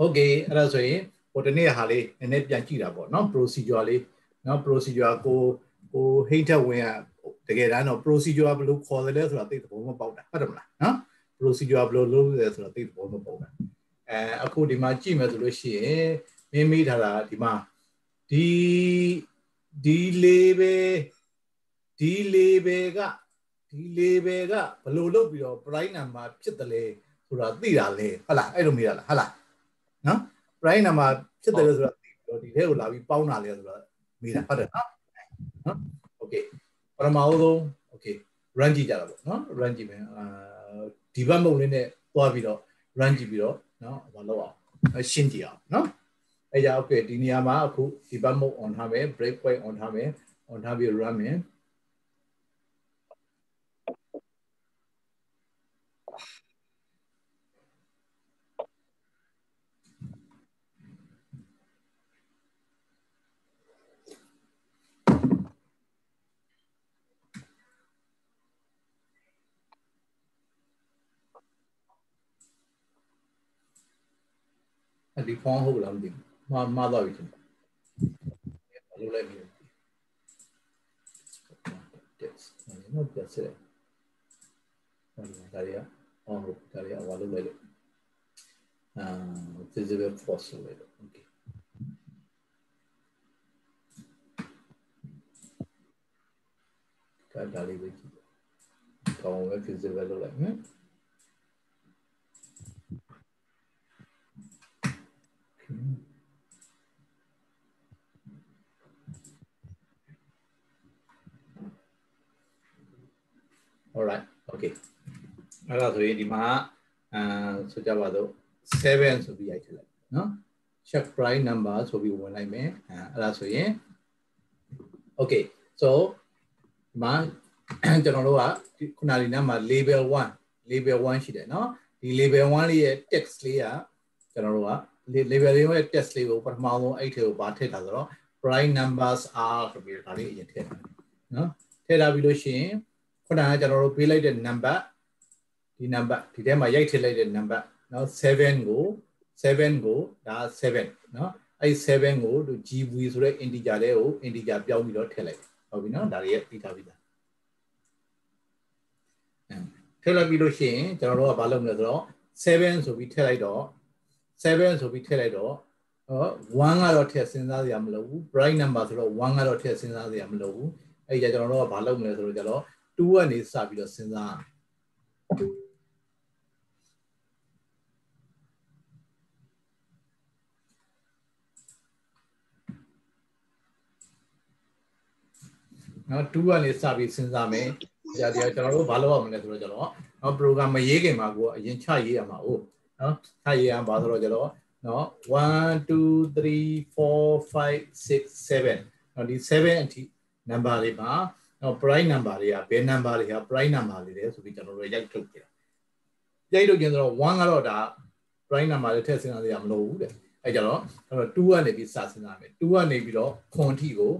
okay အဲ့ဒါဆိုရင်ဟိုတနေ့ဟာလေးနည်းနည်းပြန်ကြည့်တာပေါ့နော် procedure လေးနော် procedure ကိုကိုဟိတ်ထက်ဝင်ကတကယ်တမ်းတော့ procedure ဘယ်လိုခေါ်တယ်လဲဆိုတာသိတဲ့ဘောမပေါက်တာဟုတ်တယ်မလားနော် procedure ဘယ်လိုလုပ်လဲဆိုတာသိတဲ့ဘောမပေါက်တာအဲအခုဒီမှာကြည့်မယ်ဆိုလို့ရှိရင်မင်းမိထားတာဒီမှာဒီဒီ label ဒီ label ကဒီ label ကဘယ်လိုလုပ်ပြီးတော့ prime number ဖြစ်တယ်လဲဆိုတာသိတာလဲဟုတ်လားအဲ့လိုမိတာလားဟုတ်လား နော် prime number ဖြစ်တယ်ဆိုတာသိပြီးတော့ဒီထဲကိုလာပြီးပေါင်းတာလဲဆိုတာမိတာဟုတ်တယ်နော်နော် okay ပထမဆုံး okay run ကြည့်ကြတာပေါ့နော် run ကြည့်မယ်အာဒီဘတ်မုံလေးနဲ့သွားပြီးတော့ run ကြည့်ပြီးတော့နော်ဘာလုပ်အောင်ရှင်းကြည့်အောင်နော်အဲကြောင့် okay ဒီနေရာမှာအခုဒီဘတ်မုံ on ထားမယ် break point on ထားမယ် on ထားပြီး run မယ်ဒီဖုန်းဟုတ်လားမသိဘူးမှားမှားသွားပြီထင်တယ်ဘာလို့ လဲမသိဘူး text နော်ပြဆက်ဒါရီအော်ဟုတ်ဒါရီဘာလို့လဲလို့အာ visible force လို့လို့ okay ကဒါလေးပဲကြည့် all right okay အဲ့ဒါဆိုရင်ဒီမှာအာဆိုကြပါစို့7ဆိုပြီးရိုက်ထည့်လိုက်နော် check prime number ဆိုပြီးဝင်လိုက်မယ်အဲ့ဒါဆိုရင် okay so ဒီမှာကျွန်တော်တို့ကခုနလေးနားမှာ label 1 label 1ရှိတယ်နော်ဒီ label 1လေးရဲ့ text လေးကကျွန်တော်တို့က labeling ရဲ့ test လေးကိုပထမဆုံးအဲ့ထဲကိုဗာထည့်တာဆိုတော့ prime numbers are ဆိုပြီးဒါလေးအရင်ထည့်တာနော်ထည့်ထားပြီးလို့ရှိရင်ခုနကကျွန်တော်တို့ပေးလိုက်တဲ့ number ဒီ number ဒီထဲမှာရိုက်ထည့်လိုက်တဲ့ number နော်7ကို7ကိုဒါ7နော်အဲ့7ကိုသူ GV ဆိုတဲ့ integer လေးကို integer ပြောင်းပြီးတော့ထည့်လိုက်ဟုတ်ပြီနော်ဒါလေးရသိထားပြီလားထည့်လိုက်ပြီးလို့ရှိရင်ကျွန်တော်တို့ကဘာလုပ်မလဲဆိုတော့7ဆိုပြီးထည့်လိုက်တော့ 7ဆိုပြီးထည့်လိုက်တော့ဟော1ကတော့ထည့်စဉ်းစားစရာမလိုဘူး bright number ဆိုတော့1ကတော့ထည့်စဉ်းစားစရာမလိုဘူးအဲ့ဒီကြကျွန်တော်တို့ကဘာလုပ်မလဲဆိုတော့ကျတော့2ကနေစပြီးတော့စဉ်းစားနော်2ကနေစပြီးစဉ်းစားမယ်။ဒါတရားကျွန်တော်တို့ဘာလုပ်ရမလဲဆိုတော့ကျွန်တော်နော် program မရေးခင်မှာကိုအရင်ချရေးရမှာ哦 နော်ချရေးရမှာဆိုတော့ကျွန်တော်နော်1 2 3 4 5 6 7နော်ဒီ7အထိ number တွေမှာနော် prime number တွေကဘယ် number တွေက prime number တွေလဲဆိုပြီးကျွန်တော်တို့ရိုက်ထုတ်ကြတာရိုက်ထုတ်ကြဆိုတော့1ကတော့ဒါ prime number တွေထည့်စဉ်းစားရမလို့ဘူးတဲ့အဲကြတော့2ကနေပြီးစစဉ်းစားမယ်2ကနေပြီးတော့ခွန်ထိကို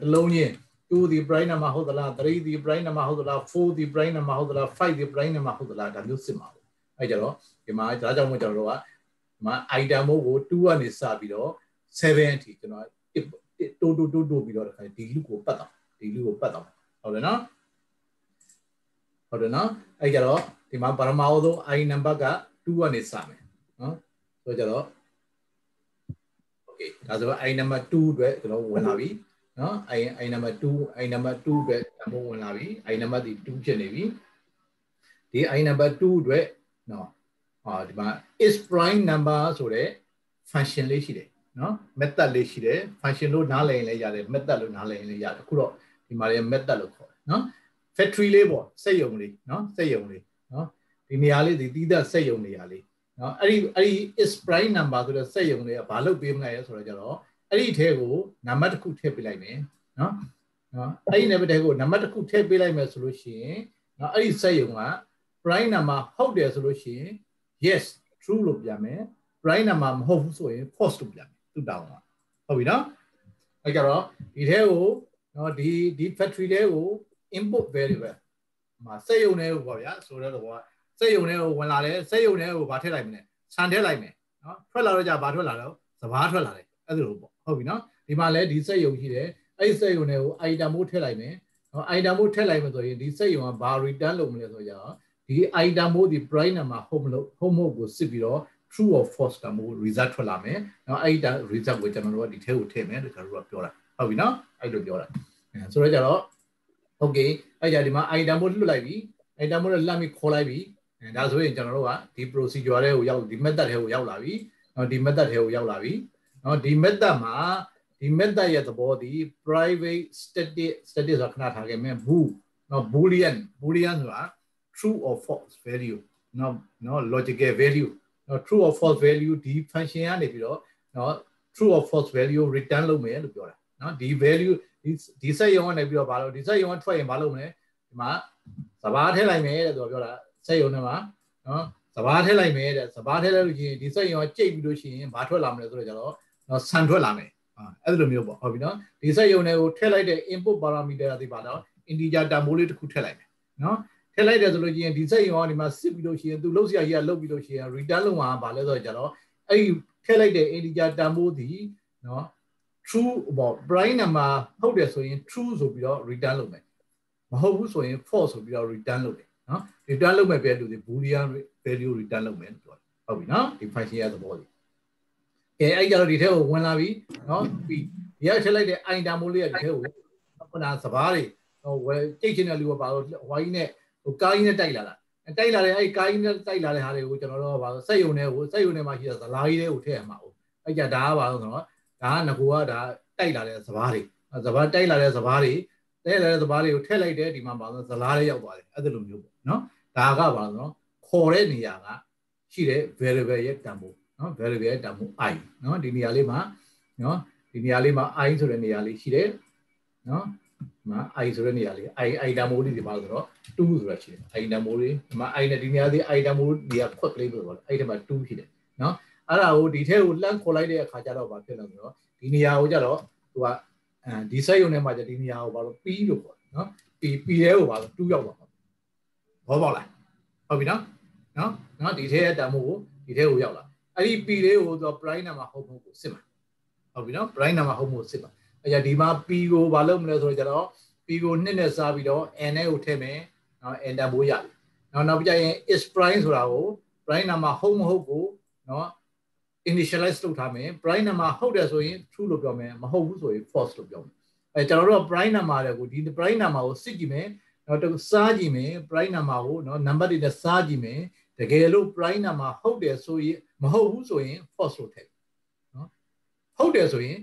တစ်လုံးချင်း2ဒီ prime number ဟုတ်သလား3ဒီ prime number ဟုတ်သလား4ဒီ prime number ဟုတ်သလား5ဒီ prime number ဟုတ်သလားဒါမျိုးစစ်မှာပေါ့ အဲကြတော့ဒီမှာဒါကြောင့်မို့ကျွန်တော်တို့ကဒီမှာ item မို့ကို2ကနေစပြီးတော့7အထိကျွန်တော်တိုးတိုးတိုးတိုးပြီးတော့ဒီလူကိုပတ်တော့ဒီလူကိုပတ်တော့ဟုတ်တယ်နော်ဟုတ်တယ်နော်အဲကြတော့ဒီမှာပရမအောင်ဆုံး i number က2ကနေစမယ်နော်ဆိုကြတော့ okay ဒါဆို i number 2အတွက်ကျွန်တော်ဝင်လာပြီနော် i i number 2 i number 2အတွက်တမိုးဝင်လာပြီ i number ဒီ2ဖြစ်နေပြီဒီ i number 2အတွက် နော်အာဒီမှာ is prime number ဆိုတဲ့ function လေးရှိတယ်နော် method လေးရှိတယ် function လို့နားလည်ရင်လည်းရတယ် method လို့နားလည်ရင်လည်းရတယ်အခုတော့ဒီမှာလည်း method လို့ခေါ်တယ်နော် factory လေးပေါ့စက်ရုံလေးနော်စက်ရုံလေးနော်ဒီနေရာလေးဒီတီးသက်စက်ရုံနေရာလေးနော်အဲ့ဒီအဲ့ဒီ is prime number ဆိုတဲ့စက်ရုံလေးကဘာလို့ပေးမလဲဆိုတော့ကြတော့အဲ့ဒီထဲကိုနံပါတ်တစ်ခုထည့်ပေးလိုက်မယ်နော်နော်အဲ့ဒီနံပါတ်တစ်ခုနံပါတ်တစ်ခုထည့်ပေးလိုက်မယ်ဆိုလို့ရှိရင်နော်အဲ့ဒီစက်ရုံက prime number ဟုတ်တယ်ဆိုလို့ရှိရင် yes true လို့ပြန်မယ် prime number မဟုတ်ဘူးဆိုရင် false လို့ပြန်မယ်သူတောင်းတာဟုတ်ပြီနော်အဲ့ကြတော့ဒီထဲကိုနော်ဒီဒီ factory ထဲကို input variable မှာစက်ရုံထဲကိုပေါ့ဗျာဆိုတော့တော့စက်ရုံထဲကိုဝင်လာတယ်စက်ရုံထဲကိုဗာထည့်လိုက်မလဲဆန်ထည့်လိုက်မယ်နော်ထွက်လာတော့じゃဘာထွက်လာတော့စဘာထွက်လာတယ်အဲ့ဒါလိုပေါ့ဟုတ်ပြီနော်ဒီမှာလဲဒီစက်ယုံရှိတယ်အဲ့ဒီစက်ယုံတွေကို item မို့ထည့်လိုက်မယ်နော် item မို့ထည့်လိုက်မယ်ဆိုရင်ဒီစက်ယုံကဘာ return လုပ်မလဲဆိုကြတော့ ဒီ item မို့ဒီ price number home လို့ home မို့ကိုစစ်ပြီးတော့ true or false ကမို့ result ထွက်လာမယ်နော်အဲ့ဒီ result ကိုကျွန်တော်တို့ကဒီထဲကိုထည့်မယ်လို့ကျွန်တော်တို့ကပြောတာဟုတ်ပြီနော်အဲ့လိုပြောတာဆိုတော့ကြတော့ okay အဲ့ကြဒီမှာ item မို့လွတ်လိုက်ပြီ item မို့လက်မိခေါ်လိုက်ပြီဒါဆိုရင်ကျွန်တော်တို့ကဒီ procedure တွေကိုရောက်ဒီ method တွေကိုရောက်လာပြီနော်ဒီ method တွေကိုရောက်လာပြီနော်ဒီ method မှာဒီ method ရဲ့သဘောဒီ private static static ဆိုတာခဏထားခဲ့မယ် bool နော် boolean boolean ဆိုတာ true or false value နော်နော် logical value နော် true or false value ဒီ function ကနေပြီးတော့နော် true or false value return လုပ်မယ်လို့ပြောတာနော်ဒီ value ဒီဒီစက်ရုံကနေပြီးတော့ဘာလို့ဒီစက်ရုံကထွက်ရင်ဘာလုပ်မလဲဒီမှာစဘာထည့်လိုက်မယ်တဲ့သူပြောတာစက်ရုံထဲမှာနော်စဘာထည့်လိုက်မယ်တဲ့စဘာထည့်လိုက်လို့ရှိရင်ဒီစက်ရုံကကြိတ်ပြီးလို့ရှိရင်ဘာထွက်လာမလဲဆိုတော့ကျတော့နော်ဆန်ထွက်လာမယ်အဲ့လိုမျိုးပေါ့ဟုတ်ပြီနော်ဒီစက်ရုံတွေကိုထည့်လိုက်တဲ့ input parameter တွေပါတော့ integer တန်ဖိုးလေးတစ်ခုထည့်လိုက်မယ်နော် ထည့်လိုက်တယ်ဆိုလို့ရှိရင်ဒီစက်ရုံကဒီမှာစစ်ပြီးလို့ရှိရင်သူလှုပ်ရှားကြီးကလှုပ်ပြီးလို့ရှိရင် return လုပ်မှာဘာလဲဆိုတော့ကျတော့အဲ့ဒီထည့်လိုက်တဲ့ integer တန်ဖိုးဒီနော် true ပေါ့ prime number ဟုတ်တယ်ဆိုရင် true ဆိုပြီးတော့ return လုပ်မယ်မဟုတ်ဘူးဆိုရင် false ဆိုပြီးတော့ return လုပ်တယ်နော် return လုပ်မဲ့ပဲလို့ဒီ boolean value return လုပ်မယ်လို့ပြောတယ်ဟုတ်ပြီနော်ဒီ function ရဲ့သဘောလေးကဲအဲ့ကြတော့ဒီထဲကိုဝင်လာပြီနော်ပြီးဒီကထည့်လိုက်တဲ့ item မိုးလေးကဒီထဲကိုခုနစဘာတွေဟိုဝယ်ကြိတ်ချင်တဲ့လူကပါတော့ဝိုင်းနဲ့ ဟိုကားကြီးနဲ့တိုက်လာတာတိုက်လာတဲ့အဲ့ကားကြီးနဲ့တိုက်လာတဲ့ဟာတွေကိုကျွန်တော်တို့ကပါစက်ယုံနဲ့ကိုစက်ယုံနဲ့မှရှိတဲ့ဇလားကြီးတွေကိုထည့်ရမှာဟုတ်အဲ့ကြဒါကပါတော့ဆိုတော့ဒါကငကူကဒါတိုက်လာတဲ့စဘာတွေစဘာတိုက်လာတဲ့စဘာတွေတိုက်လာတဲ့စဘာတွေကိုထည့်လိုက်တဲ့ဒီမှာပါတော့ဇလားတွေရောက်သွားတယ်အဲ့ဒါလိုမျိုးပေါ့နော်ဒါကပါတော့ခေါ်တဲ့နေရာကရှိတဲ့ variable ရဲ့တန်ဖိုးနော် variable ရဲ့တန်ဖိုး i နော်ဒီနေရာလေးမှာနော်ဒီနေရာလေးမှာ i ဆိုတဲ့နေရာလေးရှိတယ်နော် မှာ i ဆိုတဲ့နေရာလေး i i တန်ဖိုးလေးဒီပါဆိုတော့2ဆိုတာရှိတယ် i တန်ဖိုးလေးဒီမှာ i နဲ့ဒီနေရာလေး i တန်ဖိုးနေရာခွက်ကလေးလို့ပြောတယ်အဲ့ဒီမှာ2ရှိတယ်နော်အဲ့ဒါကိုဒီထဲကိုလှမ်းခေါ်လိုက်တဲ့အခါကျတော့ဘာဖြစ်လဲဆိုတော့ဒီနေရာကိုကျတော့သူကအဲဒီဆက်ယုံထဲမှာကျဒီနေရာကိုဘာလို့ p လို့ခေါ်တယ်နော် p p ထဲကိုဘာလို့2ရောက်သွားမှာဘောပေါက်လားဟုတ်ပြီနော်နော်နော်ဒီထဲရဲ့တန်ဖိုးကိုဒီထဲကိုရောက်လာအဲ့ဒီ p လေးကိုသူ prime number ဟုတ်မဟုတ်ကိုစစ်မှာဟုတ်ပြီနော် prime number ဟုတ်မဟုတ်စစ်မှာ အဲ့ဒါဒီမှာ p ကိုဘာလုပ်မလဲဆိုတော့ကျတော့ p ကိုနှစ်နဲ့စားပြီးတော့ n နဲ့ကိုထည့်မယ်နော် n တန်ဖိုးရတယ်နော်နောက်ပြရင် is prime ဆိုတာကို prime number ဟုတ်မဟုတ်ကိုနော် initialize လုပ်ထားမယ် prime number ဟုတ်တယ်ဆိုရင် true လို့ပြောမယ်မဟုတ်ဘူးဆိုရင် false လို့ပြောမယ်အဲကျွန်တော်တို့က prime number တွေကိုဒီ prime number ကိုစစ်ကြည့်မယ်နော်တစားကြည့်မယ် prime number ကိုနော် number တွေနဲ့စားကြည့်မယ်တကယ်လို့ prime number ဟုတ်တယ်ဆိုရင်မဟုတ်ဘူးဆိုရင် false လို့ထည့်နော်ဟုတ်တယ်ဆိုရင်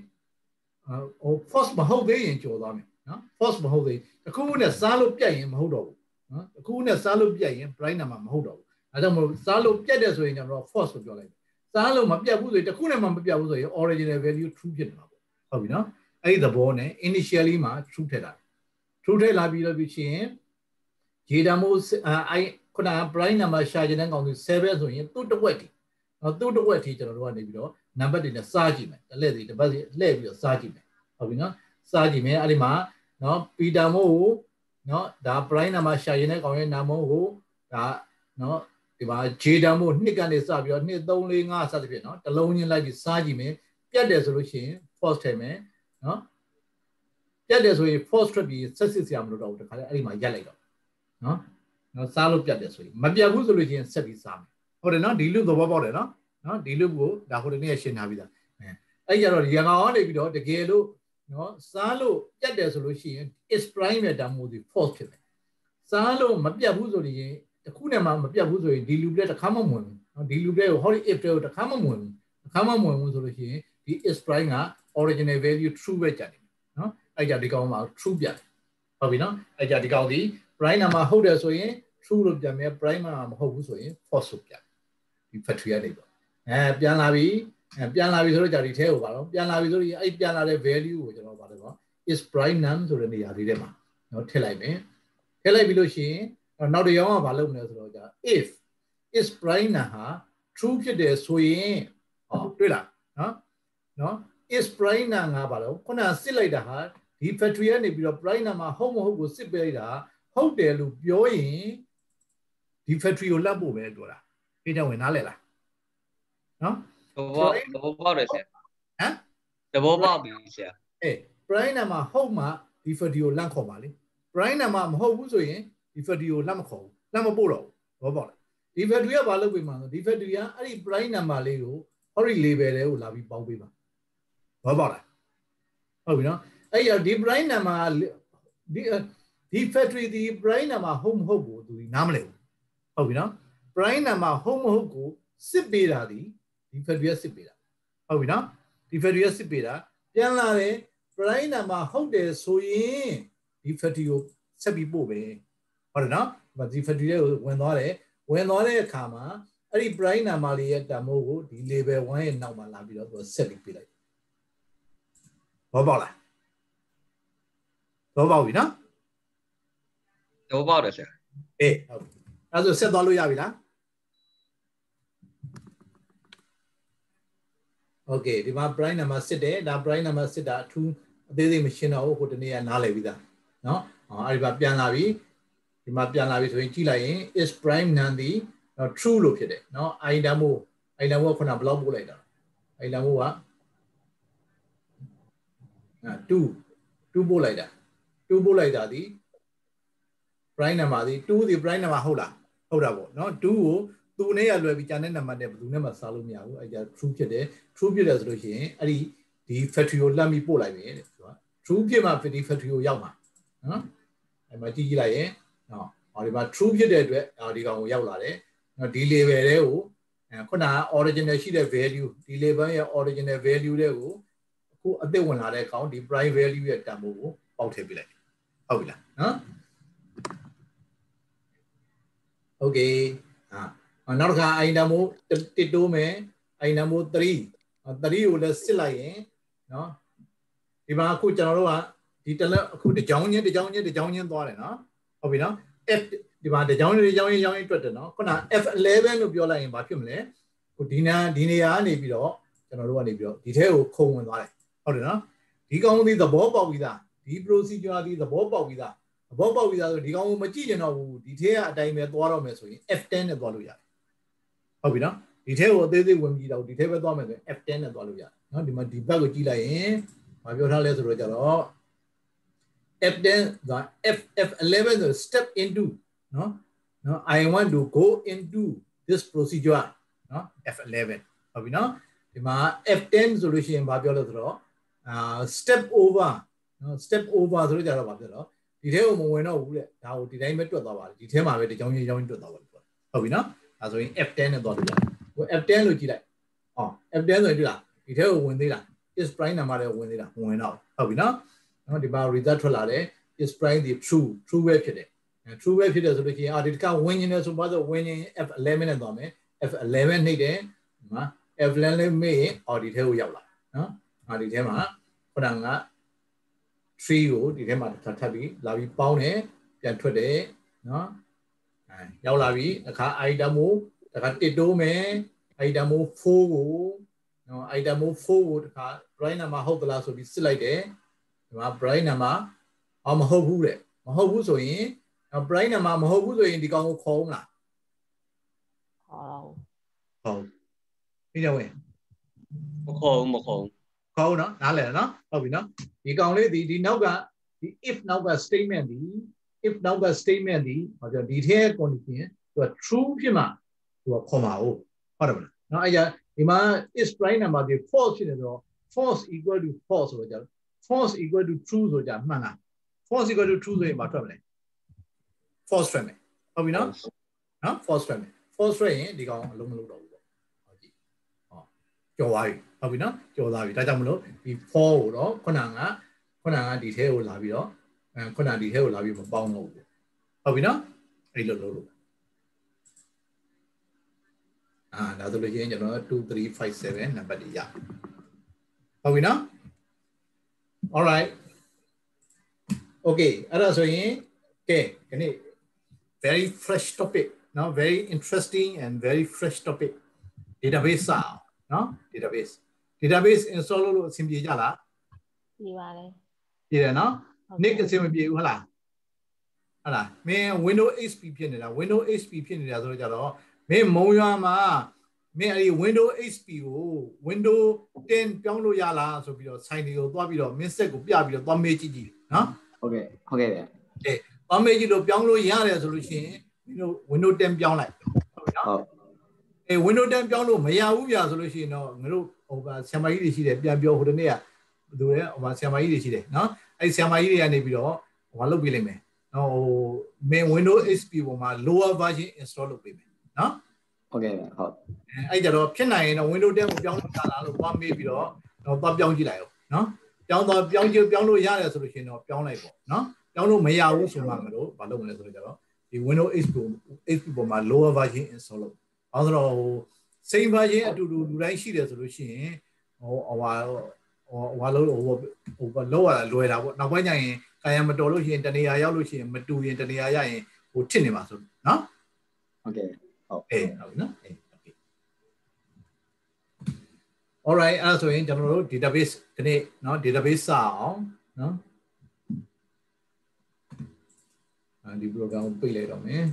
ဟို false မဟုတ်သေးရင်ကြော်သွားမယ်နော် false မဟုတ်သေးတခုခုနဲ့စားလို့ပြတ်ရင်မဟုတ်တော့ဘူးနော်တခုခုနဲ့စားလို့ပြတ်ရင် prime number မဟုတ်တော့ဘူးအဲကြောင့်မလို့စားလို့ပြတ်တယ်ဆိုရင်ကျွန်တော် false လို့ပြောလိုက်စားလို့မပြတ်ဘူးဆိုရင်တခုနဲ့မှမပြတ်ဘူးဆိုရင် original value true ဖြစ်နေတာပေါ့ဟုတ်ပြီနော်အဲ့ဒီသဘောနဲ့ initially မှာ true ထည့်တာ true ထည့်လာပြီးတော့ပြီးချင်းရေတမိုးအဲခုန prime number ရှာချင်တဲ့ကောင်ကြီး7ဆိုရင်သူ့တစ်ဝက်တီနော်သူ့တစ်ဝက်တီကျွန်တော်တို့ကနေပြီးတော့ number တွေနဲ့စားကြည့်မယ်တစ်လက်စီတစ်ပတ်စီလှည့်ပြီးတော့စားကြည့်မယ်ဟုတ်ပြီနော်စားကြည့်မယ်အဲ့ဒီမှာနော်ပီတာမိုးကိုနော်ဒါ prime number ရှာချင်တဲ့ကောင်ရဲ့နာမကိုဒါနော်ဒီမှာ J တန်းမို့နှစ်ကနေစပြီးတော့2 3 4 5စသဖြင့်နော်တလုံးချင်းလိုက်ပြီးစားကြည့်မယ်ပြတ်တယ်ဆိုလို့ရှိရင် false ထည့်မယ်နော်ပြတ်တယ်ဆိုရင် false ထွက်ပြီးဆက်စစ်စရာမလိုတော့ဘူးတခါလေအဲ့ဒီမှာရက်လိုက်တော့နော်နော်စားလို့ပြတ်တယ်ဆိုရင်မပြတ်ဘူးဆိုလို့ရှိရင်ဆက်ပြီးစားမယ်ဟုတ်တယ်နော်ဒီလူသဘောပေါက်တယ်နော် နော်ဒီလူကိုဒါဟိုတနေ့ရှင်းထားပြီးသားအဲ့ကြတော့ရန်ကောင်ကနေပြီးတော့တကယ်လို့နော်စားလို့ပြတ်တယ်ဆိုလို့ရှိရင် is prime ရဲ့တန်ဖိုးဒီ false ဖြစ်တယ်စားလို့မပြတ်ဘူးဆိုရင်တခုနဲ့မှမပြတ်ဘူးဆိုရင်ဒီလူပြက်တစ်ခါမှမဝင်ဘူးနော်ဒီလူပြက်ကို holy if ကိုတစ်ခါမှမဝင်ဘူးတစ်ခါမှမဝင်ဘူးဆိုလို့ရှိရင်ဒီ is prime က original value true ပဲကြတယ်နော်အဲ့ကြဒီကောင်မှာ true ပြတယ်ဟုတ်ပြီနော်အဲ့ကြဒီကောင်ဒီ prime number ဟုတ်တယ်ဆိုရင် true လို့ပြန်မယ် prime မှာမဟုတ်ဘူးဆိုရင် false လို့ပြန်ဒီ factory ကနေပေါ့ အဲပြန်လာပြီပြန်လာပြီဆိုတော့ကြာဒီထဲကိုပါတော့ပြန်လာပြီဆိုတော့အဲ့ပြန်လာတဲ့ value ကိုကျွန်တော်ပါတယ်ပေါ့ is prime num ဆိုတဲ့နေရာလေးထဲမှာနော်ထည့်လိုက်မယ်ထည့်လိုက်ပြီလို့ရှိရင်နောက်တစ်ရောင်းကဘာလုပ်မလဲဆိုတော့ကြာ if is prime num ဟာ true ဖြစ်တယ်ဆိုရင်ဟောတွေ့လားနော်နော် is prime num ကဘာလို့ခုနစစ်လိုက်တာဟာဒီ factory ကနေပြီးတော့ prime num မှာဟုတ်မဟုတ်ကိုစစ်ပေးလိုက်တာဟုတ်တယ်လို့ပြောရင်ဒီ factory ကိုလက်ဖို့ပဲပြောတာပြေးကြဝင်နားလဲလား နော်သဘောသဘောပေါက်တယ်ဆရာဟမ်သဘောပေါက်ပြီဆရာအေး prime number ဟုတ်မှဒီ factor ကိုလန့်ခေါ်ပါလေ prime number မဟုတ်ဘူးဆိုရင်ဒီ factor ကိုလန့်မခေါ်ဘူးလန့်မပို့တော့ဘူးဘောပေါက်လားဒီ factor ကဘာလုပ်ပေးမှာလဲဒီ factor ကအဲ့ဒီ prime number လေးကိုဟောဒီ label တွေကိုလာပြီးပေါင်းပေးပါဘောပေါက်လားဟုတ်ပြီနော်အဲ့ရဒီ prime number ဒီဒီ factory ဒီ prime number ဟုတ်မဟုတ်ကိုသူနားမလဲဘူးဟုတ်ပြီနော် prime number ဟုတ်မဟုတ်ကိုစစ်ပေးတာဒီ ဒီ factory ကစစ်ပေးတာဟုတ်ပြီနော်ဒီ factory ကစစ်ပေးတာပြန်လာတယ် prime number ဟုတ်တယ်ဆိုရင်ဒီ factory ကိုဆက်ပြီးပို့ပဲဟုတ်တယ်နော်ဒီ factory ကိုဝင်သွားတယ်ဝင်သွားတဲ့အခါမှာအဲ့ဒီ prime number လေးရဲ့တန်ဖိုးကိုဒီ label 1ရဲ့နောက်မှာလာပြီးတော့သူဆက်ပြီးပေးလိုက်ဘောပေါက်လားဘောပေါက်ပြီနော်သဘောပေါက်တယ်ဆရာအေးဟုတ်ပြီအဲ့ဒါဆိုဆက်သွားလို့ရပြီလား โอเคဒီမှာ prime number စစ်တယ်ဒါ prime number စစ်တာအထူးအသေးစိတ်မရှင်းတော့ဘူးဟိုတနေ့ကနားလည်ပြီးသားเนาะအဲ့ဒီမှာပြန်လာပြီဒီမှာပြန်လာပြီဆိုရင်ကြည့်လိုက်ရင် is prime none ဒီ true လို့ဖြစ်တယ်เนาะ i တန်းမို့ i တန်းမို့ခုနဘလောက်ပို့လိုက်တာ i တန်းမို့က2 2ပို့လိုက်တာ2ပို့လိုက်တာဒီ prime number ဒီ2ဒီ prime number ဟုတ်လားဟုတ်တာပေါ့เนาะ2ကို သူနဲ့ရလွယ်ပြီးကျန်တဲ့နံပါတ်နဲ့ဘယ်သူနဲ့မှစားလို့မရဘူးအဲကြ true ဖြစ်တယ် true ဖြစ်တယ်ဆိုလို့ရှိရင်အဲ့ဒီဒီ factory ကိုလှမ်းပြီးပို့လိုက်မယ်တဲ့သူက true ဖြစ်မှ factory factory ကိုရောက်မှာနော်အဲ့မှာကြည့်ကြည့်လိုက်ရင်နော်ဟောဒီမှာ true ဖြစ်တဲ့အတွက်ဒီကောင်ကိုရောက်လာတယ်နော်ဒီ label တွေကိုအဲခုနက original ရှိတဲ့ value ဒီ label ရဲ့ original value တွေကိုအခုအသစ်ဝင်လာတဲ့ကောင်ဒီ prime value ရဲ့တန်ဖိုးကိုပေါက်ထည့်ပေးလိုက်ဟုတ်ပြီလားနော် okay အာ နောက်တစ်ခါအိုင်နမိုးတစ်တိုးမယ်အိုင်နမိုး3 3ကိုလည်းစစ်လိုက်ရင်နော်ဒီမှာအခုကျွန်တော်တို့ကဒီတလက်အခုတကြောင်ချင်းတကြောင်ချင်းတကြောင်ချင်းသွားတယ်နော်ဟုတ်ပြီနော် F ဒီမှာတကြောင်ချင်းတကြောင်ချင်းကြောင်ချင်းတွက်တယ်နော်ခုန F11 လို့ပြောလိုက်ရင်ဘာဖြစ်မလဲခုဒီနာဒီနေရာကနေပြီးတော့ကျွန်တော်တို့ကနေပြီးတော့ဒီထဲကိုခုံဝင်သွားတယ်ဟုတ်တယ်နော်ဒီကောင်ဒီသဘောပေါက်ပြီးသားဒီ procedure ဒီသဘောပေါက်ပြီးသားသဘောပေါက်ပြီးသားဆိုဒီကောင်ကိုမကြည့်ကျင်တော့ဘူးဒီထဲကအတိုင်းပဲသွားတော့မယ်ဆိုရင် F10 နဲ့သွားလို့ရတယ် ဟုတ်ပြီနော်ဒီထဲကိုအသေးသေးဝင်ပြီးတော့ဒီထဲပဲသွားမယ်ဆိုရင် F10 နဲ့သွားလို့ရတယ်နော်ဒီမှာဒီဘက်ကိုကြည့်လိုက်ရင်မပြောထားလဲဆိုတော့ကြတော့ F10 က F F11 ဆို step into နော်နော် I want to go into this procedure နော် F11 ဟုတ်ပြီနော်ဒီမှာ F10 ဆိုလို့ရှိရင်ဘာပြောလဲဆိုတော့အာ step over နော် step over ဆိုလို့ကြတော့ဘာပြောတော့ဒီထဲကိုမဝင်တော့ဘူးတဲ့ဒါကိုဒီတိုင်းပဲတွက်သွားပါလေဒီထဲမှာပဲဒီကြောင်းကြီးကြောင်းကြီးတွက်သွားပါလေဟုတ်ပြီနော် ဒါဆိုရင် F10 နဲ့သွားလို့ရတယ်ဟို F10 လို့ကြည့်လိုက်အော် F10 ဆိုရင်တွေ့လားဒီထဲကိုဝင်သေးလား is prime number တွေဝင်သေးလားဝင်တော့ဟုတ်ပြီနော်နော်ဒီမှာ result ထွက်လာတယ် is prime ဒီ true true ပဲဖြစ်တယ် true ပဲဖြစ်တယ်ဆိုလို့ရှိရင်အာဒီတစ်ခါဝင်နေတယ်ဆိုပါဆိုဝင်ရင် F11 နဲ့သွားမယ် F11 နှိပ်တယ်ဒီမှာ F11 လေးမေ့ရင်အော်ဒီထဲကိုရောက်လာနော်အာဒီထဲမှာခုနက3ကိုဒီထဲမှာတစ်ခါထပ်ပြီးလာပြီးပေါင်းတယ်ပြန်ထွက်တယ်နော်အဲ ရောက်လာပြီတစ်ခါ item ကိုတစ်ခါတစ်တိုးမယ် item 4ကိုနော် item 4ကိုတစ်ခါ bright number ဟုတ်သလားဆိုပြီးစစ်လိုက်တယ်ဒီမှာ bright number အော်မဟုတ်ဘူးတဲ့မဟုတ်ဘူးဆိုရင် bright number မဟုတ်ဘူးဆိုရင်ဒီကောင်ကိုခေါ်မလားဟောဟုတ်ပြီးတော့ဝင်မခေါ်ဘူးမခေါ်ဘူးခေါ်ဦးနော်နားလည်နော်ဟုတ်ပြီနော်ဒီကောင်လေးဒီဒီနောက်ကဒီ if နောက်က statement ဒီ if နောက်က statement ဒီဟောပြောဒီထဲ condition သူက true ဖြစ်မှသူကခေါ်မှာဟုတ်ဟုတ်တယ်မလားနော်အဲ့ကြဒီမှာ is prime number ဒီ false ဖြစ်နေတော့ false equal to false ဆိုတော့ကြ false equal to true ဆိုကြမှန်လား false equal to true ဆိုရင်မထွက်မလဲ false ထွက်မယ်ဟုတ်ပြီနော်နော် false ထွက်မယ် false ထွက်ရင်ဒီကောင်အလုံးမလုံးတော့ဘူးပေါ့ဟုတ်ကြည့်ဟောကြော်သွားပြီဟုတ်ပြီနော်ကြော်သွားပြီဒါကြောင့်မလို့ဒီ for ကိုတော့ခုနကခုနကဒီထဲကိုလာပြီးတော့ အဲခုနဒီထဲကိုလာပြီးမပေါင်းတော့ဘူးဟုတ်ပြီနော်အဲ့လိုလုပ်လို့အာဒါဆိုလို့ရှိရင်ကျွန်တော်2357နံပါတ်တွေရဟုတ်ပြီနော် all right okay အဲ့ဒါဆိုရင်ကဲဒီနေ့ very fresh topic နော် very interesting and very fresh topic database စာနော် database database install လုပ်လို့အဆင်ပြေကြလားပြပါလေပြေတယ်နော်ဟုတ် nick အဆင်မပြေဘူးဟုတ်လားဟုတ်လားမင်း windows XP ဖြစ်နေတာ windows XP ဖြစ်နေတာဆိုတော့ကြတော့မင်းမုံရွာမှာမင်းအဲ့ဒီ Windows XP ကို Windows 10ပြောင်းလို့ရလားဆိုပြီးတော့ sign တွေကိုသွားပြီးတော့မင်းဆက်ကိုပြပြီးတော့သွားမေးကြည့်ကြည့်နော်ဟုတ်ကဲ့ဟုတ်ကဲ့ဗျာသွားမေးကြည့်လို့ပြောင်းလို့ရတယ်ဆိုလို့ရှိရင်မင်းတို့ Windows 10ပြောင်းလိုက်ဟုတ်ပြီနော်ဟုတ်အဲ Windows 10ပြောင်းလို့မရဘူးပြဆိုလို့ရှိရင်တော့ငါတို့ဟိုကဆရာမကြီးတွေရှိတယ်ပြန်ပြောဟိုတနေ့ကဘယ်သူလဲဟိုမှာဆရာမကြီးတွေရှိတယ်နော် အဲ့ဆရာမကြီးတွေကနေပြီးတော့ဟိုလုပ်ပေးလိုက်မယ်နော်ဟို main Windows XP ပေါ်မှာ lower version install လုပ်ပေးမယ်နော်ဟုတ်ကဲ့ဗျာဟုတ်အဲ့ကြတော့ဖြစ်နိုင်ရင်တော့ Windows 10ကိုပြောင်းလို့ရလားလို့သွားမေးပြီးတော့တော့သွားပြောင်းကြည့်လိုက်အောင်နော်ပြောင်းတော့ပြောင်းကြည့်ပြောင်းလို့ရတယ်ဆိုလို့ရှိရင်တော့ပြောင်းလိုက်ပေါ့နော်ပြောင်းလို့မရဘူးဆိုမှမလို့မလုပ်မလဲဆိုတော့ကြတော့ဒီ Windows XP XP ပေါ်မှာ lower version install လုပ်ဘာလို့ဆိုတော့ဟို same version အတူတူလူတိုင်းရှိတယ်ဆိုလို့ရှိရင်ဟိုဟို ဟာဟိုဟိုလို့ဟိုဟိုလောက်ရတာလွယ်တာပေါ့နောက်ပိုင်းကျရင်ကာယံမတော်လို့ရှိရင်တနေရာရောက်လို့ရှိရင်မတူရင်တနေရာရရင်ဟိုထစ်နေမှာဆိုနော် ဟုတ်ကဲ့ဟုတ် အေးဟုတ်ပြီနော်အေး okay alright အဲ့ဒါဆိုရင်ကျွန်တော်တို့ database ဒီနေ့เนาะ database စအောင်เนาะအဲဒီ program ကိုပိတ်လိုက်တော့မယ်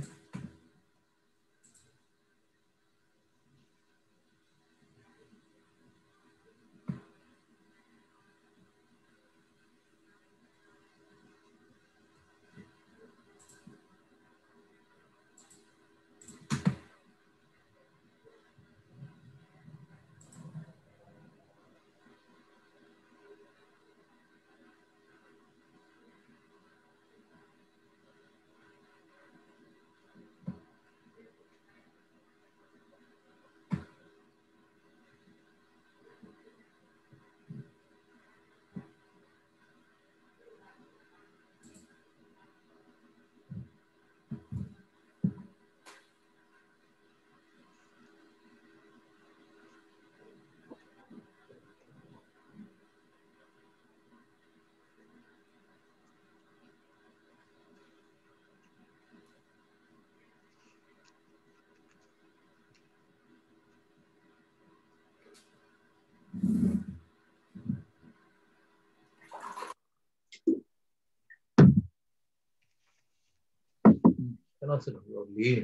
ကျွန်တော်စ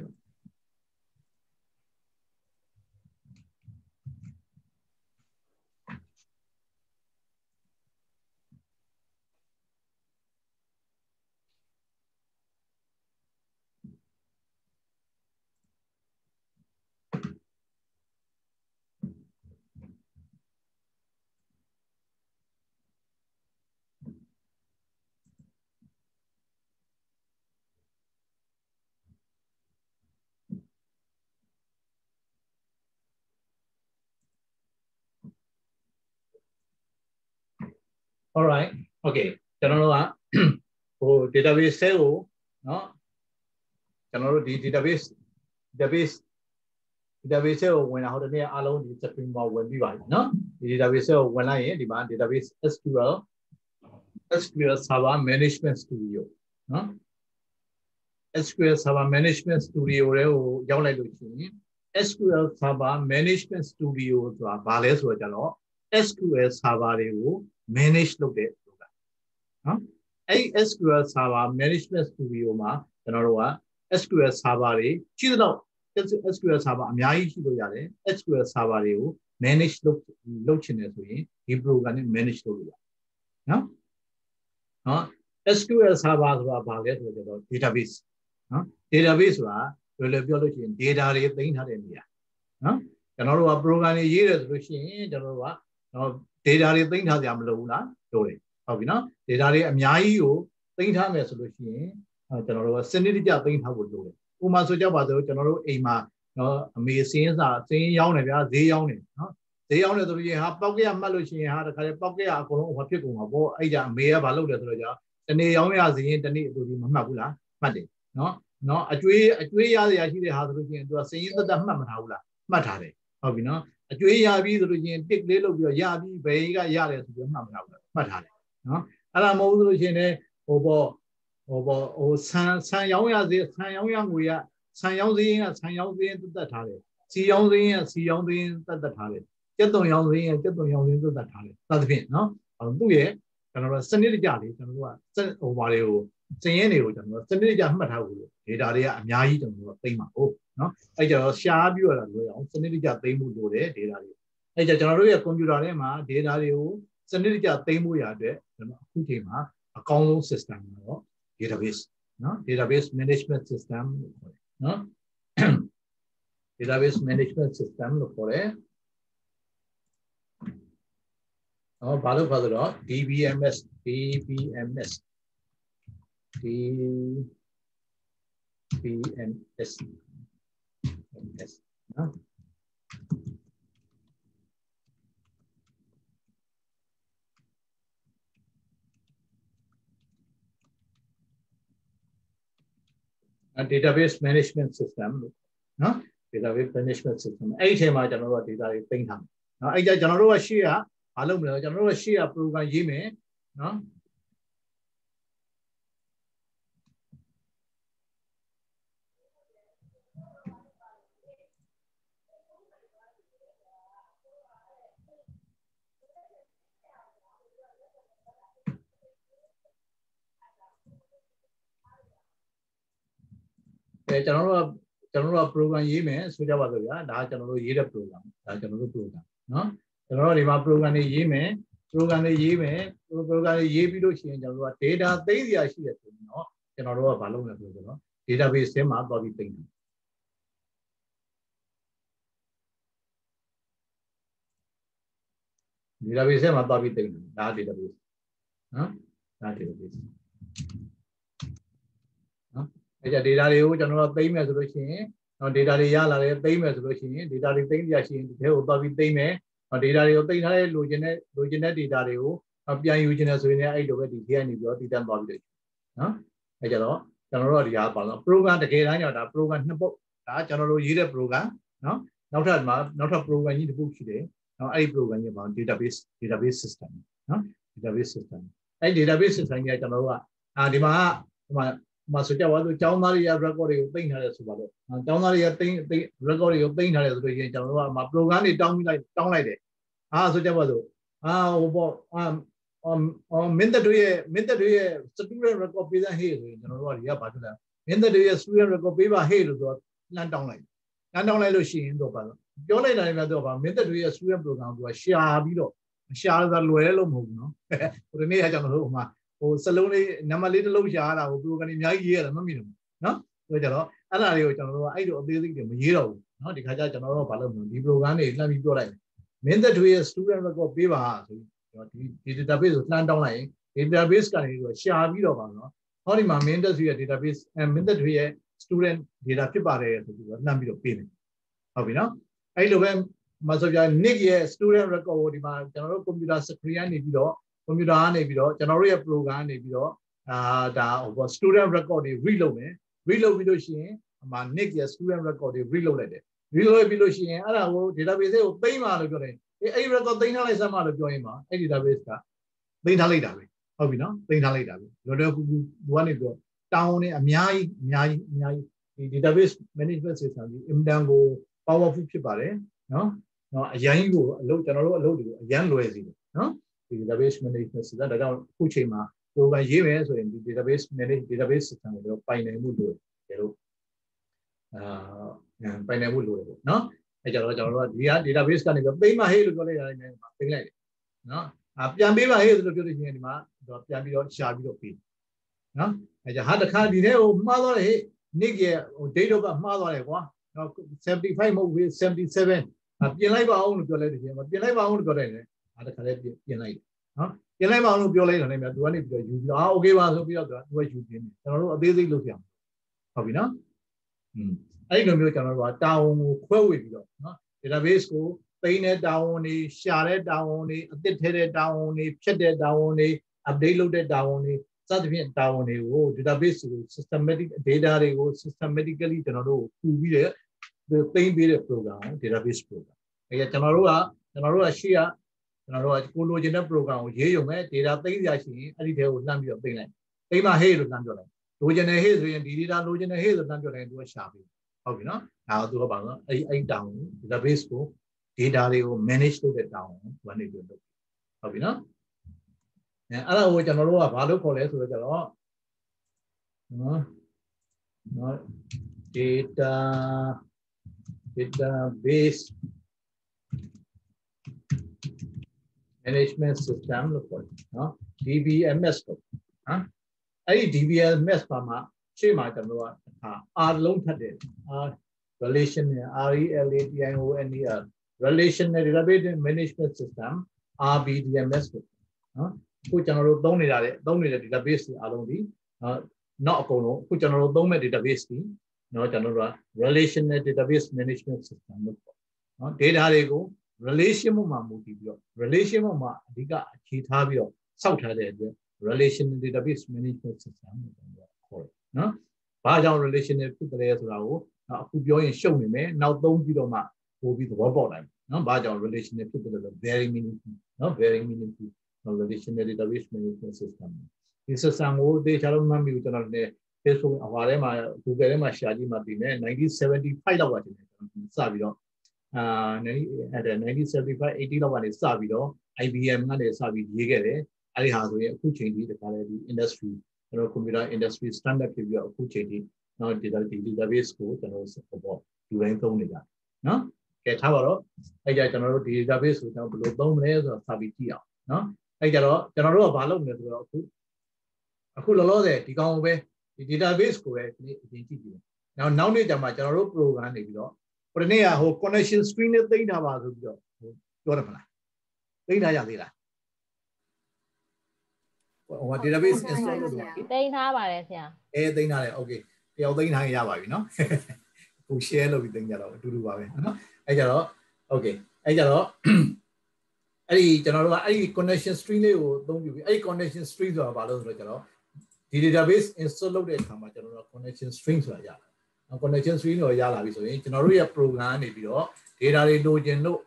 လို့ ပြောလေးနေ alright okay ကျွန်တော်တို့ကဟို database ဆဲကိုเนาะကျွန်တော်တို့ဒီ database database database ကိုဝင်လာဟိုတနေ့အားလုံးဒီ screen ပေါ်ဝင်ပြီးပါပြီเนาะဒီ database ကိုဝင်လိုက်ရင်ဒီမှာ database SQL SQL Server Management Studio เนาะ SQL Server Management Studio တွေကိုရောက်လိုက်လို့ရှိရင် SQL Server Management Studio ဆိုတာဘာလဲဆိုတော့ကျတော့ SQL server တွေကို manage လုပ်တဲ့ program နော်အဲ့ SQL server management studio မှာကျွန်တော်တို့က SQL server တွေရှိသလောက် SQL server အများကြီးရှိလို့ရတယ် SQL server တွေကို manage လုပ်လုပ်ချင်တယ်ဆိုရင်ဒီ program နဲ့ manage လုပ်လို့ရတယ်နော်နော် SQL server ဆိုတာဘာလဲဆိုတော့ database နော် database ဆိုတာလွယ်လွယ်ပြောလို့ရှိရင် data တွေသိမ်းထားတဲ့နေရာနော်ကျွန်တော်တို့က program တွေရေးတယ်ဆိုလို့ရှိရင်ကျွန်တော်တို့ကနော် data တွေသိမ်းထားကြမလို့ဘူးလားလို့တယ်ဟုတ်ပြီနော် data တွေအများကြီးကိုသိမ်းထားမယ်ဆိုလို့ရှိရင်ကျွန်တော်တို့ကစနစ်တကျသိမ်းထားဖို့လိုတယ်ဥပမာဆိုကြပါစို့ကျွန်တော်တို့အိမ်မှာနော်အမေစင်းစာစင်းရောင်းတယ်ဗျာဈေးရောင်းတယ်နော်ဈေးရောင်းတယ်ဆိုလို့ရှိရင်ဟာပောက်ကရမှတ်လို့ရှိရင်ဟာတခါလေပောက်ကရအကုန်လုံးဟောဖြစ်ကုန်မှာပေါ့အဲ့ကြအမေကဘာလုပ်တယ်ဆိုတော့ကြာတနေ့ရောင်းရဈေးရင်တနေ့အတူတူမမှတ်ဘူးလားမှတ်တယ်နော်နော်အကျွေးအကျွေးရရရှိတဲ့ဟာဆိုလို့ရှိရင်သူကစင်းရင်သက်သက်မှတ်မထားဘူးလားမှတ်ထားတယ်ဟုတ်ပြီနော် အကျွေးရပြီးဆိုလို့ရှိရင်တစ်လေးလုပ်ပြီးတော့ရပြီးဘယ်ကရတယ်ဆိုပြီးမှတ်မထားဘူးလားမှတ်ထားတယ်နော်အဲ့ဒါမဟုတ်ဘူးဆိုလို့ရှိရင်လည်းဟိုပေါ့ဟိုပေါ့ဟိုဆန်ဆန်ရောင်းရစေဆန်ရောင်းရငွေကဆန်ရောင်းစင်းကဆန်ရောင်းစင်းသက်သက်ထားတယ်စီရောင်းစင်းကစီရောင်းစင်းသက်သက်ထားတယ်ကျက်သွန်ရောင်းစင်းကကျက်သွန်ရောင်းစင်းသက်သက်ထားတယ်သတ်သဖြင့်နော်သူ့ရဲ့ကျွန်တော်တို့စနစ်တကျလေးကျွန်တော်တို့ကစက်ဟိုပါလေးကို စည်ရင်းတွေကိုကျွန်တော်စနစ်တကျမှတ်ထားဖို့လို့ data တွေကအများကြီးကျွန်တော်တို့သိမ်းပါဟုတ်နော်အဲ့ကြတော့ရှားပြီးတော့လွယ်အောင်စနစ်တကျသိမ်းမှုလိုတယ် data တွေအဲ့ကြကျွန်တော်တို့ရဲ့ computer ထဲမှာ data တွေကိုစနစ်တကျသိမ်းမှုရအတွက်ကျွန်တော်အခုချိန်မှာအကောင်းဆုံး system ကတော့ database နော် database management system လို့ခေါ်တယ်နော် database management system လို့ခေါ်တယ်ဟောဘာလို့ခေါ်ဆိုတော့ DBMS DBMS DBMS MS နော်အဲ database management system လို့နော် database management system အဲ့ဒီအချိန်မှာကျွန်တော်တို့က data တွေသိမ်းထားမယ်နော်အဲ့ကြကျွန်တော်တို့ကရှေ့ကမလုပ်မလဲကျွန်တော်တို့ကရှေ့က program ရေးမယ်နော် အဲကျွန်တော်တို့ကကျွန်တော်တို့က program ရေးမယ်ဆိုကြပါစို့ဗျာဒါကကျွန်တော်တို့ရေးတဲ့ program ဒါကျွန်တော်တို့ program နော်ကျွန်တော်တို့ဒီမှာ program တွေရေးမယ် program တွေရေးမယ် program တွေရေးပြီးလို့ရှိရင်ကျွန်တော်တို့က data သိမ်းစရာရှိတယ်ဆိုရင်တော့ကျွန်တော်တို့ကမလုပ်နဲ့ဆိုတော့ database ထဲမှာသွားပြီးသိမ်းတယ် database ထဲမှာသွားပြီးသိမ်းတယ်ဒါ database နော်ဒါ database နော် အဲ့ကြ data တွေကိုကျွန်တော်တို့သိမ်းမယ်ဆိုလို့ရှိရင်နော် data တွေရလာတယ်သိမ်းမယ်ဆိုလို့ရှိရင် data တွေသိမ်းကြရှိရင်ဒီထဲကိုသွားပြီးသိမ်းမယ်နော် data တွေကိုသိမ်းထားတဲ့လိုချင်တဲ့လိုချင်တဲ့ data တွေကိုပြန်ယူချင်တယ်ဆိုရင်လည်းအဲ့လိုပဲဒီထဲကနေပြီးတော့တည်တံ့သွားပြီးတော့နော်အဲ့ကြတော့ကျွန်တော်တို့ကဒီဟာပါလို့ program တကယ်တမ်းကျတော့ဒါ program နှစ်ပုတ်ဒါကျွန်တော်တို့ရေးတဲ့ program နော်နောက်ထပ်မှာနောက်ထပ် program ကြီးတစ်ခုရှိတယ်နော်အဲ့ဒီ program ကြီးပါ database database system နော် database system အဲ့ database system ကြီးကကျွန်တော်တို့ကအာဒီမှာဒီမှာ မဆိုကြပါစို့ကျောင်းသားတွေရ record တွေကိုသိမ်းထားတယ်ဆိုပါတော့ကျောင်းသားတွေကသိမ်းသိမ်း record တွေကိုသိမ်းထားတယ်ဆိုလို့ရှိရင်ကျွန်တော်တို့ကမ program တွေတောင်းပြီးလိုက်တောင်းလိုက်တယ်အာဆိုကြပါစို့အာဟိုပေါ့အာအော်မင်းတို့ရဲ့မင်းတို့ရဲ့ student record ပေးတဲ့ဟေ့ဆိုရင်ကျွန်တော်တို့ကဒီကဘာဖြစ်လဲမင်းတို့ရဲ့ student record ပေးပါဟေ့လို့ဆိုတော့လမ်းတောင်းလိုက်လမ်းတောင်းလိုက်လို့ရှိရင်တော့ပါပြောလိုက်တာလည်းတော့ပါမင်းတို့ရဲ့ student program ကရှာပြီးတော့ရှာတာလွယ်လို့မဟုတ်ဘူးနော်ဟိုဒီနေ့ကကျွန်တော်တို့ဟိုမှာ ဟိုစလုံးလေးနံပါတ်လေးတစ်လုံးရှာရတာကို program တွေအများကြီးရေးရတယ်မမြင်ဘူးနော်ဆိုကြတော့အဲ့ဒါတွေကိုကျွန်တော်တို့ကအဲ့လိုအသေးစိတ်တွေမရေးတော့ဘူးနော်ဒီခါကျကျွန်တော်တို့ကဘာလုပ်မလဲဒီ program တွေလှမ်းပြီးပြောလိုက်မင်းတို့ရဲ့ student record ပေးပါဆိုပြီးဒီ database ကိုလှမ်းတောင်းလိုက်ရင် database ကနေပြီးတော့ရှာပြီးတော့ပါနော်ဟောဒီမှာ main industry ရဲ့ database အဲ main industry ရဲ့ student data ဖြစ်ပါတယ်ဆိုပြီးတော့လှမ်းပြီးတော့ပေးတယ်ဟုတ်ပြီနော်အဲ့လိုပဲမဆိုပြ Nick ရဲ့ student record ကိုဒီမှာကျွန်တော်တို့ computer screen ကနေပြီးတော့ computer ကနေပြီးတော့ကျွန်တော်တို့ရဲ့ program နေပြီးတော့အာဒါဟို student record တွေ read လုပ်မယ် read လုပ်ပြီးလို့ရှိရင်အမ Nick ရဲ့ student record တွေ read လုပ်လိုက်တယ် read လုပ်ပြီးလို့ရှိရင်အဲ့ဒါကို database ကိုသိမ်းပါလို့ပြောတယ်အဲ့အဲ့ record သိမ်းထားလိုက်စမ်းပါလို့ပြောရင်ပါအဲ့ database ကသိမ်းထားလိုက်တာပဲဟုတ်ပြီနော်သိမ်းထားလိုက်တာပဲလောလောကူကူသူကနေပြောတောင်းနေအများကြီးအများကြီးအများကြီးဒီ database management system ကြီးအင်တန်ကို powerful ဖြစ်ပါတယ်နော်နော်အရင်ကိုအလုပ်ကျွန်တော်တို့အလုပ်တွေကိုအရင်လွယ်စီတယ်နော် ဒီ database management system ဒါကြောင့်အခုချိန်မှာ program ရေးမယ်ဆိုရင်ဒီ database manage database system ကိုတော့ပိုင်နိုင်မှုလိုတယ်လို့အာပိုင်နိုင်မှုလိုတယ်ပေါ့နော်အဲကြတော့ကျွန်တော်တို့ကဒီက database ကနေပြီးပိမဟေးလို့ပြောလိုက်တာလည်းပိလိုက်တယ်နော်အာပြန်ပေးပါဟေးဆိုလို့ပြောလို့ရှိရင်ဒီမှာပြန်ပြီးတော့ရှာပြီးတော့ပေးနော်အဲကြဟာတခါဒီထဲကိုမှားသွားတယ်ဟေး nick ရဲ့ဟို date of birth မှားသွားတယ်ကွာနော်75မဟုတ်ဘူး77ပြင်လိုက်ပါအောင်လို့ပြောလိုက်တယ်ပြင်လိုက်ပါအောင်လို့ပြောလိုက်တယ် အဲတခါလေးပြင်လိုက်တယ်နော်ပြင်လိုက်ပါအောင်လို့ပြောလိုက်တာလည်းမြတ်သူကနေပြီးတော့ယူပြီးတော့အာโอเคပါဆိုပြီးတော့သူကယူပြင်းတယ်ကျွန်တော်တို့အသေးစိတ်လုပ်ပြအောင်ဟုတ်ပြီနော်อืมအဲ့ဒီလိုမျိုးကျွန်တော်တို့ကတာဝန်ကိုခွဲဝေပြီးတော့နော် database ကိုသိမ်းတဲ့တာဝန်တွေရှာတဲ့တာဝန်တွေအသစ်ထဲတဲ့တာဝန်တွေဖြတ်တဲ့တာဝန်တွေ update လုပ်တဲ့တာဝန်တွေစသဖြင့်တာဝန်တွေကို database ကို systematic data တွေကို systematically ကျွန်တော်တို့ပူပြီးတဲ့သိမ်းပေးတဲ့ program database program အဲကျွန်တော်တို့ကကျွန်တော်တို့ကရှေ့က ကျွန်တော်တို့ကကိုလိုချင်တဲ့ program ကိုရေးရုံပဲ data သိမ်းရရှိရင်အဲ့ဒီထဲကိုလှမ်းပြီးတော့သိမ်းလိုက်သိမ်းမှဟေးလို့လှမ်းပြောလိုက်လိုချင်တဲ့ဟေးဆိုရင်ဒီ data လိုချင်တဲ့ဟေးဆိုလှမ်းပြောလိုက်ရင်သူကရှာပြီးဟုတ်ပြီနော်ဒါတော့သူကပါတော့အဲ့အဲ့တောင်း database ကို data တွေကို manage လုပ်တဲ့တောင်းကိုကနေပြီးလုပ်ဟုတ်ပြီနော်အဲအဲ့ဒါကိုကျွန်တော်တို့ကဘာလို့ခေါ်လဲဆိုတော့ကျတော့နော်နော် data database management system လို့ခေါ်တယ်နော် DBMS လို့ဟမ်အဲ့ဒီ DBMS ပါမှာရှေ့မှာကျွန်တော်ကအခါ R လုံးထပ်တယ် R relation နဲ့ RELATIONER relational database management system RBDMS လို့နော်အခုကျွန်တော်တို့သုံးနေတာလေသုံးနေတဲ့ database တွေအားလုံးဒီနော် not အကုန်လုံးအခုကျွန်တော်တို့သုံးမဲ့ database ဒီနော်ကျွန်တော်တို့က relational database management system လို့ခေါ်နော် data တွေကို relation မှာမူတည်ပြီးတော့ relation မှာအဓိကအခြေထားပြီးတော့စောက်ထားတဲ့အတွက် relational database management system လို့ကျွန်တော်ခေါ်တယ်နော်။ဘာကြောင့် relational ဖြစ်တယ်ဆိုတာကိုအခုပြောရင်ရှုပ်နေမယ်။နောက်သုံးပြီးတော့မှပို့ပြီးသဘောပေါက်နိုင်မယ်နော်။ဘာကြောင့် relational ဖြစ်တယ်လဲ very meaningful နော် very meaningful relational database management system ဒီ system ကိုတေချာလို့မှတ်မိဘူးကျွန်တော်လည်း Facebook အဟွာထဲမှာ Google ထဲမှာ share ကြည့်မှသိမယ်1975လောက်ကတင်တယ်ကျွန်တော်စပြီးတော့ အာ1975 80လောက်ကနေစပြီးတော့ IBM ကနေစပြီးရေးခဲ့တယ်အဲ့ဒီဟာဆိုရင်အခုချိန်ထိတခါလေဒီ industry ကျွန်တော် computer industry standard ဖြစ်ပြီးတော့အခုချိန်ထိနော် data database ကိုကျွန်တော်ပေါ့ဒီတိုင်းသုံးနေကြနော်ကဲထားပါတော့အဲ့ကြကျွန်တော်တို့ database ကိုကျွန်တော်ဘယ်လိုသုံးမလဲဆိုတော့စပြီးကြည့်အောင်နော်အဲ့ကြတော့ကျွန်တော်တို့ကဘာလုပ်မလဲဆိုတော့အခုအခုလောလောဆယ်ဒီကောင်ကိုပဲဒီ database ကိုပဲဒီနေ့အရင်ကြည့်ကြည့်နောက်နောက်နေ့ကျမှကျွန်တော်တို့ program နေပြီးတော့ ဟိုတနေ့ကဟို connection screen နဲ့သိမ်းထားပါဆိုပြီးတော့ဟိုပြောတယ်မလားသိမ်းထားရသေးလားဟို database install လုပ်တယ် တိန်းထားပါတယ်ဆရာ အဲသိမ်းထားတယ် okay တယောက်သိမ်းထားရင်ရပါပြီเนาะကို share လုပ်ပြီးသိမ်းကြတော့အတူတူပါပဲเนาะအဲကြတော့ okay အဲကြတော့အဲ့ဒီကျွန်တော်တို့ကအဲ့ဒီ connection string လေးကိုအသုံးပြုပြီးအဲ့ဒီ connection string ဆိုတာဘာလို့ဆိုတော့ကျွန်တော်ဒီ database install လုပ်တဲ့အခါမှာကျွန်တော်တို့ connection string ဆိုတာရတယ်နော် connection string တော့ရလာပြီဆိုရင်ကျွန်တော်တို့ရဲ့ program ကနေပြီးတော့ data တွေလိုချင်လို့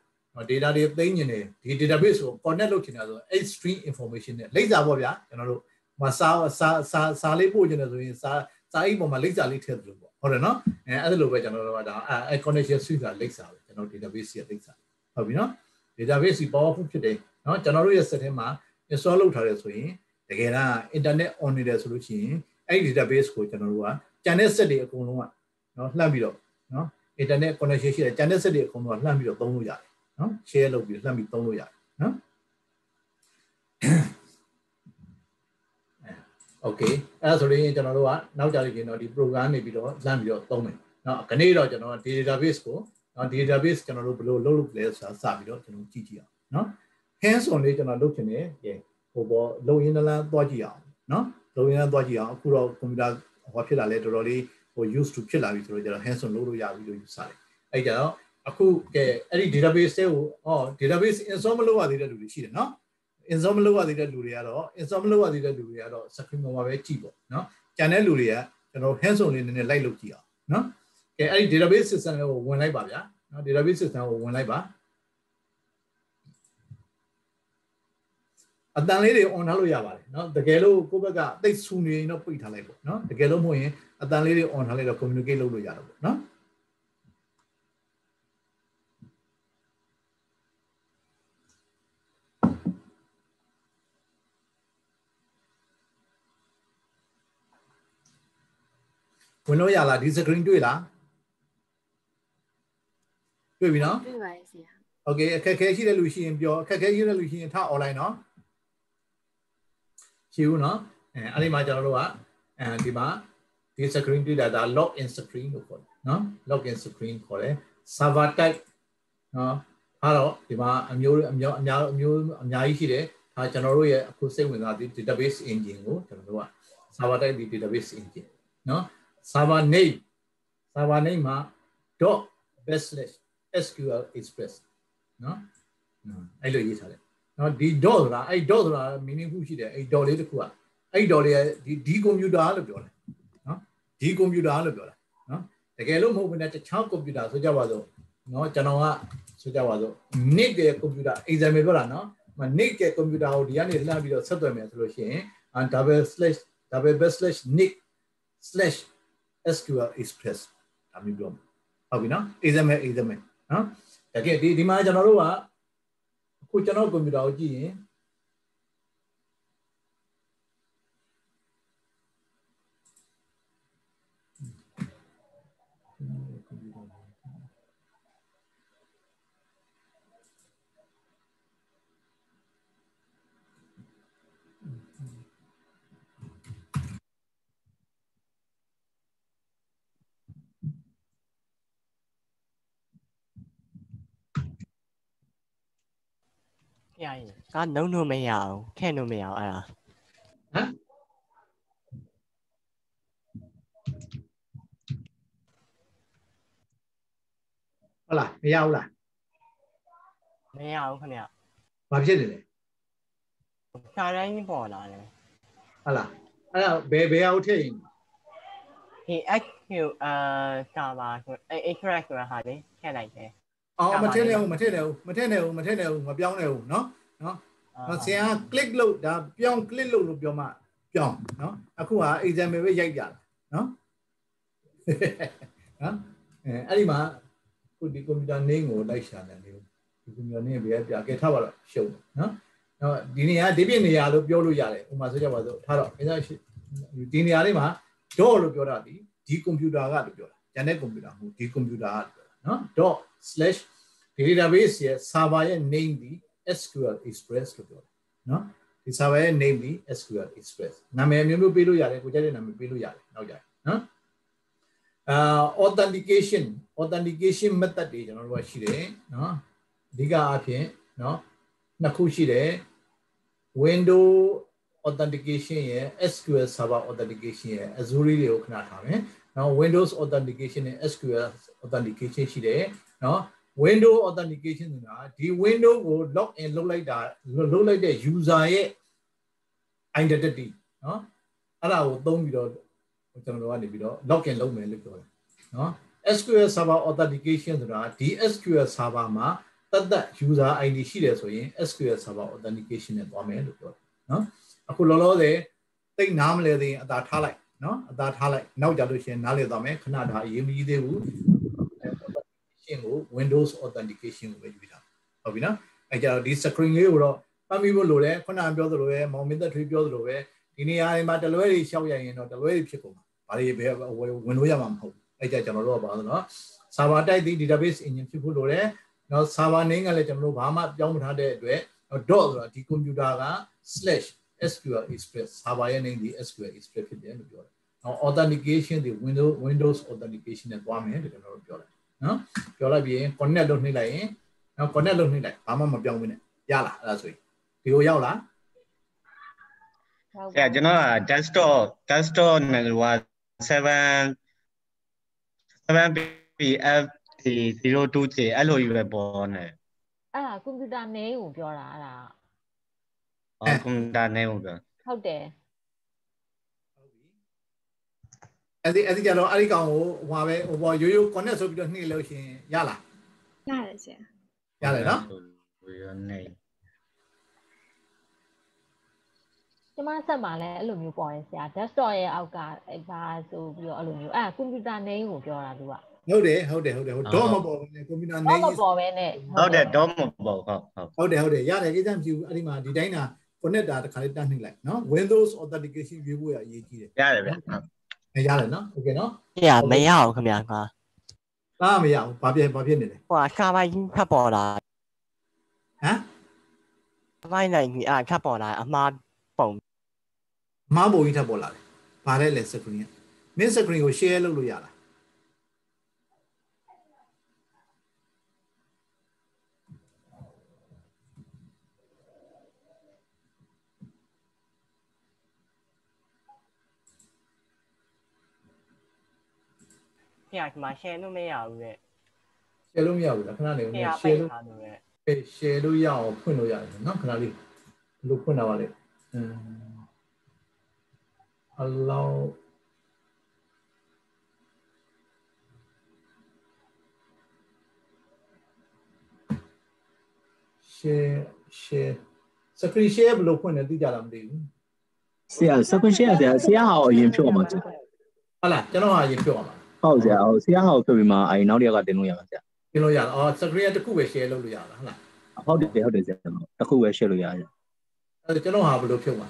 data တွေသိမ်းနေတယ်ဒီ database ကို connect လုပ်ချင်တာဆိုအဲ့ string information နဲ့လိပ်စာပေါ့ဗျာကျွန်တော်တို့မစာစာစာစာလေးပို့ချင်တယ်ဆိုရင်စာစာအိမ်ပေါ်မှာလိပ်စာလေးထည့်သလိုပေါ့ဟုတ်တယ်နော်အဲအဲ့လိုပဲကျွန်တော်တို့ကဒါအဲ connection string ကလိပ်စာပဲကျွန်တော် database ရဲ့လိပ်စာဟုတ်ပြီနော် database ကြီး powerful ဖြစ်တယ်နော်ကျွန်တော်တို့ရဲ့ set ထဲမှာ install လုပ်ထားတယ်ဆိုရင်တကယ်တော့ internet on နေတယ်ဆိုလို့ရှိရင်အဲ့ဒီ database ကိုကျွန်တော်တို့က channel set တွေအကုန်လုံးက နော်လှမ်းပြီးတော့နော် internet connection ရှိတယ်ကျန်တဲ့စက်တွေအကုန်လုံးကလှမ်းပြီးတော့သုံးလို့ရတယ်နော် share လုပ်ပြီးလှမ်းပြီးသုံးလို့ရတယ်နော် okay အဲ့ဒါဆိုရင်ကျွန်တော်တို့ကနောက်ကြလို့ကျွန်တော်ဒီ program နေပြီးတော့လှမ်းပြီးတော့သုံးမယ်နော်ခဏတော့ကျွန်တော်က database ကိုနော် database ကျွန်တော်တို့ဘယ်လိုလုပ်လုပ်လဲဆိုတာစပြီးတော့ကျွန်တော်ကြည့်ကြည့်အောင်နော် hands on လေးကျွန်တော်လုပ်ချင်တယ်ဟိုပေါ်လုံရင်းနှလားသွားကြည့်အောင်နော်လုံရင်းနှလားသွားကြည့်အောင်အခုတော့ကွန်ပျူတာဟောဖြစ်လာလဲတော်တော်လေး ဟို used to ဖြစ်လာပြီဆိုတော့ကျွန်တော် hands on လုပ်လို့ရပြီလို့ယူဆတယ်အဲ့ကြတော့အခုကဲအဲ့ဒီ database တွေကိုဟော database install မလုပ်ရသေးတဲ့လူတွေရှိတယ်နော် install မလုပ်ရသေးတဲ့လူတွေကတော့ install မလုပ်ရသေးတဲ့လူတွေကတော့ screen ပေါ်မှာပဲကြည့်ပေါ့နော်ကျန်တဲ့လူတွေကကျွန်တော် hands on လေးနည်းနည်းလိုက်လုပ်ကြည့်အောင်နော်ကဲအဲ့ဒီ database system ကိုဝင်လိုက်ပါဗျာနော် database system ကိုဝင်လိုက်ပါအတန်လေးတွေ on ထားလို့ရပါတယ်เนาะတကယ်လို့ကိုယ့်ဘက်ကအသိဆူနေရင်တော့ပိတ်ထားလိုက်ပေါ့เนาะတကယ်လို့မဟုတ်ရင် အတန်လေးတွေ on ထားလိုက်တော့ communicate လုပ်လို့ရတော့ပေါ့နော်ဝင်လို့ရလားဒီ screen တွေ့လားတွေ့ပြီနော်တွေ့ပါရဲ့ဆရာ Okay အခက်အခဲရှိတဲ့လူရှိရင်ပြောအခက်အခဲရှိတဲ့လူရှိရင်ထား online နော်ရှိဘူးနော်အဲအဲ့ဒီမှာကျွန်တော်တို့ကအဲဒီမှာ ဒီ screen တွေ့တာဒါ log in screen လို့ခေါ်တယ်နော် log in screen ခေါ်တယ် server type နော်အဲ့တော့ဒီမှာအမျိုးအမျိုးအများအမျိုးအများကြီးရှိတယ်ဒါကျွန်တော်တို့ရဲ့အခုစိတ်ဝင်စားသည့် database engine ကိုကျွန်တော်တို့က server type ဒီ database engine နော် server name server name မှာ .backslash/sql express နော်အဲ့လိုရေးထားတယ်နော်ဒီ dot ဆိုတာအဲ့ dot ဆိုတာ meaning ခုရှိတယ်အဲ့ dot လေးတစ်ခုอ่ะအဲ့ dot လေးကဒီဒီ computer လို့ပြောတယ် နော်ဒီ computer လို့ပြောတာနော်တကယ်လို့မဟုတ်ဘူးねတခြား computer ဆိုကြပါစို့နော်ကျွန်တော်ကဆိုကြပါစို့ nick ရဲ့ computer example ပြောတာနော် nick ရဲ့ computer ကိုဒီကနေလှမ်းပြီးတော့ဆက်သွယ်မယ်ဆိုလို့ရှိရင် double slash double backslash nick slash SQL Express ဒါမျိုးပြောမှာဟုတ်ပြီနော် example example နော်တကယ်ဒီဒီမှာကျွန်တော်တို့ကအခုကျွန်တော်ကွန်ပျူတာကိုကြည့်ရင် ရရင်ကနှုံလို့မရအောင်ထဲ့လို့မရအောင်အဲ့ဒါဟမ်ဟုတ်လားမရဘူးလားမရအောင်ခင်ဗျာဘာဖြစ်နေလဲရှာတိုင်းကြီးပေါ်လာတယ်ဟုတ်လားအဲ့ဒါဘယ်ဘယ်အောင်ထည့်ရင်ဒီ XQ အာစာပါဆိုအဲ extract ဆိုတာဟာလေထည့်လိုက်တယ် အော်မထည့်နဲ့ဟုတ်မထည့်နဲ့ဟုတ်မထည့်နဲ့ဟုတ်မထည့်နဲ့ဟုတ်မပြောင်းနဲ့ဟုတ်နော်နော်ဆရာက click လုပ်ဒါပြောင်း click လုပ်လို့ပြောမှပြောင်းနော်အခုက example ပဲရိုက်ပြတာနော်နော်အဲအဲ့ဒီမှာကိုဒီ computer name ကိုလိုက်ရှာတယ်လေဒီ computer name ပဲပြခဲ့ထားပါတော့ရှုံးနော်နော်ဒီနေရာဒီပြနေရာလို့ပြောလို့ရတယ်ဥပမာဆိုကြပါစို့ထားတော့ခင်ဗျာဒီနေရာလေးမှာ dot လို့ပြောတာဒီဒီ computer ကလို့ပြောတာဂျန်တဲ့ computer မဟုတ်ဒီ computer ကလို့ပြောတာနော် dot slash database ရဲ့ server ရဲ့ name ဒီ SQL Express လို့ပြောတာနော်ဒီ server ရဲ့ name ဒီ SQL Express နာမည်အမျိုးမျိုးပေးလို့ရတယ်ကိုကြိုက်တဲ့နာမည်ပေးလို့ရတယ်နောက်ကြနော်အာ authentication authentication method တွေကျွန်တော်တို့ကရှိတယ်နော်အဓိကအားဖြင့်နော်နှစ်ခုရှိတယ် window authentication ရဲ့ SQL server authentication ရဲ့ Azure တွေကိုခဏထားမယ်နော် Windows authentication နဲ့ SQL authentication ရှိတယ်နော် window authentication ဆိုတာဒီ window ကို log in လုပ်လိုက်တာလုပ်လိုက်တဲ့ user ရဲ့ identity နော်အဲ့ဒါကိုသုံးပြီးတော့ကျွန်တော်တို့ကနေပြီးတော့ log in လုပ်မယ်လို့ပြောတယ်နော် SQL server authentication ဆိုတာဒီ SQL server မှာတတ်တတ် user ID ရှိတယ်ဆိုရင် SQL server authentication နဲ့သွားမယ်လို့ပြောတယ်နော်အခုလောလောဆယ်သိနားမလဲသေးရင်အသာထားလိုက်နော်အသာထားလိုက်နောက်ကြလို့ရှိရင်နားလည်သွားမယ်ခဏဒါအရေးမကြီးသေးဘူး authentication ကို Windows authentication ကိုပဲယူထားဟုတ်ပြီနော်အဲကြတော့ဒီ screen လေးကိုတော့ပတ်မိဖို့လိုတယ်ခုနကပြောသလိုပဲမောင်မင်းသက်ထွေးပြောသလိုပဲဒီနေရာတွေမှာတလွဲတွေရှောက်ရရင်တော့တလွဲတွေဖြစ်ကုန်မှာဘာတွေပဲဝင်လို့ရမှာမဟုတ်ဘူးအဲကြကျွန်တော်တို့ကပါဆိုတော့ server type ဒီ database engine ဖြစ်ဖို့လိုတယ်နော် server name ကလည်းကျွန်တော်တို့ဘာမှပြောင်းမထားတဲ့အတွက် dot ဆိုတာဒီ computer က slash SQL Express server ရဲ့ name ဒီ SQL Express ဖြစ်တယ်လို့ပြောတယ်နော် authentication ဒီ Windows Windows authentication နဲ့သွားမယ်လို့ကျွန်တော်တို့ပြောတယ်နော် ပြောလိုက်ပြီးရင် connect လုပ်နှိပ်လိုက်ရင်နော် connect လုပ်နှိပ်လိုက်ဘာမှမပြောင်းဘူးနဲ့ရလားအဲ့ဒါဆိုရင်ဒီကိုရောက်လားဟုတ်ဆရာကျွန်တော်က desktop desktop နဲ့ဟို7 7pf 02J အဲ့လိုကြီးပဲပေါ်နေအဲ့ဒါကွန်ပျူတာနည်းကိုပြောတာအဲ့ဒါဟောကွန်ပျူတာနဲ့ဟုတ်တယ်ဟုတ်တယ် အဲ့ဒီအဲ့ဒီကြတော့အဲ့ဒီကောင်ကိုဟိုပါပဲဟိုပေါ်ရိုးရိုး connect ဆိုပြီးတော့နှိပ်လို့ရှိရင်ရလားရတယ်ဆရာရတယ်နော်ဝေရနေကျမဆက်မှာလည်းအဲ့လိုမျိုးပေါ်တယ်ဆရာ desktop ရဲ့အောက်ကအဲ့ဒါဆိုပြီးတော့အဲ့လိုမျိုးအဲ့ဒါကွန်ပျူတာနည်းကိုပြောတာသူကဟုတ်တယ်ဟုတ်တယ်ဟုတ်တယ်ဟိုတော့မပေါ်ဘူးねကွန်ပျူတာတော့ name မပေါ်ပဲနဲ့ဟုတ်တယ်တော့မပေါ့ဟုတ်ဟုတ်ဟုတ်တယ်ဟုတ်တယ်ရတယ်ကိစ္စမရှိဘူးအဲ့ဒီမှာဒီတိုင်းတာ connect တာတစ်ခါလေးတန်းနှိပ်လိုက်နော် Windows authentication ရွေးဖို့ရအရေးကြီးတယ်ရတယ်ဗျဟုတ်အဲ ရတယ်နော်โอเคနော် ပြရမရအောင်ခင်ဗျာက သားမရဘူးဘာဖြစ်ဘာဖြစ်နေလဲ ဟိုကရှာပိုင်းကြီးဖတ်ပေါ်လာ ဟမ် ပိုင်းနိုင်ကြီးအာဖတ်ပေါ်လာအမှားပုံ မားပုံကြီးထပ်ပေါ်လာတယ်ဘာလဲလဲ screen က main screen ကို share လုပ်လို့ရလား ပြရဒီမှာ share လို့မရဘူးတဲ့ share လို့မရဘူးလားခဏနေဦးပြရမယ်ပိ share တ်လို့ထားလို့တဲ့အဲ share လို့ရအောင်ဖွင့်လို့ရတယ်နော်ခဏလေးဘယ်လိုဖွင့်တာပါလဲအမ် allow share share screen share ဘယ်လိုဖွင့်လဲသိကြလားမသိဘူးဆရာစကွန်ရှယ်ဆရာဆရာဟောအရင်ဖြုတ်အောင်ပါဆရာဟုတ်လားကျွန်တော်ဟာရင်ပြောပါမှာ ဟုတ်ဆရာဟိုဆရာဟောဖြုတ်ပြီးမှအဲနောက်တစ်ယောက်ကတင်လို့ရပါဆရာ ပြင်လို့ရလားအော် screen တစ်ခုပဲ share လုပ်လို့ရလားဟုတ်လား ဟုတ်တယ်ဟုတ်တယ်ဆရာတစ်ခုပဲ share လို့ရတယ် အဲကျွန်တော်ဟာဘယ်လိုဖြုတ်မှာ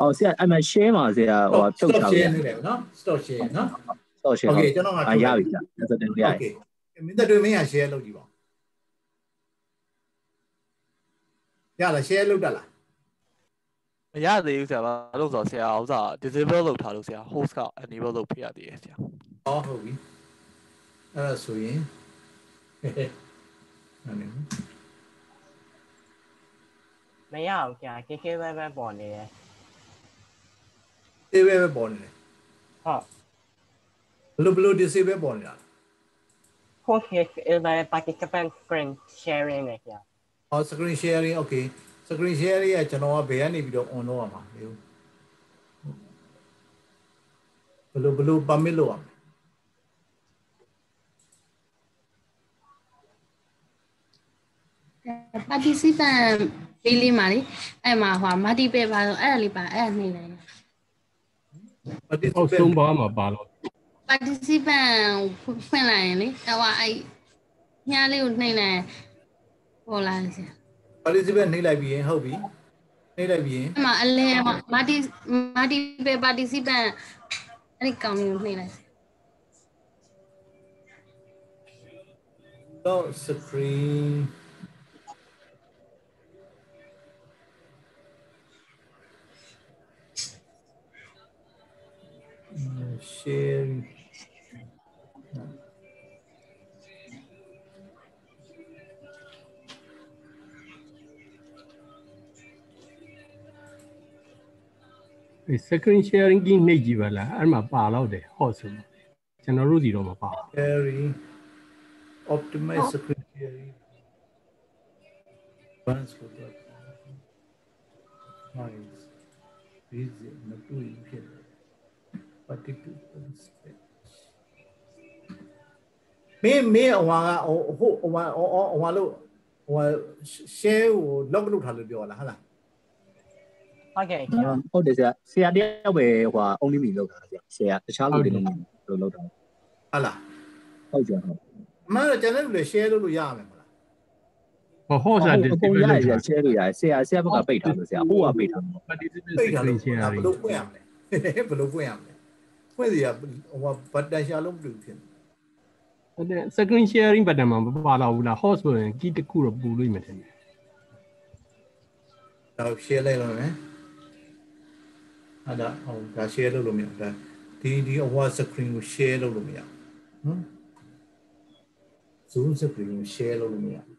အော်ဆရာအဲ့မှာ share မှာဆရာဟိုဖြုတ် stop ချောက်ရ share နေတယ်နော် stop share နော် တော့ share โอ ဟုတ် เคကျွန်တော်က အာရပြီဆရာအဲ့ဒါတင်လို့ရ โอ ရ เคမင်းတို့တွေမင်းရ share လုပ်ကြည့်ပါရလား share လုပ်တတ်လား မရသေးဘူးဆရာဘာလို့ဆိုတော့ဆရာဥစ္စာ disable လုပ်ထားလို့ဆရာ host က enable လုပ်ပြရသေးတယ်ဆရာဟောဟုတ်ပြီအဲ့ဒါဆိုရင်ဟဲ့ဟဲ့နားနေနော်မရဘူးခင်ဗျာကေကေပဲပဲပေါ်နေတယ်သေးပဲပဲပေါ်နေတယ်ဟုတ်ဘယ်လိုဘယ်လို disable ပေါ်နေတာလဲကိုကေအဲပဲ participant screen sharing နဲ့ခင်ဗျာဟော screen sharing okay screen sharing ကကျွန်တော်ကဘယ်ကနေပြီးတော့ on လုပ်ရမှာလဲဘယ်လိုဘယ်လို permit လုပ်ရမလဲ participant လေးလေးမှာလေအဲ့မှာဟို multiple ပါဆိုအဲ့ဒါလေးပါအဲ့ဒါနှိမ့်လိုက်အောက်ဆုံးဘာမှပါတော့ participant ဖွင့်လိုက်ရင်လေဟိုအဲ့ညားလေးကိုနှိမ့်လိုက်ပေါ်လာတယ်ဆရာ participant နှိပ်လိုက်ပြီးရင်ဟုတ်ပြီနှိပ်လိုက်ပြီးရင် အဲ့မှာအလဲ multi multiple participant အဲ့ဒီကောင်လေးကိုနှိမ့်လိုက် တော့ screen share screen sharing ကြီးနှိပ်ကြည့်ပါလားအဲ့မှာပါတော့တယ်ဟော့ဆိုတော့ကျွန်တော်တို့ဒီတော့မပါဘူး sharing optimize screen sharing once for that nice busy မတူရင်ဖြစ်တယ် particular step မင်းမင်းဟိုဟာဟိုဟိုဟိုဟာဟိုဟိုဟာလို့ဟိုဟာ share ကို log လုပ်ထားလို့ပြောလားဟုတ်လား ဟုတ်ကဲ့ခင်ဗျာဟုတ်တယ်ဆရာဆရာတယောက်ပဲဟို only me လောက်တာဆရာဆရာတခြားလူတွေလုံးလုံးလောက်တာဟုတ်လားဟုတ်ကြဟုတ်အမှန်တော့ကျွန်တော်တို့လည်း share လုပ်လို့ရရမယ်မဟုတ်လားဟောဟော့စာအ disable ကုန်ရလုပ်ရတာရှယ်လို့ရဆရာဆရာဘက်ကပိတ်ထားလို့ဆရာဟိုကပိတ်ထားလို့ participant ပိတ်ထား screen လို့ဘ sharing ယ်လိုဖွင့်ရမလဲဘယ်လိုဖွင့်ရမလဲဖွင့်စီရဟိုဘတ်တန်ရှာလုံးမတူဖြစ်နေဟုတ်တယ် screen sharing button မှာမပါတော့ဘူးလားဟော့ဆိုရင် key တစ်ခုတော့ပူလို့မှတယ်တော့ share လိုက်လို့မယ် ဟာဒါဟိုဒါ share လုပ်လို့မရဘူးဒါဒီဒီ award screen ကို share လုပ်လို့မရဘူးဟမ် zoom screen ကို share လုပ်လို့မရဘူး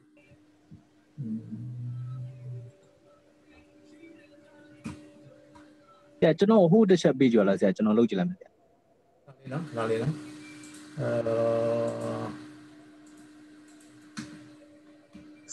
อืมဆရာကျွန်တော်ဟိုတစ်ချက်ပေးကြလားဆရာကျွန်တော်လုပ်ကြည့်လိုက်မယ်ဆရာဒါလေးနော်ဒါလေးနော်အဲ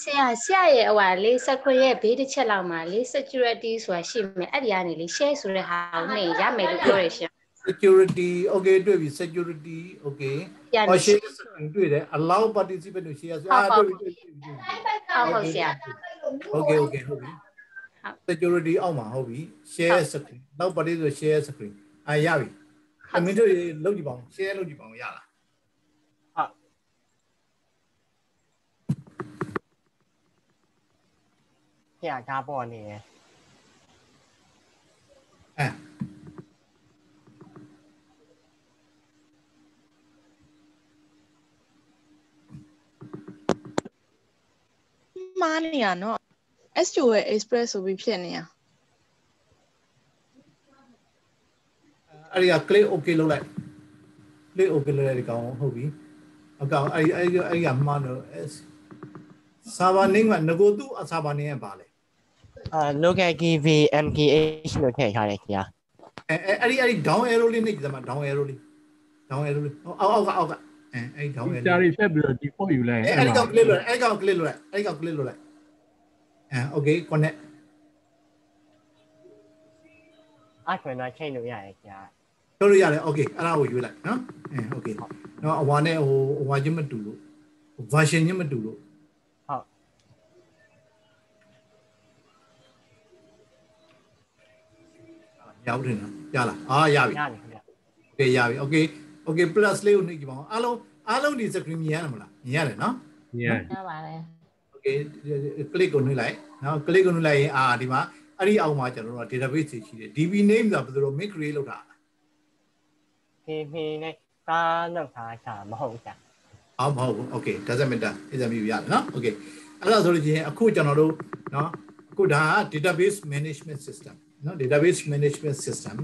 ဆရာဆရာရဲ့ဟိုလေးစခွင့်ရဲ့ဘေးတစ်ချက်လောက်မှာလေး security ဆိုတာရှိမယ်အဲ့ဒီကနေလေး share ဆိုတဲ့ဟာကိုနှိမ့်ရမယ်လို့ပြောရရှင် security okay တွေ့ပြီ security okay ပြန်ဟော share screen တွေ့တယ် allow participant to share အာတွေ့ပြီတွေ့ပြီတွေ့ပြီဟုတ်ဟုတ်ဆရာ okay okay ဟုတ်ပြီ security အောက်မှာဟုတ်ပြီ share screen နောက်ပါလေးဆို share screen အာရပြီအမင်းတို့လုပ်ကြည့်ပါဦး share လုပ်ကြည့်ပါဦးရလား ခင်ဗျာဒါပေါ်နေတယ်အဲမှားနေရနော် S2 ရဲ့ express ဆိုပြီးဖြစ်နေရအဲ့ဒီက click okay လုပ်လိုက် click okay လုပ်လိုက်ဒီကောင်ဟုတ်ပြီအကောင်အဲ့ဒီအဲ့ဒီအဲ့ဒီကမှားတော့ S server name ကငကိုသူ့ server name ကပါလဲ အာ local kv mkh လို့ထည့်ထားတယ်ခင်ဗျာအဲအဲ့ဒီအဲ့ဒီ down arrow လေးနှိပ်ကြမှာ down arrow လေး down arrow လေးအောက်အောက်ကအောက်ကအဲအဲ့ဒီ down arrow ဆရာတွေဖြတ်ပြီးတော့ default ယူလိုက်ရင်အဲ့ဒီကောင် click လုပ်လိုက်အဲ့ဒီကောင် click လုပ်လိုက်အဲ့ဒီကောင် click လုပ်လိုက်အဲ okay connect အဲ့ခွင်တော့ချိန်လို့ရတယ်ခင်ဗျာလုပ်လို့ရတယ် okay အဲ့ဒါကိုရွေးလိုက်နော်အဲ okay နော်အဝါနဲ့ဟိုအဝါချင်းမတူလို့ version ချင်းမတူလို့ ရဘူးတင်နော်ရလားအာရပြီရတယ်ခင်ဗျာ okay ရပြီ okay okay plus လေးကိုနှိပ်ကြည့်ပါဦးအားလုံးအားလုံးဒီ screen မြင်ရတယ်မလားမြင်ရတယ်နော်ညံရပါတယ် okay click ကိုနှိပ်လိုက်နော် click ကိုနှိပ်လိုက်ရင်အာဒီမှာအဲ့ဒီအောက်မှာကျွန်တော်တို့က database တွေရှိတယ် db name ဆိုတာဘယ်လို make create လုပ်တာ kv နဲ့ကားလောက်ထားတာမဟုတ်ဘူးခင်ဗျာအော်မဟုတ်ဘူး okay doesn't matter SMU ရတယ်နော် okay အဲ့ဒါဆိုလို့ချင်းအခုကျွန်တော်တို့နော်အခုဒါက database management system နော် database management system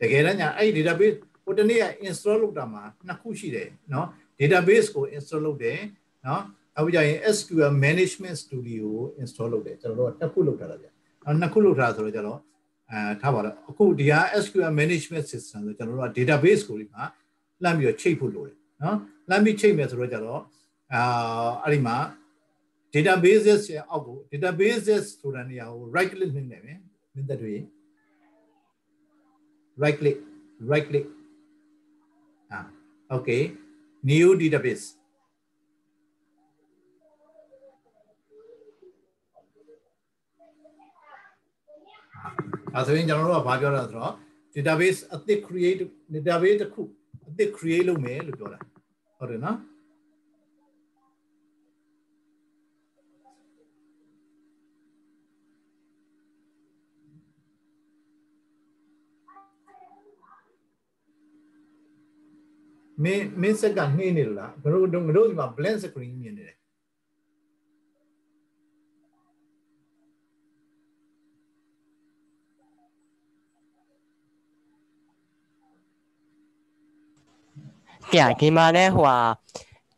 တကယ်တမ်းညာအဲ့ဒီ database ဟိုတနေ့က install လုပ်တာမှာနှစ်ခုရှိတယ်နော် database ကို install လုပ်တယ်နော်အခုကျရင် SQL management studio ကို install လုပ်တယ်ကျွန်တော်တို့ကတစ်ခုလုပ်ထားတာဗျအဲ့နှစ်ခုလုပ်ထားဆိုတော့ကျတော့အဲထားပါတော့အခုဒီဟာ SQL management system ဆိုကျွန်တော်တို့က database ကိုဒီမှာလှမ်းပြီးတော့ချိတ်ဖို့လိုတယ်နော်လှမ်းပြီးချိတ်မယ်ဆိုတော့ကျတော့အာအဲ့ဒီမှာ databases ရဲ့အောက်ကို databases ဆိုတာနေရာကို right click နှိပ်နေမယ်မင်းသက်တွေ right click right click อ่า okay new database အဲဆိုရင်ကျွန်တော်တို့ကဘာပြောတာဆိုတော့ database အသစ် create database တစ်ခုအသစ် create လုပ်မယ်လို့ပြောတာဟုတ်တယ်နော် မင်းမင်းစက်ကနှေးနေလို့လားငါတို့ငါတို့ဒီမှာ blank screen မြင်နေတယ်ဗျာဒီမှာလဲဟိုဟာ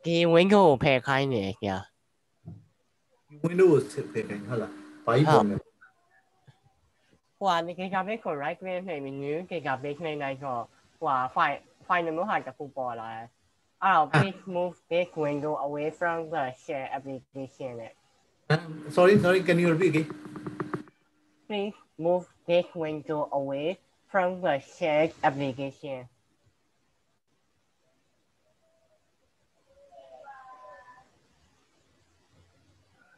ဒီ window ကိုဖယ်ခိုင်းနေဗျာ Windows စစ်ပေးခိုင်းဟုတ်လားဘာကြီးပုံလဲဟိုဟာဒီ gigabit ကို right click နှိပ်ပြီး new gigabit နှိပ်လိုက်တော့ဟိုဟာ file file နံပါတ်ဟာတစ်ခုပေါ်လာတယ်အဲ့တော့ please move this window away from the share application နဲ့ sorry sorry can you repeat again please move this window away from the shared application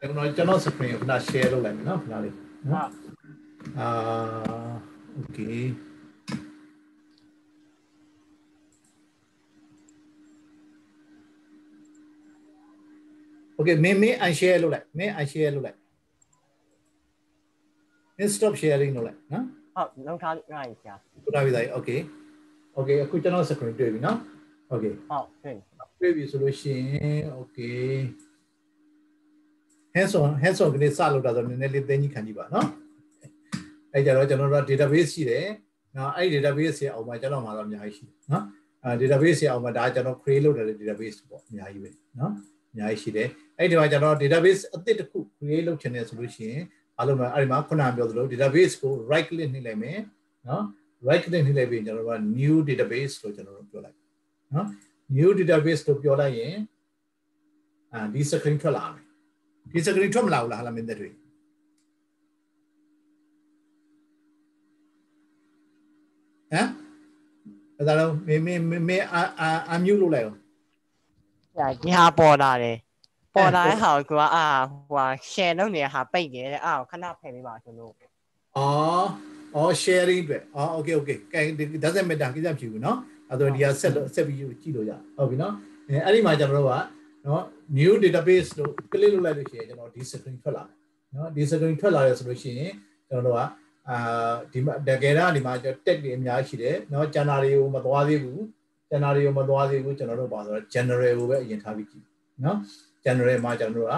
ကျွန်တော်ကျွန်တော် screen ကိုခဏ share လုပ်လိုက်မယ်နော်ခဏလေးဟုနော်တ်အာ okay okay မင်းမင်း unshare လုပ်လိုက်မင်း unshare လုပ်လိုက်မင်း stop sharing လုပ်လိုက်နော်ဟုတ်လုံးထားလိုက်ဗျာခုနကပြသား okay okay အခုကျွန်တော် screen တွေ့ပြီနော် okay ဟုတ်ပြီတွေ့ပြီဆိုလို့ရှိရင် okay hands on hands on ကနေစလုပ်တာဆိုတော့နည်းနည်းလေးသိကြီးခံကြည့်ပါနော်အဲကြတော့ကျွန်တော်တို့ database ရှိတယ်နော်အဲ့ဒီ database ရဲ့အောက်မှာကျွန်တော်မှာတော့အများကြီးရှိတယ်နော်အဲ database ရဲ့အောက်မှာဒါကျွန်တော် create လုပ်တဲ့ database ပေါ့အများကြီးပဲနော်အများကြီးရှိတယ် အဲ့ဒီမှာကျွန်တော် database အသစ်တစ်ခု create လုပ်ချင်တယ်ဆိုလို့ရှိရင်အားလုံးမှာအဲ့ဒီမှာခုနပြောသလို database ကို right click နှိပ်လိုက်မယ်နော် right click နှိပ်လိုက်ပြီးကျွန်တော်တို့က new database လို့ကျွန်တော်တို့ပြောလိုက်နော် new database လို့ပြောလိုက်ရင်အာဒီ screen ထွက်လာမယ်ဒီ screen ထွက်မလာဘူးလားဟာလာမင်းသက်တွေဟမ်အဲ့ဒါတော့မေမေမေမေအာအာအမြူလို့လိုက်အောင်ဗျာဒီဟာပေါ်လာတယ် ပေါ်လာတဲ့ဟာကိုကအာဟိုဟာ share လုပ်နေတဲ့ဟာပိတ်နေတယ်အာခဏဖယ်ပေးပါကျွန်တော် အော်အော် sharing အတွက်အော် okay okay ကဲ doesn't matter ကိစ္စမရှိဘူးเนาะအဲ့တော့ဒီဟာဆက်လို့ဆက်ပြီးကြည့်လို့ရဟုတ်ပြီเนาะအဲအဲ့ဒီမှာကျွန်တော်တို့ကเนาะ new database လို့ click လုပ်လိုက်လို့ရှိရင်ကျွန်တော်ဒီ screen ထွက်လာတယ်เนาะဒီ screen ထွက်လာတယ်ဆိုလို့ရှိရင်ကျွန်တော်တို့ကအာဒီမှာတကယ်တော့ဒီမှာ tag တွေအများကြီးရှိတယ်เนาะ channel တွေကိုမသွားသေးဘူး channel တွေကိုမသွားသေးဘူးကျွန်တော်တို့ပါဆိုတော့ general ကိုပဲအရင်ထားပြီးကြည့်เนาะ general မှာကျွန်တော်တို့က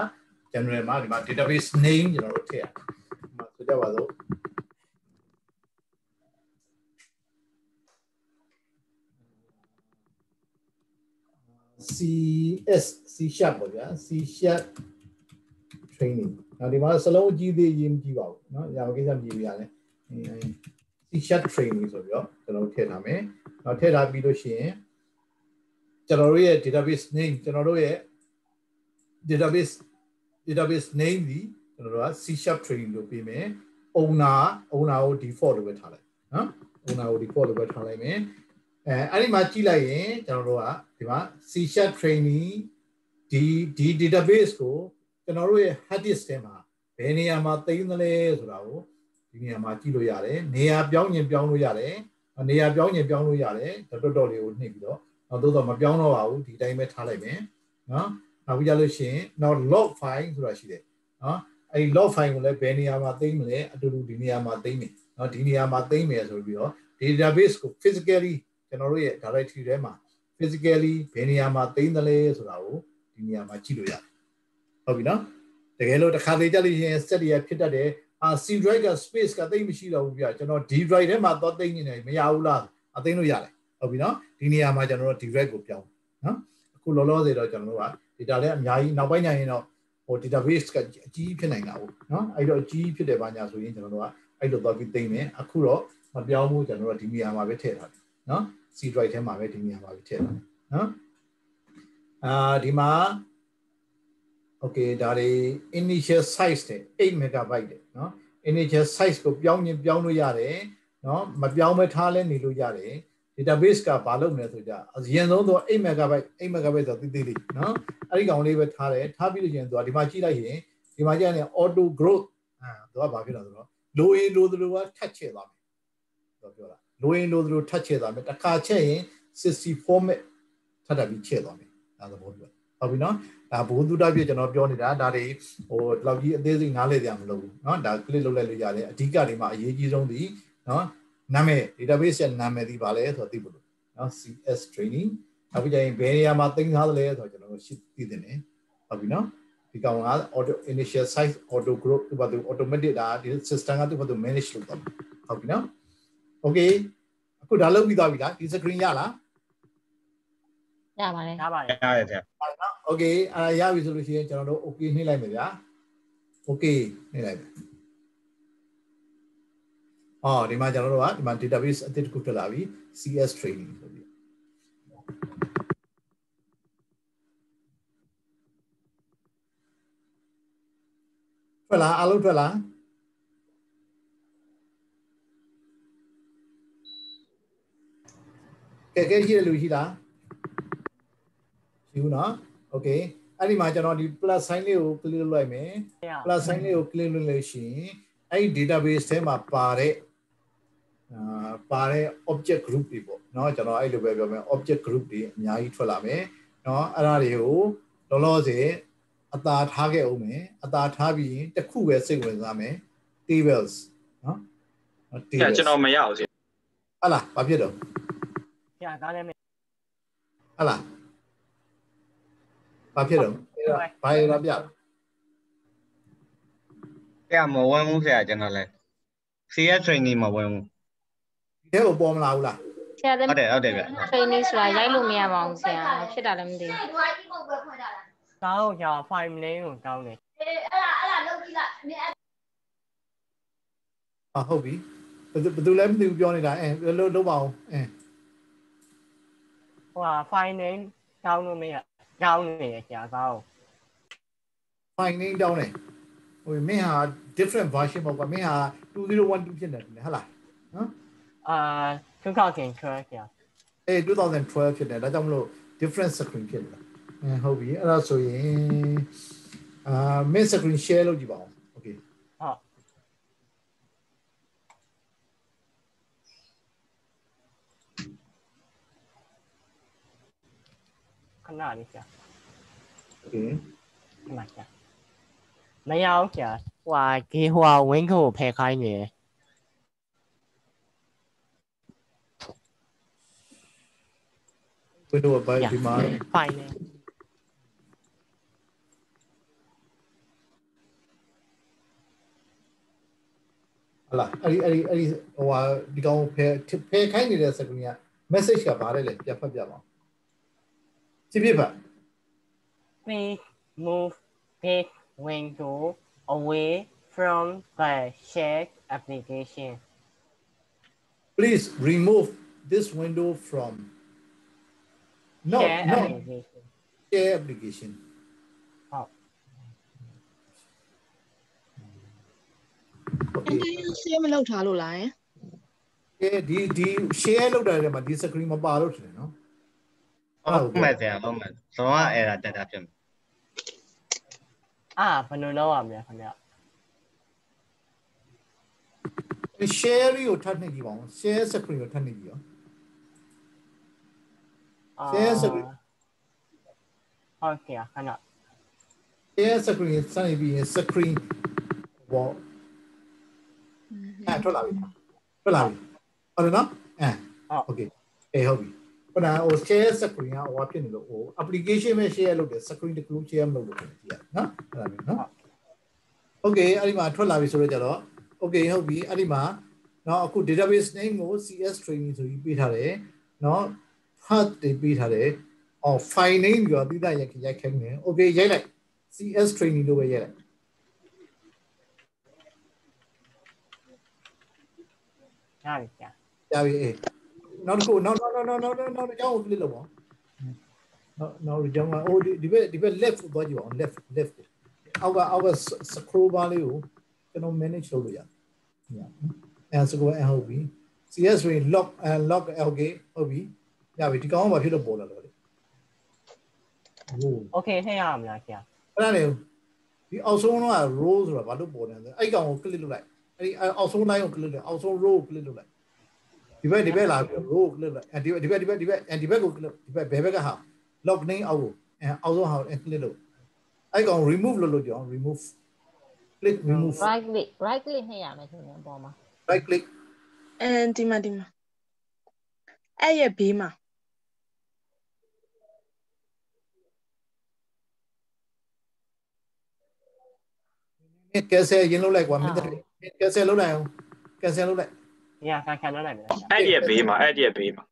general မှာဒီမှာ database name ကျွန်တော်တို့ထည့်ရမှာဆိုကြပါစို့စီအက်စီရှပ်ပေါ့ဗျာစီရှပ် training နော်ဒီမှာစလုံးကြီးသေးရေးမကြည့်ပါဘူးနော်ညာမကိစ္စမကြည့်ပြရလဲစီရှပ် training ဆိုပြီးတော့ကျွန်တော်ထည့်ထားမယ်နော်ထည့်ထားပြီးလို့ရှိရင်ကျွန်တော်တို့ရဲ့ database name ကျွန်တော်တို့ရဲ့ database database name ဒီကျွန်တော်တို့က C sharp training လို့ပေးမယ် owner owner ကို default လို့ပဲထားလိုက်နော် owner ကို default လို့ပဲထားလိုက်မယ်အဲအဲ့ဒီမှာကြည့်လိုက်ရင်ကျွန်တော်တို့ကဒီမှာ C sharp training ဒီဒီ database ကိုကျွန်တော်တို့ရဲ့ hard disk ထဲမှာဘယ်နေရာမှာသိမ်းသလဲဆိုတာကိုဒီနေရာမှာကြည့်လို့ရတယ်နေရာပြောင်းရင်ပြောင်းလို့ရတယ်နေရာပြောင်းရင်ပြောင်းလို့ရတယ်တော်တော်လေးကိုနှိပ်ပြီးတော့တော့သို့တော့မပြောင်းတော့ပါဘူးဒီတိုင်းပဲထားလိုက်မယ်နော် နောက်ပြီးကြလို့ရှိရင်နောက် log file ဆိုတာရှိတယ်နော်အဲ့ဒီ log file ကိုလည်းဘယ်နေရာမှာသိမ်းမလဲအတူတူဒီနေရာမှာသိမ်းမယ်နော်ဒီနေရာမှာသိမ်းမယ်ဆိုပြီးတော့ database ကို physically ကျွန်တော်တို့ရဲ့ directory ထဲမှာ physically ဘယ်နေရာမှာသိမ်းတယ်လဲဆိုတာကိုဒီနေရာမှာကြည့်လို့ရတယ်ဟုတ်ပြီနော်တကယ်လို့တစ်ခါသေးကြလို့ရှိရင် set ရဖြစ်တတ်တယ်အာ C drive က space ကသိမ်းမရှိတော့ဘူးပြကျွန်တော် D drive ထဲမှာသွားသိမ်းနေတယ်မရဘူးလားအသိမ်းလို့ရတယ်ဟုတ်ပြီနော်ဒီနေရာမှာကျွန်တော်တို့ D drive ကိုပြောင်းနော်အခုလောလောဆယ်တော့ကျွန်တော်တို့က data လည်းအများကြီးနောက်ပိုင်းညရင်တော့ဟဟို database ကအကြီးဖြစ်နိုင်တာဟုတ်နော်အဲ့တော့အကြီးဖြစ်တယ်ဘာညာဆိုရင်ကျွန်တော်တို့ကအဲ့လိုသွားပြီးသိမ့်မယ်အခုတော့မပြောင်းဘူးကျွန်တော်တို့ကဒီနေရာမှာပဲထည့်ထားတယ်နော် C drive ထဲမှာပဲဒီနေရာမှာပဲထည့်ထားတယ်နော်အာဒီမှာ okay ဒါတွေ initial size တဲ့8 megabyte တဲ့နော် initial size ကိုပြောင်းရင်ပြောင်းလို့ရတယ်နော်မပြောင်းမထားလဲနေလို့ရတယ် database ကဘာလုပ်မလဲဆိုကြအရင်ဆုံးတော့8 megabyte 8 megabyte ဆိုတော့တိတိလေးနော်အဲ့ဒီကောင်လေးပဲထားတယ်ထားပြီးလို့ရှင်သူကဒီမှာကြည့်လိုက်ရင်ဒီမှာကြည့်ရင် auto growth အဲသူကဘာဖြစ်လဲဆိုတော့လိုရင်လိုသလိုကထက်ချဲ့သွားမယ်သူကပြောတာလိုရင်လိုသလိုထက်ချဲ့သွားမယ်တစ်ခါချက်ရင်64 meg ထပ်တာပြီးချဲ့သွားမယ်ဒါသဘောပြောဟုတ်ပြီနော်ဒါဘုသူတပြည့်ကျွန်တော်ပြောနေတာဒါတွေဟိုဒီလောက်ကြီးအသေးစိတ်နားလည်ကြမလို့ဘူးနော်ဒါ click လုပ်လိုက်လို့ရတယ်အဓိကဒီမှာအရေးကြီးဆုံးဒီနော် နာမည် database ရဲ့နာမည်ဒီပါလဲဆိုတော့သိဖို့လို့နော် CS training နောက်ပြီးကြရင်ဘယ်နေရာမှာတင်ထားသလဲဆိုတော့ကျွန်တော်တို့ရှိသိတယ်နေဟုတ်ပြီနော်ဒီကောင်က auto initial size auto group သူ့ဘာသူ automatic ဒါဒီ system ကသူ့ဘာသူ manage လုပ်တော့ဟုတ်ပြီနော် okay အခုဒါလုပ်ပြီးသွားပြီလားဒီ screen ရလားရပါတယ်ရပါတယ်ရပါတယ်ဗျာဟုတ်နော် okay အဲရပြီဆိုလို့ရှိရင်ကျွန်တော်တို့ okay နှိမ့်လိုက်မယ်ဗျာ okay နှိမ့်လိုက် အော်ဒီမှာကျွန်တော်တို့ကဒီမှာ database အသစ်တစ်ခုထွက်လာပြီ CS training ဆိုပြီးထွက်လာအလုံးထွက်လာကဲကဲရှိတဲ့လူရှိလားရှိဘူးနော် okay အဲ့ဒီမှာကျွန်တော်ဒီ plus sign လေးကို click လုပ်လိုက်မယ် plus sign လေးကို click လုပ်လို့ရှိရင်အဲ့ဒီ database ထဲမှာပါတဲ့ အာပါတဲ့ object group တွေပေါ့เนาะကျွန်တော်အဲ့လိုပဲပြောမယ် object group တွေအများကြီးထွက်လာမယ်เนาะအဲ့ဒါတွေကိုလောလောဆယ်အသာထားခဲ့အောင်မယ်အသာထားပြီးရင်တစ်ခုပဲစိတ်ဝင်စားမယ် tables เนาะ tables ကျွန်တော်မရအောင်စီ ဟလာဘာဖြစ်တော့ ပြကားလည်းမ ဟလာဘာဖြစ်တော့ဘာရပြ ဆရာမဝင်ဘူးဆရာကျွန်တော်လည်း CS training မဝင်ဘူး ဒီထဲကိုပေါ်မလာဘူးလားဆရာသမီးဟုတ်တယ်ဟုတ်တယ်ဗျ training ဆိုတာရိုက်လို့မရပါဘူးဆရာဖြစ်တာလည်းမသိဘူးကောင်းရ file name ကိုကောင်းတယ်อ่ะဟုတ်ပြီဘယ်သူဘယ်သူလဲမသိဘူးပြောနေတာအဲလုံးလုံးပါအောင်အဲဟိုဟာ file name ကောင်းလို့မရကောင်းနေရဆရာကောင်း finding down တယ်ဟိုမင်းဟာ different version ပေါ့ကွာမင်းဟာ2012ဖြစ်နေတယ်ဟုတ်လားနော် အာ2012ဆရာအေး2012ဖြစ်တယ်ဒါကြောင့်မလို့ different screen ဖြစ်နေတာအဲဟုတ်ပြီအဲ့ဒါဆိုရင်အာ main screen share လုပ်ကြည့်ပါဦး okay ဟုတ်ခဏလေးဆရာ okay ဒီမှာဆရာမရအောင်ဆရာဟိုဟာကေဟိုဟာဝင်းကိုဖယ်ခိုင်းနေတယ် window ဘိုင်ဒီမှာ file name ဟလာအဲ့ဒီအဲ့ဒီအဲ့ဒီဟိုဟာဒီကောင်ဖယ်ဖယ်ခိုင်းနေတဲ့ screen က message ကဘာလဲလဲပြဖတ်ပြပါဦးကြည့်ပြပါ please move this window away from the shared application please remove this window from no share no application share application ဟုတ် okay ဆေးမလောက်ထားလို့လားယင်ကဲဒီဒီ share လုပ်တာတဲ့မှာဒီ screen မပါလို့ထင်တယ်နော်ဟုတ်မယ်ဆရာဟုတ်မယ်ဇောကအဲ့ဒါတက်တာဖြစ်မယ်အာဘယ်လိုလုပ်ရမလဲခင်ဗျဒီ share လေးကိုထပ်နှိပ်ကြည့်ပါဦး share screen ကိုထပ်နှိပ်ကြည့်ရောအာ share screen ဟုတ်ကဲ့ခဏ share screen စနေပြီးရင် screen ဘောအဲ့ထွက်လာပြီထွက်လာပြီဟုတ်တယ်နော်အဲ ဟုတ် okay အေးဟုတ်ပြီခုနကဟို share screen ကဟိုဖြစ်နေလို့ဟို application ပဲ share လုပ်တယ် screen တစ်ခုလုံး share မလုပ်လို့ဖြစ်နေကြည့်ရနော်အဲ့ဒါမျိုးနော် okay အဲ့ဒီမှာထွက်လာပြီဆိုတော့ကြတော့ okay ဟုတ်ပြီအဲ့ဒီမှာเนาะအခု database name ကို CS training ဆိုပြီးပေးထားတယ်เนาะ path တွေပေးထားတယ်အော် file name ပြီးတော့တိကျရိုက်ရိုက်ခိုင်းတယ် okay ရိုက်လိုက် CS training လို့ပဲရေးလိုက်ရတယ်ဆရာရပြီအေးနောက်တစ်ခုနောက်နောက်နောက်နောက်နောက်နောက်ကြောင်းကို click လုပ်ပါနောက်နောက်ကြောင်းကအိုးဒီဘက်ဒီဘက် left ကိုသွားကြည့်ပါအောင် left left အောက်ကအောက်က scroll bar လေးကိုကျွန်တော် manage လုပ်လို့ရတယ်။အဲဆိုတော့အဟုတ်ပြီ။ CS ဆိုရင် log and log LK ဟုတ်ပြီ။ ရပြီဒီကောင်ကဘာဖြစ်လို့ပေါ်လာလို့လဲ။ဟို โอเคထည့်ရအောင်လားဆရာ အဲ့ဒါလေဒီအောက်ဆုံးက row ဆိုတာဘာလို့ပေါ်နေလဲ။အဲ့ကောင်ကို click လုပ်လိုက်။အဲ့ဒီအောက်ဆုံး line ကို click လုပ်အောက်ဆုံး row ကို click လုပ်လိုက်။ဒီဘက်ဒီဘက်လာပြီး row ကို click လိုက်။အဲဒီဘက်ဒီဘက်ဒီဘက်ဒီဘက်ဒီဘက်ကို click ဒီဘက်ဘယ်ဘက်ကဟာ log name အောက်ကိုအဲအောက်ဆုံးဟာကို click လုပ်။အဲ့ကောင် remove လုပ်လို့ကြောင်း remove click remove right click right click နှိပ်ရမယ်ဆိုရင်အပေါ်မှာ right click အမ်ဒီမှာဒီမှာအဲ့ရဲ့ဘေးမှာ cancel ရင်လုပ်လိုက်ကွာမင်းတို့ cancel လုပ်လိုက်အောင် cancel လုပ်လိုက်ညာခံခံတော့နိုင်မယ်ဆရာအဲ့ဒီရဲ့ဘေးမှာအဲ့ဒီရဲ့ဘေးမှာ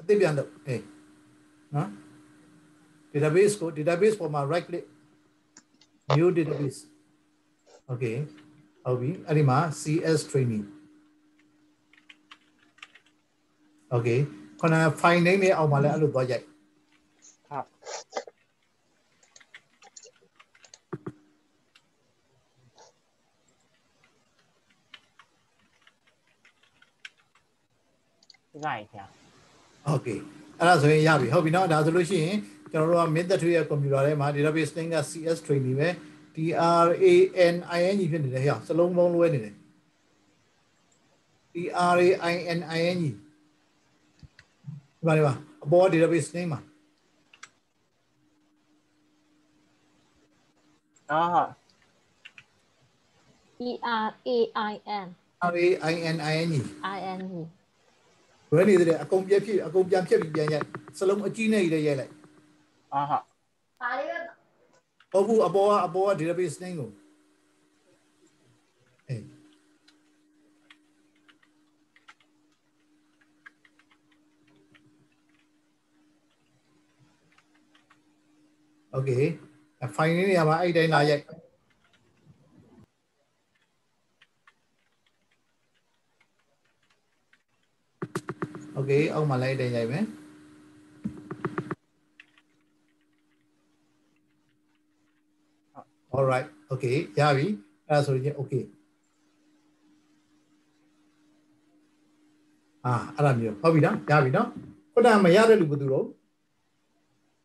အသိပြန်တော့အေးနော် database ကို database ပေါ်မှာ right click new database okay ဟုတ်ပြီအဲ့ဒီမှာ cs training okay ခုန file name နဲ့အောက်မှာလည်းအဲ့လိုသွားရိုက်ဟုတ် လိုက်ဆရာ Okay အဲ့ဒါဆိုရင်ရပြီဟုတ်ပြီเนาะဒါဆိုလို့ရှိရင်ကျွန်တော်တို့က mid 3ရဲ့ computer ထဲမှာ database name က cs training ပဲ t r a n i n e ဖြစ်နေတယ်ဟဲ့စလုံးလုံးလွဲနေတယ် t r a i n i n e ဒီပါလေပါအပေါ်က database name မှာ အော်ဟုတ် E R A I N r a i n i n e I N E ဘယ်နေတဲ့အကုန်ပြက်ဖြစ်အကုန်ပြန်ဖြစ်ပြီးပြန်ရိုက်စလုံးအကြီးနဲ့ကြီးလည်းရိုက်လိုက်အော်ဟုတ်ဟုတ်ဘူးအပေါ်ကအပေါ်က database name ကိုအေး Okay file နေရမှာအဲ့တိုင်းလာရိုက် Okay အောက်မှာလည်းအဲ့တိုင်းရိုက်မယ် All right okay ရပြီအဲ့ဒါဆိုရင် okay အာအဲ့ဒါမျိုးဟုတ်ပြီနော်ရပြီနော်ခုနကမရတဲ့လူဘယ်သူတော့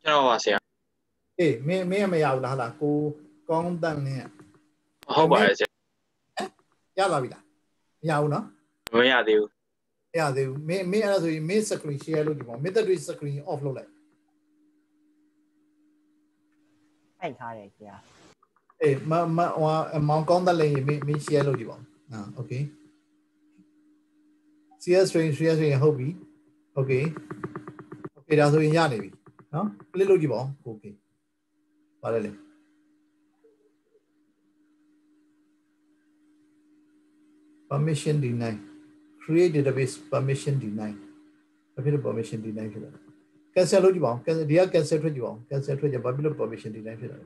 ကျွန်တော်ပါဆရာအေးမင်းမင်းမရဘူးလားဟာလားကိုကောင်းတန်နဲ့ဟုတ်ပါတယ်ဆရာရလာပြီလားမရဘူးနော်မရသေးဘူးမ ရသေးဘူးမင်းမင်းအဲ့ဒါဆိုရင်မင်း screen share လုပ်ကြည့်ပါဦး method tree screen off လုပ်လိုက်ထိုက်ထားတယ်ဆရာအေးမမဟိုမောင်ကောင်းတန်လည်းမင်းမင်း share လုပ်ကြည့်ပါဦးအာ okay CS string share string ဟုတ်ပြီ okay okay ဒါဆိုရင်ရနေပြီနော် click လုပ်ကြည့်ပါဦး okay ပါတယ်လေ permission deny create database permission deny ဘာဖြစ်လို့ permission deny ဖြစ်လဲ cancel လုပ်ကြည့်ပါဦး cancel ဒီက cancel ထွက်ကြည့်ပါဦး cancel ထွက်ကြဘာဖြစ်လို့ permission deny ဖြစ်လဲ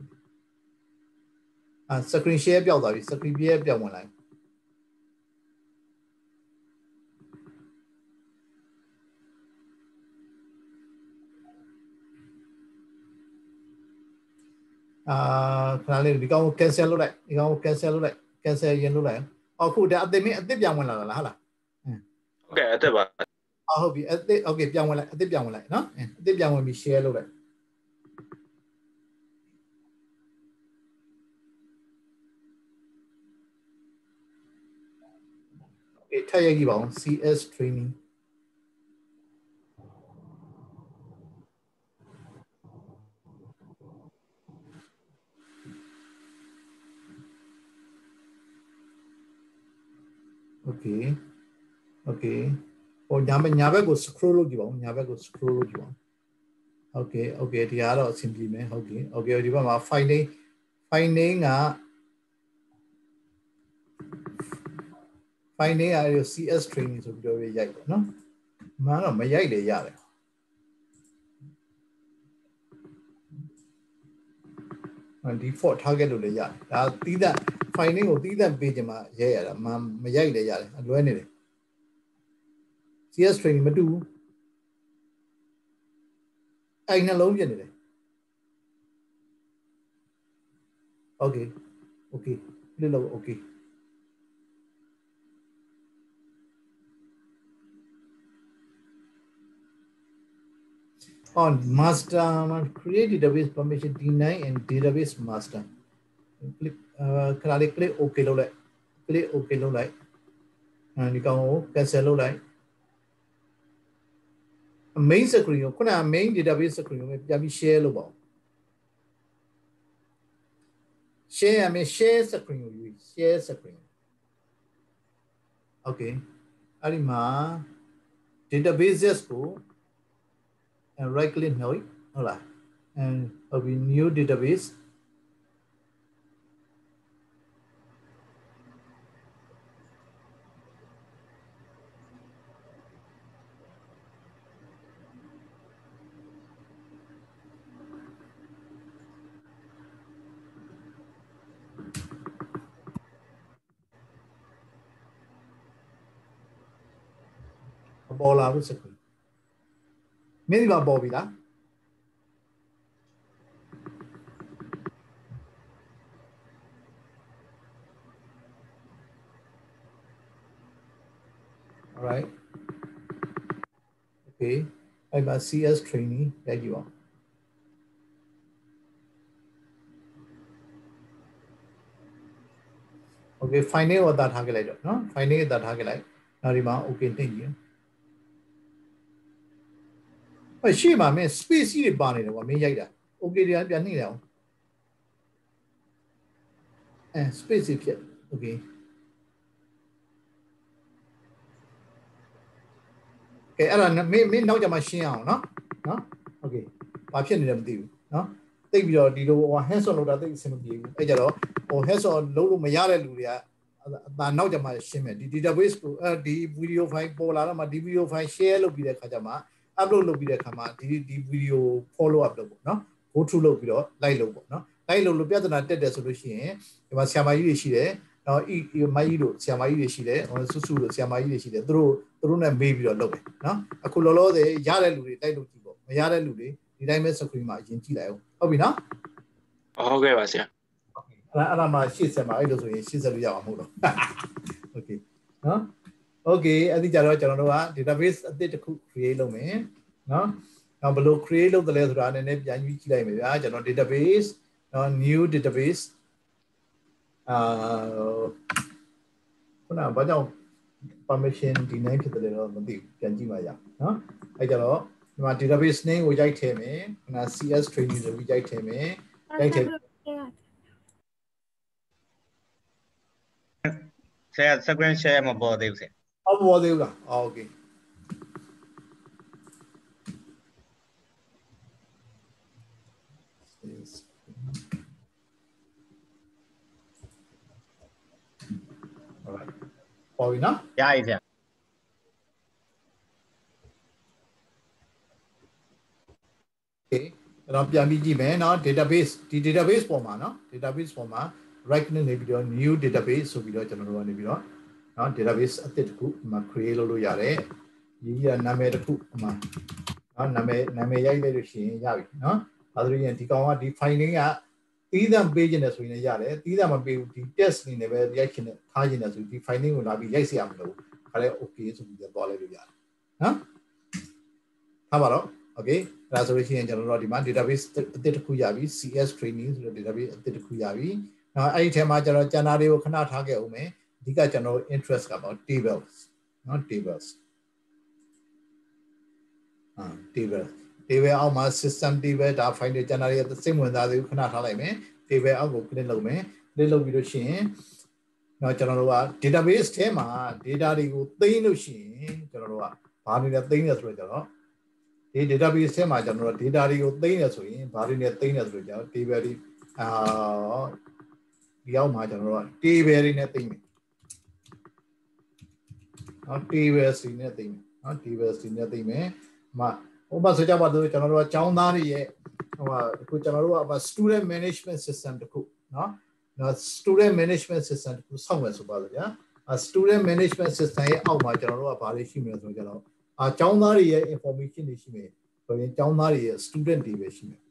အာ screen share ပျောက်သွားပြီ screen share ပျောက်ဝင်လိုက်အာခဏလေးဒီကောင်ကို cancel လုပ်လိုက်ဒီကောင်ကို cancel လုပ်လိုက် cancel ရင်လုပ်လိုက်အခုဒါအသိမင်းအသစ်ပြန်ဝင်လာတာလားဟာလား ဟုတ်ကဲ့အဲ့ဒါပါ အာဟုတ်ပြီအသစ် okay ပြန်ဝင်လိုက်အသစ်ပြန်ဝင်လိုက်နော်အသစ်ပြန်ဝင်ပြီး share လုပ်လိုက်โอเคထပ်ရိုက်ကြည့်ပါဦး CS training โอเค โอเคဟိုညာဘက်ညာဘက်ကို scroll လုပ်ကြည့်ပါဦးညာဘက်ကို scroll လုပ်ကြည့်ပါဦးโอเคโอเคဒီကတော့အဆင်ပြေမယ်ဟုတ်ကဲ့โอเคဒီဘက်မှာ file name file name က file name က CS training ဆိုပြီးတော့ရိုက်ပါနော်မှန်တော့မရိုက်လေရတယ် default target လို့လည်းရတယ်ဒါသီးသန့် finding ကိုသီးသန့်ပေးခြင်းမှာရဲရတာမမရိုက်လည်းရတယ်အလွဲနေတယ် CS training မတူဘူးအဲ့နှလုံးပြနေတယ် okay okay လေးလို့ okay on master create database permission deny and database master click ခဏလေး click okay လုပ်လိုက် click okay လုပ်လိုက်အဲဒီကောင်ကို cancel လုပ်လိုက် main screen ကိုခုနက main database screen ကိုပြန်ပြီး share လုပ်ပါဦး share ရမယ် share screen ကိုယူ share screen okay အဲ့ဒီမှာ databases ကို and right click နှုတ်ဟုတ်လား and will be new database ။ ပေါ်လာလို့စကွေ။မင်းဒီမှာပေါ်ပြီလား။ All right. Okay. အဲ့မှာ CS training ရိုက်ကြည့်ပါဦး Okay final ကိုတာထားခဲ့လိုက်တော့เนาะ final ကိုတာထားခဲ့လိုက်နောက်ဒီမှာ okay နှိပ်ကြည့် ဟဲ့ရှေ့မှာမင်း space ကြီးတွေပါနေတယ်ကွာမင်းရိုက်တာ okay တရားပြန်နှိမ့်ရအောင်အဲ space ကြီးဖြစ် okay ကဲအဲ့ဒါမင်းမင်းနောက်ကြမှာရှင်းအောင်နော်နော် okay ဘာဖြစ်နေလဲမသိဘူးနော်တိတ်ပြီးတော့ဒီလိုဟို hands on လောက်တာတိတ်အဆင်မပြေဘူးအဲ့ကြတော့ဟို hands on လုံးလို့မရတဲ့လူတွေကအသာနောက်ကြမှာရှင်းမယ်ဒီ database ကိုအဲဒီ video file ပေါ်လာတော့မှဒီ video file share လုပ်ပြီးတဲ့အခါကျမှ upload လုပ်ပြီးတဲ့ခါမှာဒီဒီ video follow up လုပ်ပေါ့နော် go through လုပ်ပြီးတော့ like လုပ်ပေါ့နော် like လုပ်လို့ပြဿနာတက်တယ်ဆိုလို့ရှိရင်ဒီမှာဆရာမကြီးတွေရှိတယ်နော်ဤမကြီးတို့ဆရာမကြီးတွေရှိတယ်ဟိုဆုစုတို့ဆရာမကြီးတွေရှိတယ်သူတို့သူတို့နဲ့မေးပြီးတော့လုပ်တယ်နော်အခုလောလောဆယ်ရတဲ့လူတွေတိုက်လို့ကြည့်ပေါ့မရတဲ့လူတွေဒီတိုင်းပဲ screen မှာအရင်ကြည့်လိုက်အောင်ဟုတ်ပြီနော်ဟုတ်ကဲ့ပါဆရာအဲ့ဒါအဲ့ဒါမှရှေ့ဆက်မှာအဲ့လိုဆိုရင်ရှေ့ဆက်လို့ရအောင်မဟုတ်တော့ okay နော် okay အဲ့ဒီကြတော့ကျွန်တော်တို့က database အသစ်တစ်ခု create လုပ်မယ်နော်နောက်ဘယ်လို create လုပ်တယ်လဲဆိုတာနည်းနည်းပြန်ကြည့်ကြည့်လိုက်မယ်ဗျာကျွန်တော် database နော် new database အာခုနကဘာကြောင့် permission deny ဖြစ်တယ်လဲတော့မသိဘူးပြန်ကြည့်မှရနော်အဲ့ကြတော့ဒီမှာ database name ကိုရိုက်ထည့်မယ်ခုန CS training ဆိုပြီးရိုက်ထည့်မယ်ရိုက်ထည့်ဆရာ screen share မပေါ်သေးဘူးဆရာ အော်ပေါ်သေးဘူးလားအော်โอเค Alright ပေါ်ပြီနော် ရပြီဆရာ Okay အဲ့တော့ပြန်ပြီးကြည့်မယ်เนาะ database ဒီ database ပေါ်မှာเนาะ database ပေါ်မှာ right နဲ့နေပြီးတော့ new database ဆိုပြီးတော့ကျွန်တော်တို့ကနေပြီးတော့ เนาะ database အသစ်တစ်ခုဒီမှာ create လုပ်လို့ရတယ်။ဒီကြီးကနာမည်တစ်ခုဒီမှာเนาะနာမည်နာမည်ရိုက်လိုက်လို့ရှိရင်ရပြီเนาะ။အဲဒါရင်ဒီကောင်ကဒီ finding ကတီးသန့်ပေးခြင်းနဲ့ဆိုရင်လည်းရတယ်။တီးသန့်မပေးဘူးဒီ test အနေနဲ့ပဲရိုက်ခြင်းနဲ့ထားခြင်းနဲ့ဆိုဒီ finding ကိုလာပြီးရိုက်เสียရမလို့ခါလဲ okay ဆိုပြီးတော့လိုက်လို့ရတယ်။နော်။ထားပါတော့ okay အဲဒါဆိုလို့ရှိရင်ကျွန်တော်တို့ဒီမှာ database အသစ်တစ်ခုရပြီ CS training ဆိုတဲ့ database အသစ်တစ်ခုရပြီ။နော်အဲ့ဒီထဲမှာကျွန်တော်ကျန်တာတွေကိုခဏထားခဲ့အောင်မယ်။ အဓိကကျွန်တော် interest ကပေါ့ tables နော် tables အာ table table အောက်မှာ system table ဒါ file တွေကျန်တာတွေစိတ်ဝင်စားသေးဘူးခဏထားလိုက်မယ် table အောက်ကို click လုပ်မယ် click လုပ်ပြီးလို့ရှိရင်တော့ကျွန်တော်တို့က database ထဲမှာ data တွေကိုသိမ်းလို့ရှိရင်ကျွန်တော်တို့ကဘာတွေနဲ့သိမ်းရဆိုတော့ကျွန်တော်ဒီ database ထဲမှာကျွန်တော်တို့ data တွေကိုသိမ်းရဆိုရင်ဘာတွေနဲ့သိမ်းရဆိုတော့ကျွန်တော် table တွေအာဒီအောက်မှာကျွန်တော်တို့က table တွေနဲ့သိမ်းမယ် နော် table စီနဲ့သိမယ်နော် table စီနဲ့သိမယ်ဟိုဟိုမှာဆိုကြပါတော့ကျွန်တော်တို့ကចောင်းသားတွေရဲ့ဟိုမှာအခုကျွန်တော်တို့က student management system တခုနော်နော် student management system တခုဆောက်မယ်ဆိုပါလို့ဗျာ student management system ရဲ့အောက်မှာကျွန်တော်တို့ကဘာတွေရှိမလဲဆိုတော့ကျွန်တော်အကျောင်းသားတွေရဲ့ information တွေရှိမယ်ဆိုရင်ကျောင်းသားတွေရဲ့ student တွေပဲရှိမယ်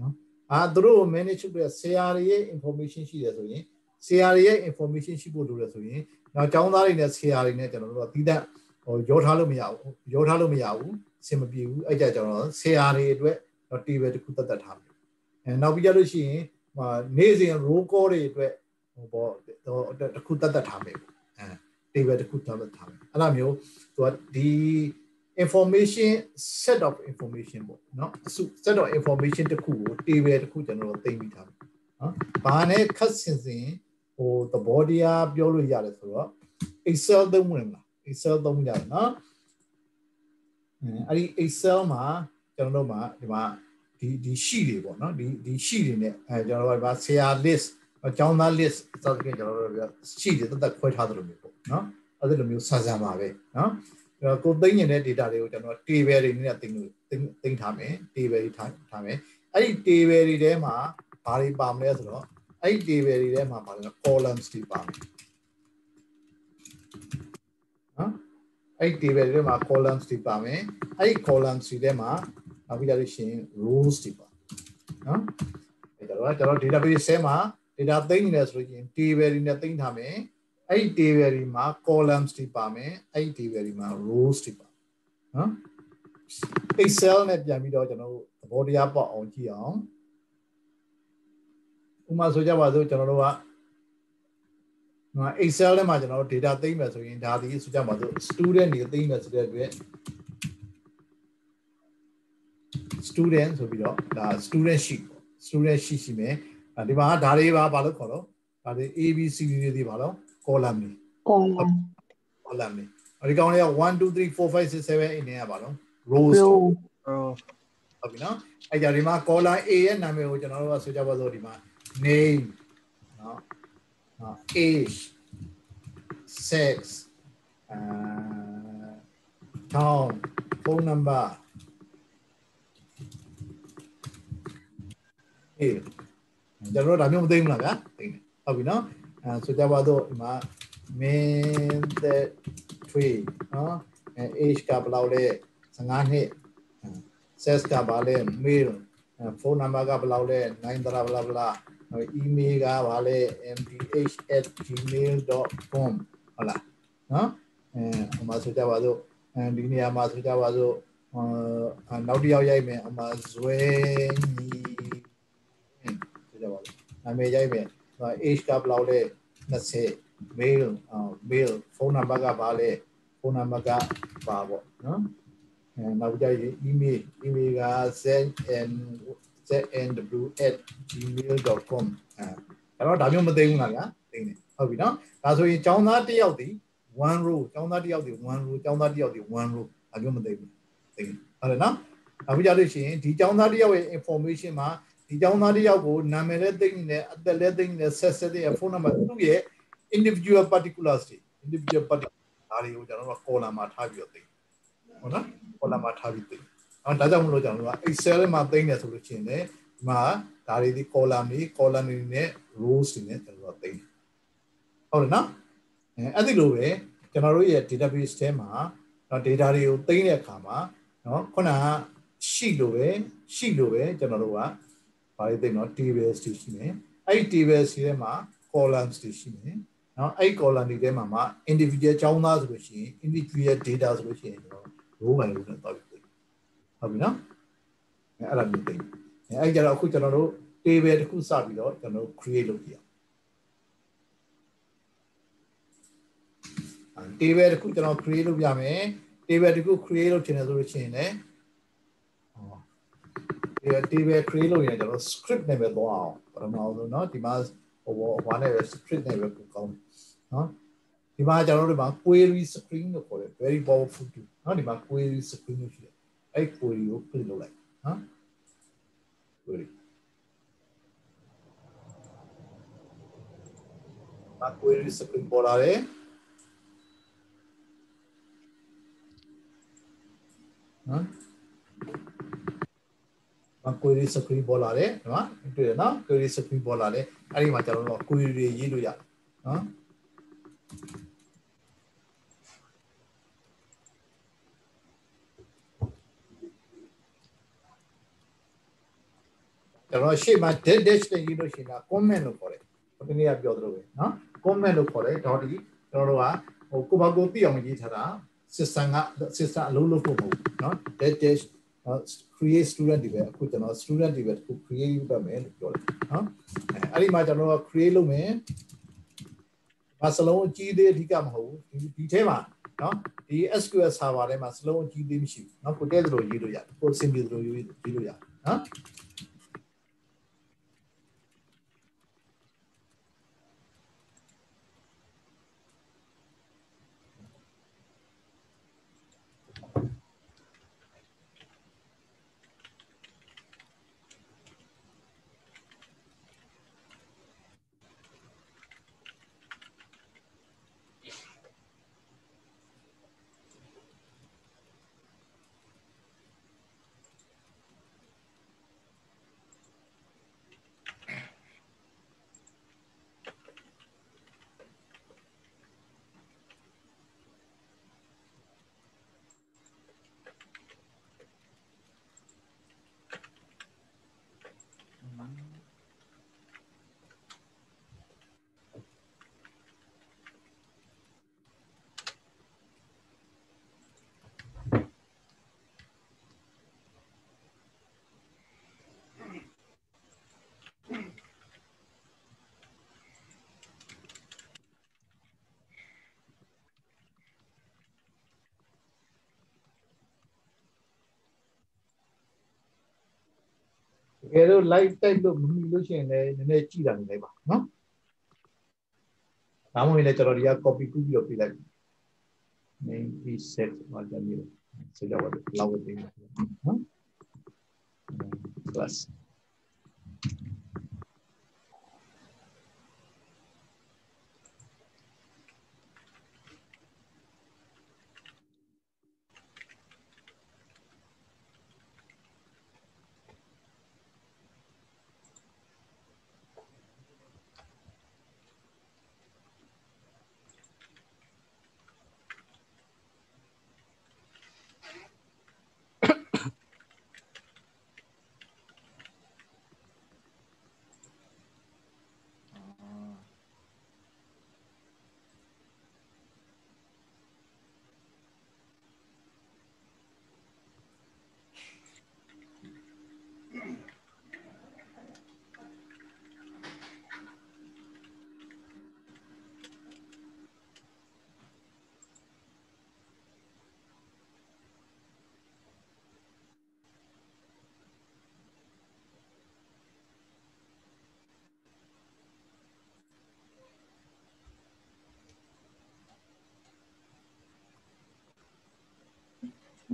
နော်အာသူတို့ manage လုပ်တဲ့ဆရာတွေရဲ့ information ရှိတယ်ဆိုရင် ဆရာတွေရဲ့ information ရှိဖို့လိုတယ်ဆိုရင်နောက်ကျောင်းသားတွေနဲ့ဆရာတွေနဲ့ကျွန်တော်တို့ကတီးတဲ့ဟိုရောထားလို့မရဘူးရောထားလို့မရဘူးအဆင်မပြေဘူးအဲ့ကြကျွန်တော်ဆရာတွေအတွက်တော့ table တစ်ခုတတ်တတ်ထားမယ်အဲနောက်ပြီးကြလို့ရှိရင်နေ့စဉ် roll call တွေအတွက်ဟိုပေါ့တစ်ခုတတ်တတ်ထားမယ်အဲ table တစ်ခုတတ်တတ်ထားမယ်အဲ့လိုမျိုးသူကဒီ information set of information ပေါ့เนาะ set of information တစ်ခုကို table တစ်ခုကျွန်တော်တို့သိမ်းပြီးထားမယ်နော်ဘာနဲ့ခက်စင်စင် ဟိုသဘောတရားပြောလို့ရတယ်ဆိုတော့ Excel သုံးဝင်လား Excel သုံးရတယ်နော်အဲ့ဒီ Excel မှာကျွန်တော်တို့မှာဒီမှာဒီဒီ sheet တွေပေါ့နော်ဒီဒီ sheet တွေနဲ့အဲကျွန်တော်တို့ကဆရာ list အကြောင်းသား list စသဖြင့်ကျွန်တော်တို့က sheet တွေတက်တက်ခွဲထားသလိုမျိုးပေါ့နော်အဲ့ဒီလိုမျိုးဆန်းဆန်းပါပဲနော်အဲ့တော့ကိုသိညင်တဲ့ data တွေကိုကျွန်တော် table တွေနဲ့သိလို့သိသိထားမယ် table တွေထားထားမယ်အဲ့ဒီ table တွေထဲမှာဘာတွေပါမလဲဆိုတော့ အဲ့ဒီ table တွေထဲမှာပါလဲ columns တွေပါမယ်နော်အဲ့ဒီ table တွေထဲမှာ columns တွေပါမယ်အဲ့ဒီ columns တွေထဲမှာနောက်ပြီးတော့ရှင် rows တွေပါနော်အဲ့တော့ကျွန်တော် database ထဲမှာ data သိမ်းနေတယ်ဆိုရင် table တွေနဲ့သိမ်းထားမယ်အဲ့ဒီ table တွေမှာ columns တွေပါမယ်အဲ့ဒီ table တွေမှာ rows တွေပါနော် Excel နဲ့ပြန်ပြီးတော့ကျွန်တော်တို့သဘောတရားပေါက်အောင်ကြည့်အောင် ဥပမာဆိုကြပါစို့ကျွန်တော်တို့ကနော် Excel ထဲမှာကျွန်တော်တို့ data သိမ်းမယ်ဆိုရင်ဒါဒီဆိုကြပါစို့ student တွေသိမ်းမယ်ဆိုတဲ့အတွက် student ဆိုပြီးတော့ဒါ student sheet ပေါ့ student sheet ရှိမယ်ဒီမှာဒါတွေပါဘာလို့ခေါ်တော့ဒါတွေ A B C D တွေဒီပါတော့ column တွေ column column တွေဒီကောင်တွေက1 2 3 4 5 6 7 8 9ရပါတော့ rows ဟုတ်ပြီနော်အဲ့ကြဒီမှာ column A ရဲ့နာမည်ကိုကျွန်တော်တို့ကဆိုကြပါစို့ဒီမှာ name နော်နော် age sex uh town phone number အေးကျွန်တော်တို့ဒါမျိုးမသိဘူးလားဗျာသိတယ်ဟုတ်ပြီနော်အဲဆိုကြပါတော့ဒီမှာ min that tree နော်အဲ age ကဘယ်လောက်လဲ15နှစ် sex ကဘာလဲ male ဖုန်းနံပါတ်ကဘယ်လောက်လဲ9 blah blah blah email ကဘာလဲ mdh@gmail.com ဟုတ်လားနော်အဲအမဆိုကြပါစို့အဲဒီနေရာမှာဆိုကြပါစို့အာနောက်တစ်ယောက်ရိုက်မယ်အမဇွဲညီဆိုကြပါစို့နာမည်ရိုက်မယ် age ကဘယ်လောက်လဲ20 mail mail ဖုန်းနံပါတ်ကဘာလဲဖုန်းနံပါတ်ကပါပေါ့နော်အဲနောက်ကြရင် email email က zn znw@gmail.com အဲတော့ဒါမျိုးမသိဘူးလားဗျာသိနေဟုတ်ပြီနော်ဒါဆိုရင်ចောင်းသားတစ်ယောက်ဒီ1 row ចောင်းသားတစ်ယောက်ဒီ1 row ចောင်းသားတစ်ယောက်ဒီ1 row ဒါမျိုးမသိဘူးသိနေဟုတ်တယ်နော်နောက်ပြီးကြလို့ရှိရင်ဒီចောင်းသားတစ်ယောက်ရဲ့ information မှာဒီចောင်းသားတစ်ယောက်ကိုနာမည်လည်းသိနေတယ်အသက်လည်းသိနေတယ်ဆက်ဆက်တဲ့ဖုန်းနံပါတ်သူ့ရဲ့ individual particulars တွေ individual particulars ဒါတွေကိုကျွန်တော်တို့ column မှာထားပြီးတော့သိဟုတ်နော် column မှာထားပြီးသိ နော်ဒါကြောင့်မလို့ကျွန်တော်တို့က Excel ထဲမှာသိနေဆိုလို့ရှိရင်လည်းဒီမှာဒါတွေဒီ column တွေ column တွေနဲ့ rows တွေနဲ့ကျွန်တော်တို့သိနေဟုတ်တယ်နော်အဲအဲ့ဒီလိုပဲကျွန်တော်တို့ရဲ့ database ထဲမှာနော် data တွေကိုသိတဲ့အခါမှာနော်ခုနကရှိလို့ပဲရှိလို့ပဲကျွန်တော်တို့ကဘာတွေသိနော် tables တွေရှိနေအဲ့ဒီ tables တွေထဲမှာ columns တွေရှိနေနော်အဲ့ column တွေထဲမှာမှာ individual ចောင်းသားဆိုလို့ရှိရင် individual data ဆိုလို့ရှိရင်ကျွန်တော် row by row နဲ့တောက် ဟုတ်ပြီနော်အဲ့ဒါမျိုးသိအဲ့ကြတော့အခုကျွန်တော်တို့ table တစ်ခုစပြီးတော့ကျွန်တော်တို့ create လုပ်ပြအောင် table တစ်ခုကျွန်တော် create လုပ်ပြမယ် table တစ်ခု create လုပ်ချင်တယ်ဆိုလို့ရှိရင်လည်းဒီ table create လုပ်ရင်ကျွန်တော် script နဲ့ပဲသွားအောင်ပထမဆုံးเนาะဒီမှာဟိုဘာနဲ့ပဲ script နဲ့ပဲပို့ကောင်းเนาะဒီမှာကျွန်တော်တို့ဒီမှာ query screen လို့ခေါ်တယ် very powerful tool เนาะဒီမှာ query screen လို့ရှိတယ် အဲ့ query ကို click လုပ်လိုက်နော် query မ query screen ပေါ်လာတယ်နော်မ query screen ပေါ်လာတယ်နော်တွေ့ရနော် query screen ပေါ်လာတယ်အဲ့ဒီမှာကျွန်တော်တို့ query တွေရေးလို့ရတယ်နော် ကျွန်တော်ရှေ့မှာ dash dash နဲ့ရေးလို့ရှိရင်က comment လို့ခေါ်တယ်။ဒီနေ့ကပြောသလိုပဲနော် comment လို့ခေါ်တယ်ဒေါ်ဒီကျွန်တော်တို့ကဟိုကိုပါကိုသိအောင်ရေးထားတာ system က system အလုံးလို့ဖို့မဟုတ်ဘူးနော် dash dash create student တွေပဲအခုကျွန်တော် student တွေပဲအခု create လုပ်ရမယ်လို့ပြောတယ်နော်အဲအဲ့ဒီမှာကျွန်တော်တို့ create လုပ်မယ်မစလုံးအကြီးသေးအဓိကမဟုတ်ဘူးဒီဒီထဲမှာနော်ဒီ SQL server ထဲမှာစလုံးအကြီးသေးမရှိဘူးနော်ကိုတဲ့သလိုရေးလို့ရတယ်ကိုအဆင်ပြေသလိုရေးရေးလို့ရတယ်နော် တကယ်လို့ live type လို့မမိလို့ရှိရင်လည်းနည်းနည်းကြည့်တာနေလိုက်ပါနော်ဒါမှမဟုတ်လည်းကျွန်တော်ဒီက copy ကူးပြီးတော့ပြလိုက် main reset မှာကြည့်လို့ဆိုကြပါတော့လောက်ဝတ်ပေးမယ်နော် plus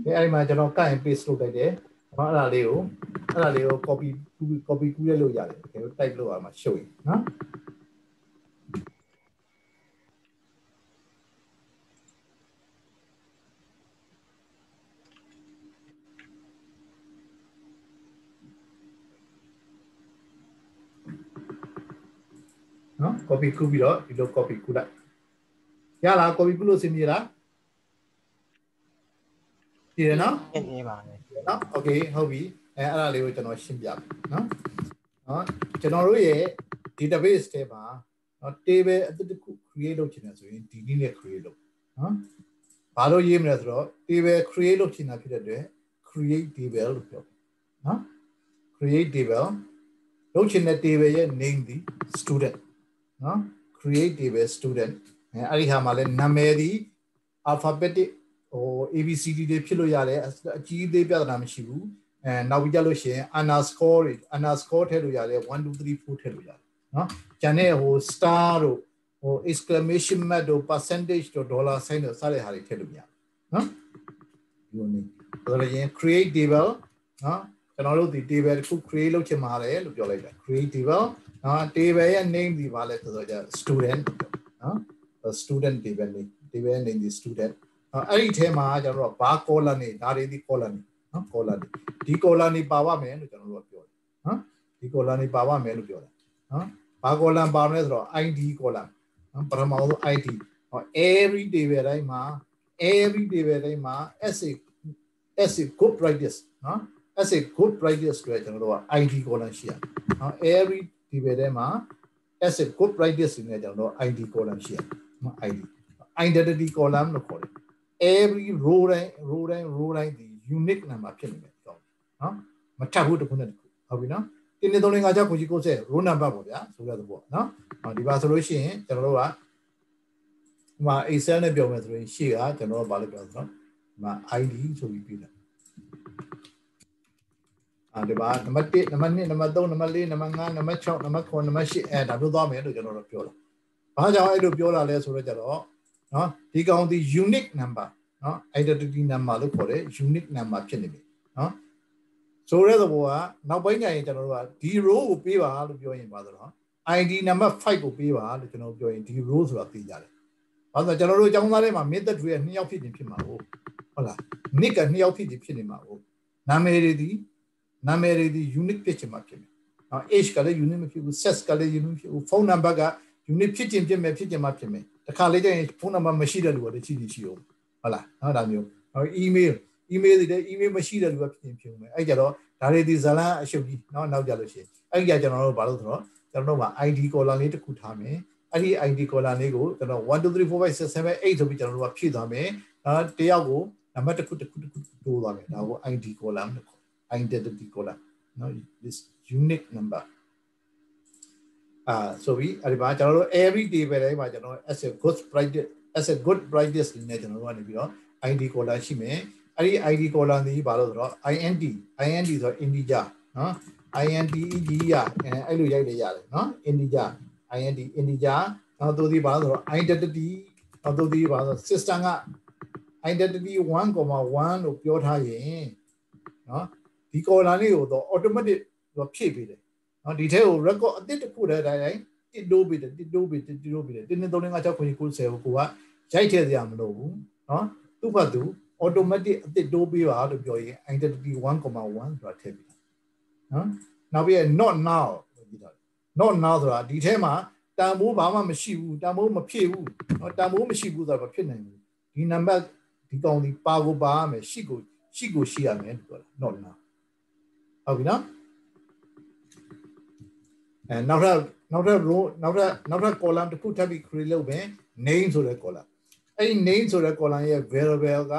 ဒီအဲ့ဒီမှာကျွန်တော်ကတ်ရင် paste လုပ်လိုက်တယ်။ဘာအဲ့ဒါလေးကိုအဲ့ဒါလေးကို copy copy ကူးရလို့ရတယ်။ကျွန်တော် type လုပ်ရမှာရှုပ်ရင်နော်။နော် copy ကူးပြီးတော့ဒီလို copy ကူးလိုက်ရလား copy ကူးလို့စင်ပြေလား ကြည့်ရနော်ဖြစ်နေပါတယ်နော် okay ဟုတ်ပြီအဲအဲ့ဒါလေးကိုကျွန်တော်ရှင်းပြမယ်နော်နော်ကျွန်တော်တို့ရဲ့ database ထဲမှာနော် table အသစ်တစ်ခု create လုပ်ချင်တယ်ဆိုရင်ဒီနည်းနဲ့ create လုပ်နော်ဘာလို့ရေးမလဲဆိုတော့ table create လုပ်ချင်တာဖြစ်တဲ့အတွက် create table လို့ပြောနော် create table လုပ်ချင်တဲ့ table ရဲ့ name ဒီ student နော် create table student အဲအဲ့ဒီဟာမှာလဲနာမည်ဒီ alphabetic ဟို ABCD တွေဖြစ်လို့ရတယ်အကြီးအသေးပြဿနာမရှိဘူးအဲနောက်ပြီးကြလို့ရှိရင် underscore တွေ underscore ထည့်လို့ရတယ်1 2 3 4ထည့်လို့ရတယ်နော်ကျန်တဲ့ဟို star တို့ဟို exclamation mark တို့ percentage တို့ dollar sign တို့စတဲ့ဟာတွေထည့်လို့ရတယ်နော်ဒီလိုနေဆိုတော့ရင် create table နော်ကျွန်တော်တို့ဒီ table တစ်ခု create လုပ်ချင်ပါတယ်လို့ပြောလိုက်တာ create table နော် table ရဲ့ name ဒီပါလဲဆိုတော့じゃ student နော် student table name table name ဒီ student အဲ့ဒီထဲမှာကျွန်တော်တို့ကဘာ column နေဒါတွေဒီ column နေနော် column နေဒီ column နေပါပါမယ်လို့ကျွန်တော်တို့ကပြော column တွေပါပါမယ်လို့ပြောတာနော်ဘာ column ပါမလဲဆိုတော့ id column နော်ပထမဆုံး id ဟော every table တိုင်းမှာ every table တိုင်းမှာ as a as a good practice နော် as a good practice ဆိုရကျွန်တော်တို့က id column ရှိရတယ်နော် every table ထဲမှာ as a good practice နဲ့ကျွန်တော်တို့ id column ရှိရတယ်နော် id identity column လို့ခေါ်တယ် every row တိုင်း row တိုင်း row တိုင်းဒီ unique number ဖြစ်နေမယ်ပြောနော်မထပ်ဘူးတစ်ခုနဲ့တစ်ခုဟုတ်ပြီနော်တင်းနေ3 5 6 9 10 row number ပေါ့ဗျာဆိုရတဲ့ပေါ့နော်ဒီပါဆိုလို့ရှိရင်ကျွန်တော်တို့ကဒီမှာ Excel နဲ့ပြောမယ်ဆိုရင်ရှေ့ကကျွန်တော်တို့ဘာလို့ပြောဆိုတော့ဒီမှာ ID ဆိုပြီးပြတယ်အာဒီပါနံပါတ်1နံပါတ်2နံပါတ်3နံပါတ်4နံပါတ်5နံပါတ်6နံပါတ်9နံပါတ်10အဲဒါမျိုးသွားမယ်လို့ကျွန်တော်တို့ပြောတာဘာကြောင့်အဲ့လိုပြောလာလဲဆိုတော့ကြတော့ နော်ဒီကောင်ဒီ unique number နော် identity number လို့ခေါ်တယ် unique number ဖြစ်နေပြီနော်ဆိုတဲ့သဘောကနောက်ပိုင်းကျရင်ကျွန်တော်တို့ကဒီ row ကိုပေးပါလို့ပြောရင်ပါဆိုတော့ ID number 5ကိုပေးပါလို့ကျွန်တော်ပြောရင်ဒီ row ဆိုတာသိကြတယ်။ဘာလို့ကျွန်တော်တို့အကြောင်းသားထဲမှာ method တွေက2ယောက်ဖြစ်နေဖြစ်မှာဟုတ်ဟုတ်လား nick က2ယောက်ဖြစ်နေဖြစ်နေမှာဟုတ်နာမည်တွေဒီနာမည်တွေဒီ unique ဖြစ်ချင်မှာဖြစ်မယ်။နော် age ကလည်း unique မဖြစ်ဘူး sex ကလည်း unique ဖြစ်ဘူး phone number က unique ဖြစ်ချင်ဖြစ်မယ်ဖြစ်ချင်မှာဖြစ်မယ်။ တခါလေကျရင် phone number မရှိတဲ့လူကတည်းကရှိနေရှိအောင်ဟုတ်လား။နော်ဒါမျိုး။နော် email email တွေ email မရှိတဲ့လူကဖြစ်ရင်ဖြစ်မယ်။အဲ့ကြတော့ဒါတွေဒီဇလန်အရှုပ်ကြီးနော်နောက်ကြလို့ရှိရင်အဲ့ကြကျွန်တော်တို့ဘာလို့ဆိုတော့ကျွန်တော်တို့မှာ ID column လေးတစ်ခုထားမယ်အဲ့ဒီ ID column လေးကိုကျွန်တော်1 2 3 4 5 6 7 8ဆိုပြီးကျွန်တော်တို့ကဖြည့်သွားမယ်အဲတယောက်ကိုနံပါတ်တစ်ခုတစ်ခုတစ်ခုတိုးသွားမယ်ဒါကို ID column လို့ခေါ် identity column နော် this unique number အာဆိုပြီးအဲ့ဒီမှာကျွန်တော်တို့ every day ပဲတိုင်းမှာကျွန်တော် as a good practice as a good practice နဲ့ကျွန်တော်တို့ကနေပြီးတော့ ID column ရှိမယ်အဲ့ဒီ ID column ဒီဘာလို့ဆိုတော့ int int ဆိုတော့ integer နော် int eg ရအဲ့လိုရိုက်လေရတယ်နော် integer int integer နောက်သူဒီဘာလို့ဆိုတော့ identity နောက်သူဒီဘာလို့ system က identity 1.1လို့ပြောထားရင်နော်ဒီ column လေးကိုတော့ automatic တော့ဖြည့်ပေးတယ် နော်ဒီထဲကို record အစ်တစ်ခုတည်းတိုင်းတိုင်းတစ်တိုးပြီးတယ်တစ်တိုးပြီးတစ်တိုးပြီးတယ်တင်းတင်းသုံးလေးငါး၆ခုကြီးကိုဆယ်ကိုကရိုက်ထည့်စရာမလိုဘူးနော်သူ့ဘက်သူ automatic အစ်တိုးပြီးပါလို့ပြောရင် identity 1.1ဆိုတာထည့်ပြီးနော်နောက်ပြီး not now ပြီးတော့ not now ဆိုတာဒီထဲမှာတန်ဖိုးဘာမှမရှိဘူးတန်ဖိုးမဖြစ်ဘူးနော်တန်ဖိုးမရှိဘူးဆိုတာမဖြစ်နိုင်ဘူးဒီနံပါတ်ဒီကောင်ဒီပါကိုပါရမယ်ရှိကိုရှိကိုရှိရမယ်လို့ပြောတာ not now ဟုတ်ပြီနော် အဲနောက်ထပ်နောက်ထပ် row နောက်ထပ်နောက်ထပ် column တစ်ခုထပ်ပြီး create လုပ်မယ် name ဆိုတဲ့ column အဲ့ဒီ name ဆိုတဲ့ column ရဲ့ variable က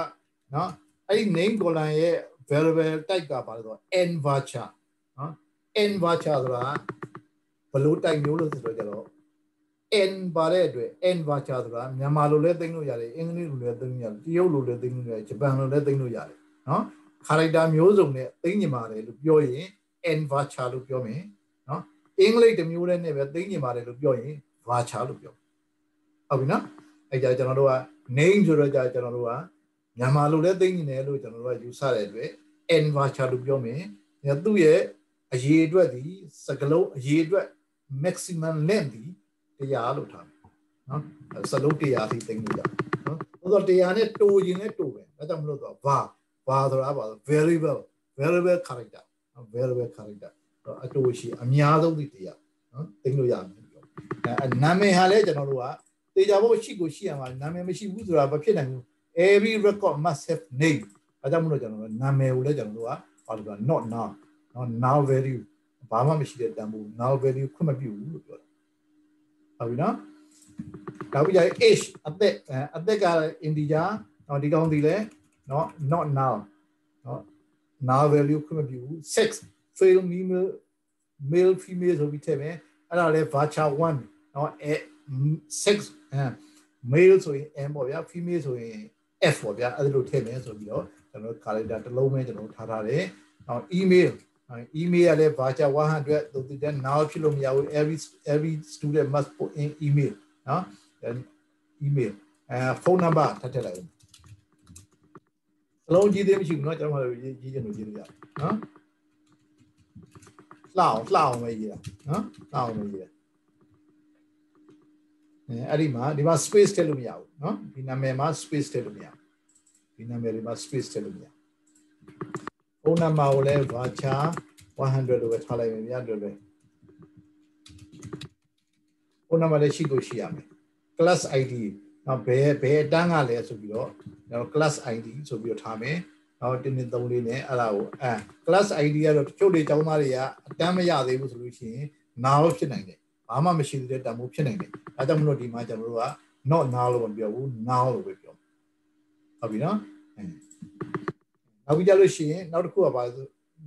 နော်အဲ့ဒီ name column ရဲ့ variable type ကဘာလဲဆိုတော့ n varchar နော် n varchar ဆိုတာဘယ်လို type မျိုးလို့ဆိုတော့ကြတော့ n ပါတဲ့အတွက် n varchar ဆိုတာမြန်မာလိုလည်းသိမ်းလို့ရတယ်အင်္ဂလိပ်လိုလည်းသိမ်းလို့ရတယ်တရုတ်လိုလည်းသိမ်းလို့ရတယ်ဂျပန်လိုလည်းသိမ်းလို့ရတယ်နော် character မျိုးစုံနဲ့သိမ်းညင်ပါတယ်လို့ပြောရင် n varchar လို့ပြောမယ်နော် အင်္ဂလိပ်တစ်မျိုးနဲ့ပဲသိမ်းညင်ပါတယ်လို့ပြောရင် varchar လို့ပြောဟုတ်ပြီနော်အဲ့ကြကျွန်တော်တို့က name ဆိုတော့ကြကျွန်တော်တို့ကမြန်မာလိုလည်းသိညင်တယ်လို့ကျွန်တော်တို့ကယူဆတဲ့အတွက် n varchar လို့ပြောမယ်သူ့ရဲ့အရေးအတွက်ဒီစကလုံးအရေးအတွက် maximum length ဒီတရားလို့ထားမယ်နော်စလုံးတရားထိသိမ့်လို့ရနော်ဆိုတော့တရားနဲ့တိုးရင်လည်းတိုးပဲဒါကြောင့်မလို့တော့ var var ဆိုတာပါ variable variable character variable character အတိုးရှိအများဆုံးဒီတရားနော်သိလို့ရမယ်ပြောအဲနာမည်ဟာလည်းကျွန်တော်တို့ကတေချာဖို့ရှိကိုရှိရမှာနာမည်မရှိဘူးဆိုတာမဖြစ်နိုင်ဘူး every record must have name အဲဒါမှမဟုတ်ကျွန်တော်တို့နာမည်ကိုလည်းကျွန်တော်တို့ကဘာလို့ပြော not now နော် now value ဘာမှမရှိတဲ့တန်ဖိုး now value ခွင့်မပြုဘူးလို့ပြောတာဟုတ်ပြီနော်နောက်ပြီးကြရင် age အသက်အသက်က integer နော်ဒီကောင်းဒီလဲနော် not now နော် now value ခွင့်မပြုဘူး6 fail male male female ဆိုပြီးထည့်မယ်အဲ့ဒါလဲ virtual 1เนาะ sex male ဆိုရင် m ပေါ့ဗျာ female ဆိုရင် f ပေါ့ဗျာအဲ့ဒါလိုထည့်မယ်ဆိုပြီးတော့ကျွန်တော် calendar တစ်လုံးပဲကျွန်တော်ထားထားတယ်နောက် email email ကလည်း virtual 100အတွက်သူတည်း now ဖြစ်လို့မရဘူး every every student must put in email เนาะ email အဲဖုန်းနံပါတ်ထပ်ထည့်လိုက်စလုံးကြီးသေးမရှိဘူးเนาะကျွန်တော်မှရေးရေးချင်လို့ရေးလို့ရနော် လှအောင်လှအောင်ပဲရေးတာနော်လှအောင်ပဲရေးတာအဲအဲ့ဒီမှာဒီမှာ space ထည့်လို့မရဘူးနော်ဒီနာမည်မှာ space ထည့်လို့မရဘူးဒီနာမည်တွေမှာ space ထည့်လို့မရဖုန်းနံပါတ်ကိုလည်း varchar 100လို့ပဲထားလိုက်မယ်မြတ်လို့ပဲဖုန်းနံပါတ်လည်းရှိကိုရှိရမယ် class id နော်ဘယ်ဘယ်အတန်းကလဲဆိုပြီးတော့ကျွန်တော် class id ဆိုပြီးတော့ထားမယ် နော်တင်းတင်းသုံးလေးနဲ့အဲ့ဒါကိုအဲ class id ကတော့တချို့တွေကျောင်းသားတွေကအတန်းမရသေးဘူးဆိုလို့ရှိရင်နာလို့ဖြစ်နိုင်တယ်ဘာမှမရှိသေးတဲ့တန်ဖိုးဖြစ်နိုင်တယ်ဒါကြောင့်မလို့ဒီမှာကျွန်တော်တို့က not now လို့မပြောဘူး now လို့ပဲပြောဟုတ်ပြီနော်နောက်ပြီးကြလို့ရှိရင်နောက်တစ်ခုကဘာလဲဆို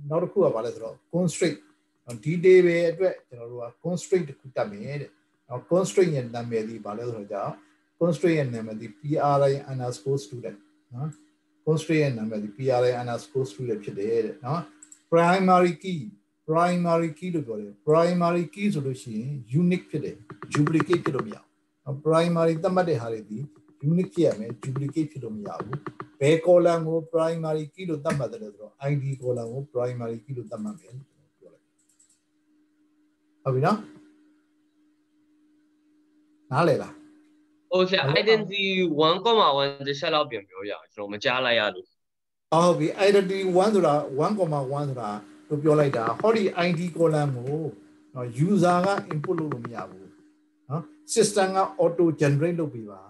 နောက်တစ်ခုကဘာလဲဆိုတော့ constraint ဒီ day ပဲအတွက်ကျွန်တော်တို့က constraint တစ်ခုတတ်မယ်တဲ့နော် constraint ရဲ့နာမည်ဒီဘာလဲဆိုတော့ကြောင့် constraint ရဲ့နာမည်ဒီ PRI underscore student နော် constraint ရဲ့နာမည်ဒီ PRI underscore student ဖြစ်တယ်တဲ့နော် primary key primary key လို့ပြောတယ် primary key ဆိုလို့ရှိရင် unique ဖြစ်တယ် duplicate ဖြစ်လို့မရဘူး primary သတ်မှတ်တဲ့ဟာတွေဒီ unique ဖြစ်ရမယ် duplicate ဖြစ်လို့မရဘူးဘယ် column ကို primary key လို့သတ်မှတ်တယ်ဆိုတော့ id column ကို primary key လို့သတ်မှတ်မယ်ပြောလိုက်ဟုတ်ပြီနော်နားလည်လား ဟိုဆရာ identity 1.1တစ်ချက်လောက်ပြန်ပြောရအောင်ကျွန်တော်မကြားလိုက်ရလို့ဟုတ်ပြီ identity 1ဆိုတာ1.1ဆိုတာလို့ပြောလိုက်တာဟောဒီ id column ကိုနော် user က input လုပ်လို့မရဘူးနော် system က auto generate လုပ်ပေးပါ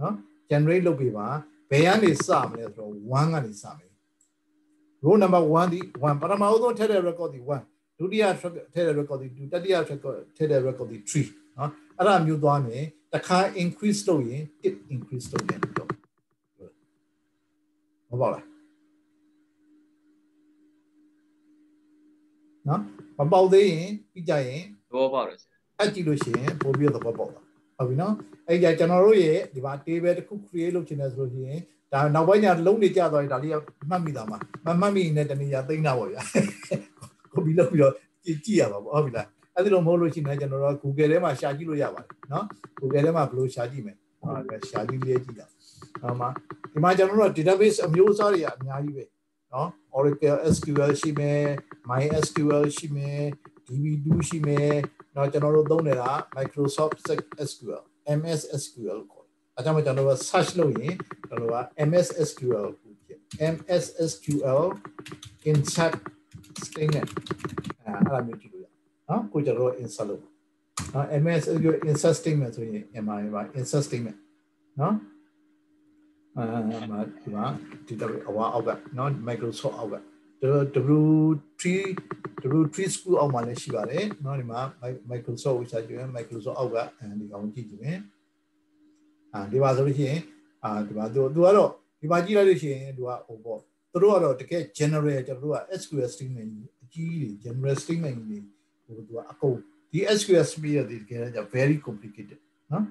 နော် generate လုပ်ပေးပါဘယ်ကနေစမလဲဆိုတော့1ကနေစမယ် row number 1ဒီ1ပထမဦးဆုံးထည့်တဲ့ record ဒီ1ဒုတိယထည့်တဲ့ record ဒီ2တတိယထည့်တဲ့ record ဒီ3နော်အဲ့ဒါမျိုးသွားမယ် တခါ increase လုပ်ရင်တစ် increase လုပ်ရင်တော့ဟုတ်ပါလားနော်မပေါက်သေးရင်ပြီးကြရင်သဘောပေါက်တယ်ဆရာအကြည့်လို့ရှိရင်ပို့ပြီးတော့သဘောပေါက်တာဟုတ်ပြီနော်အဲ့ကြကျွန်တော်တို့ရဲ့ဒီမှာ table တစ်ခု create လုပ်ချင်တယ်ဆိုလို့ရှိရင်ဒါနောက်ပိုင်းညလုံးနေကြသွားရင်ဒါလေးကမှတ်မိတာမှာမမှတ်မိရင်လည်းတနည်းအားသိမ့်တာပေါ့ဗျာကိုပြီးလုပ်ပြီးတော့ကြည့်ကြည့်ရပါပေါ့ဟုတ်ပြီလား အဲ့ဒီလိုမဟုတ်လို့ရှိရင်ကျွန်တော်တို့ Google ထဲမှာရှာကြည့်လို့ရပါတယ်နော် Google ထဲမှာဘယ်လိုရှာကြည့်မလဲဟုတ်ရှာကြည့်လေးကြည့်တာဟောမှာဒီမှာကျွန်တော်တို့ database အမျိုးအစားတွေကအများကြီးပဲနော် Oracle SQL ရှိမယ် MySQL ရှိမယ် DB2 ရှိမယ်တော့ကျွန်တော်တို့သုံးနေတာ Microsoft SQL MS SQL ခေါ်အဲကြောင့်ကျွန်တော်တို့ search လုပ်ရင်ကျွန်တော်တို့က MS SQL ကိုဖြစ် MS SQL insert statement အဲအဲ့ဒါမျိုးကြည့်လို့ရ နော်ကိုကျွန်တော်တို့ insert လုပ်နော် ms ပြော insert statement ဆိုရင် mi ပါ insert statement နော်အာမဒီမှာဒီတော့အဝအောက်ကနော် Microsoft အောက်က W3 W3 school အောက်မှာလည်းရှိပါတယ်နော်ဒီမှာ Microsoft ကိုရှာကြည့်ရင် Microsoft အောက်ကဒီကောင်ကြည့်ကြည့်ရင်အာဒီပါဆိုလို့ရှိရင်အာဒီပါသူသူကတော့ဒီပါကြည့်လိုက်လို့ရှိရင်သူကဟိုပေါ့သူတို့ကတော့တကယ် general ကျွန်တော်တို့က SQL statement အကြီးကြီး general statement ကြီး ဟိုသူကအကုန်ဒီ SQL စပီးရတဲ့ကဲကြ very complicated နော်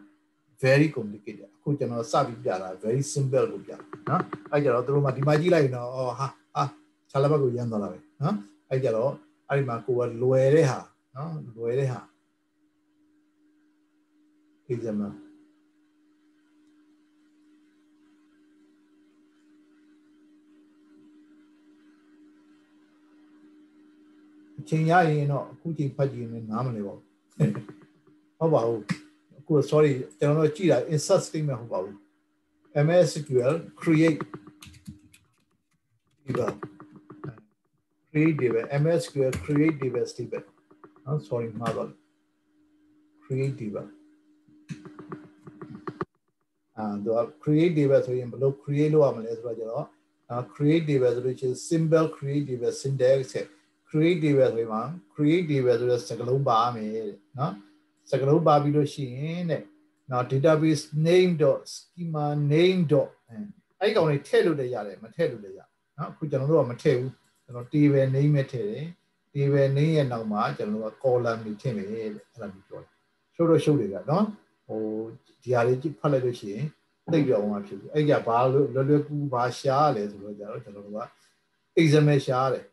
very complicated အခုကျွန်တော်စပြီးပြတာ very simple ကိုပြနော်အဲ့ကြတော့တို့မှဒီမှာကြည့်လိုက်ရင်တော့အော်ဟာဟာခြေလက်ဘက်ကိုရမ်းသွားတာပဲနော်အဲ့ကြတော့အဲ့ဒီမှာကိုကလွယ်တဲ့ဟာနော်လွယ်တဲ့ဟာဒီစမှာ ချိန်ရရင်တော့အခုချိန်ဖတ်ကြည့်ရင်နားမလဲပါဘူးဟုတ်ပါဘူးအခု sorry ကျွန်တော်တို့ကြည့်တာ insert statement ဟုတ်ပါဘူး MSSQL create table create table MSQL create table statement နော် sorry မှားတော့ create table အာတော့ create table ဆိုရင်ဘယ်လို create လုပ်ရမလဲဆိုတော့ကျတော့ create table ဆိုလို့ရှိရင် symbol create table syntax ဆက် create table ဆိုရင်မှာ create table ဆိုတဲ့စကားလုံးပါမယ်တဲ့နော်စကားလုံးပါပြီးလို့ရှိရင်တဲ့နော် database name dot schema name dot အဲ့ကောင်တွေထည့်လို့လည်းရတယ်မထည့်လို့လည်းရနော်အခုကျွန်တော်တို့ကမထည့်ဘူးကျွန်တော် table name ပဲထည့်တယ် table name ရဲ့နောက်မှာကျွန်တော်တို့က column တွေထည့်မယ်တဲ့အဲ့ဒါမျိုးပြောတယ်ရှုပ်တော့ရှုပ်တွေကနော်ဟိုဒီဟာလေးဖတ်လိုက်လို့ရှိရင်သိပြောင်းမှာဖြစ်ဘူးအဲ့ကြဘာလို့လွယ်လွယ်ကူဘာရှားလဲဆိုတော့ကြတော့ကျွန်တော်တို့က example ရှားတယ်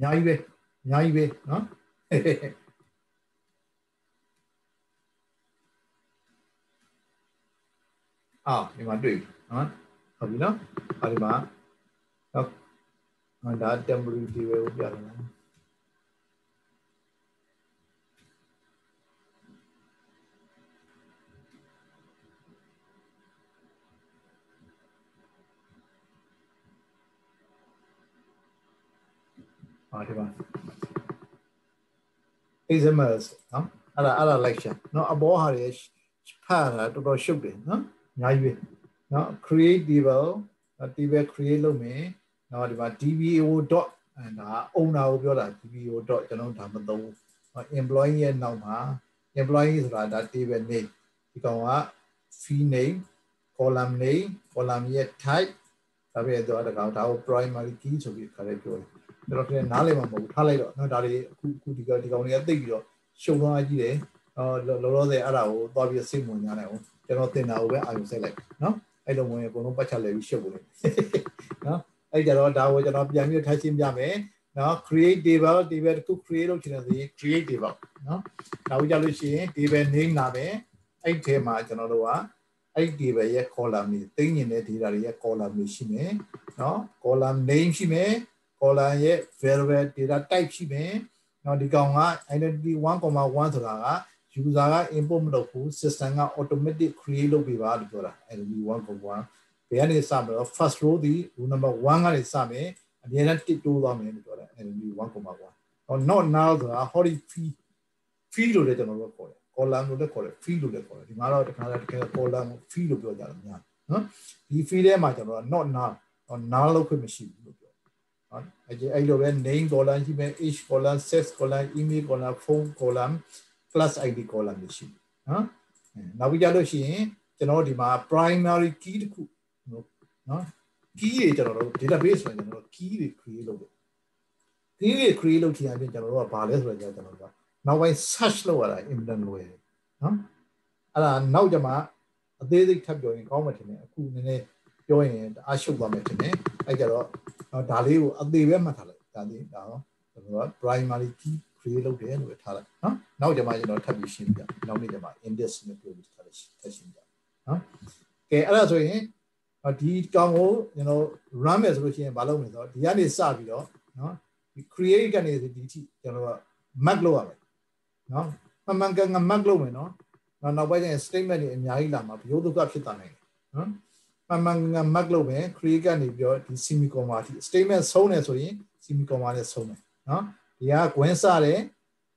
အများကြီးပဲအများကြီးပဲနော်အာဒီမှာတွေ့ပြီနော်ဟုတ်ပြီနော်အဲဒီမှာတော့ဒါ temporary table ကိုပြတယ် ဟာဒီမှာ examples နော်အဲ့ဒါအဲ့ဒါ lecture နော်အဘောဟာတွေဖတ်တာတော်တော်ရှုပ်တယ်နော်အများကြီးပဲနော် create table table create လုပ်မယ်နော်ဒီမှာ dbo. အဲဒါ owner ကိုပြောတာ dbo. ကျွန်တော်ဒါမသုံးဘူး employee ရဲ့နောက်မှာ employee ဆိုတာဒါ table name ဒီကောင်က fee name column name column ရဲ့ type ဒါပဲတော့တကောင်ဒါကို primary key ဆိုပြီးခါလေးပြောတယ် ကျွန်တော်တင်နားလည်မှာမဟုတ်ဘူးထားလိုက်တော့နော်ဒါတွေအခုအခုဒီကောင်ဒီကောင်တွေကသိပြီးတော့ရှုံသွားကြည့်တယ်အော်လောလောဆယ်အဲ့ဒါကိုသွားပြီးစိတ်ဝင်ကြတယ်ဟုတ်ကျွန်တော်တင်တာကိုပဲအာရုံစိုက်လိုက်နော်အဲ့လိုဝင်အကုန်လုံးပတ်ချက်လဲပြီးရှုပ်လို့နော်အဲ့ကြတော့ဒါကိုကျွန်တော်ပြန်ပြီးထိုက်ရှင်းပြမယ်နော် create table table တစ်ခု create လုပ်ချင်တဲ့ဆိုရင် create table နော်နောက်ကြလို့ရှိရင် table name လာမယ်အဲ့ထဲမှာကျွန်တော်တို့ကအဲ့ table ရဲ့ column တွေသိညင်တဲ့ data တွေရဲ့ column တွေရှိမယ်နော် column name ရှိမယ် column ရဲ့ variable data type ရှိမယ်နော်ဒီကောင်က identity 1.1ဆိုတာက user က input မလုပ်ဘူး system က automatic create လုပ်ပေးပါလို့ပြောတာ identity 1.1ဘယ်ကနေစမလဲ first row ဒီ row number 1ကနေစမယ်အမြဲတမ်းတစ်တိုးသွားမယ်လို့ပြောတာ identity 1.1ဟော not now ဆိုတာ how do fee fee လို့လည်းကျွန်တော်တို့ခေါ်တယ် column လို့လည်းခေါ်တယ် fee လို့လည်းခေါ်တယ်ဒီမှာတော့တခါတခါ column fee လို့ပြောကြတယ်များနော်ဒီ fee ထဲမှာကျွန်တော်က not now now လို့ခွင့်မရှိဘူးလို့ပြော နော်အဲ့အဲ့လိုပဲ name column ရှိမယ် age column sex column email column phone column plus id column တွေရှိနော်နောက်ပြီးကြလို့ရှိရင်ကျွန်တော်တို့ဒီမှာ primary key တခုနော် key တွေကျွန်တော်တို့ database မှာကျွန်တော်တို့ key တွေ create လုပ်တယ် key တွေ create လုပ်ချင်ရင်ကျွန်တော်တို့ကဘာလဲဆိုတော့ကျွန်တော်တို့ကနောက်ပိုင်း search လုပ်ရတာ implement လွယ်တယ်နော်အဲ့ဒါနောက်ကြမှာအသေးစိတ်ထပ်ပြောရင်ကောင်းမှထင်တယ်အခုနည်းနည်း ပြောရင်အားရှုပ်သွားမယ်ထင်တယ်အဲ့ကြတော့ဒါလေးကိုအသေးပဲမှတ်ထားလိုက်ဒါလေးဒါတော့ကျွန်တော်က primary key create လုပ်တယ်လို့ထားလိုက်နော်နောက်ကြမှာကျွန်တော်ထပ်ပြီးရှင်းပြနောက်နေ့ကြမှာ index နဲ့ပြောပြီးထားလိုက်ထပ်ရှင်းပြနော်ကဲအဲ့ဒါဆိုရင်ဒီကောင်ကိုကျွန်တော် run မယ်ဆိုလို့ရှိရင်မလုပ်မယ်ဆိုတော့ဒီကနေစပြီးတော့နော်ဒီ create ကနေဒီထိကျွန်တော်က mark လုပ်ရမယ်နော်မှန်မှန်ကန်ကန် mark လုပ်မယ်နော်နောက်နောက်ပိုင်းကျရင် statement တွေအများကြီးလာမှာဘယုဒုက္ခဖြစ်တာနိုင်တယ်နော် မှန်မှန်ကန် mark လုပ်မယ် create ကနေပြီးတော့ဒီ semi comma အထိ statement ဆုံးတယ်ဆိုရင် semi comma နဲ့ဆုံးမယ်နော်ဒီက gwin စတယ်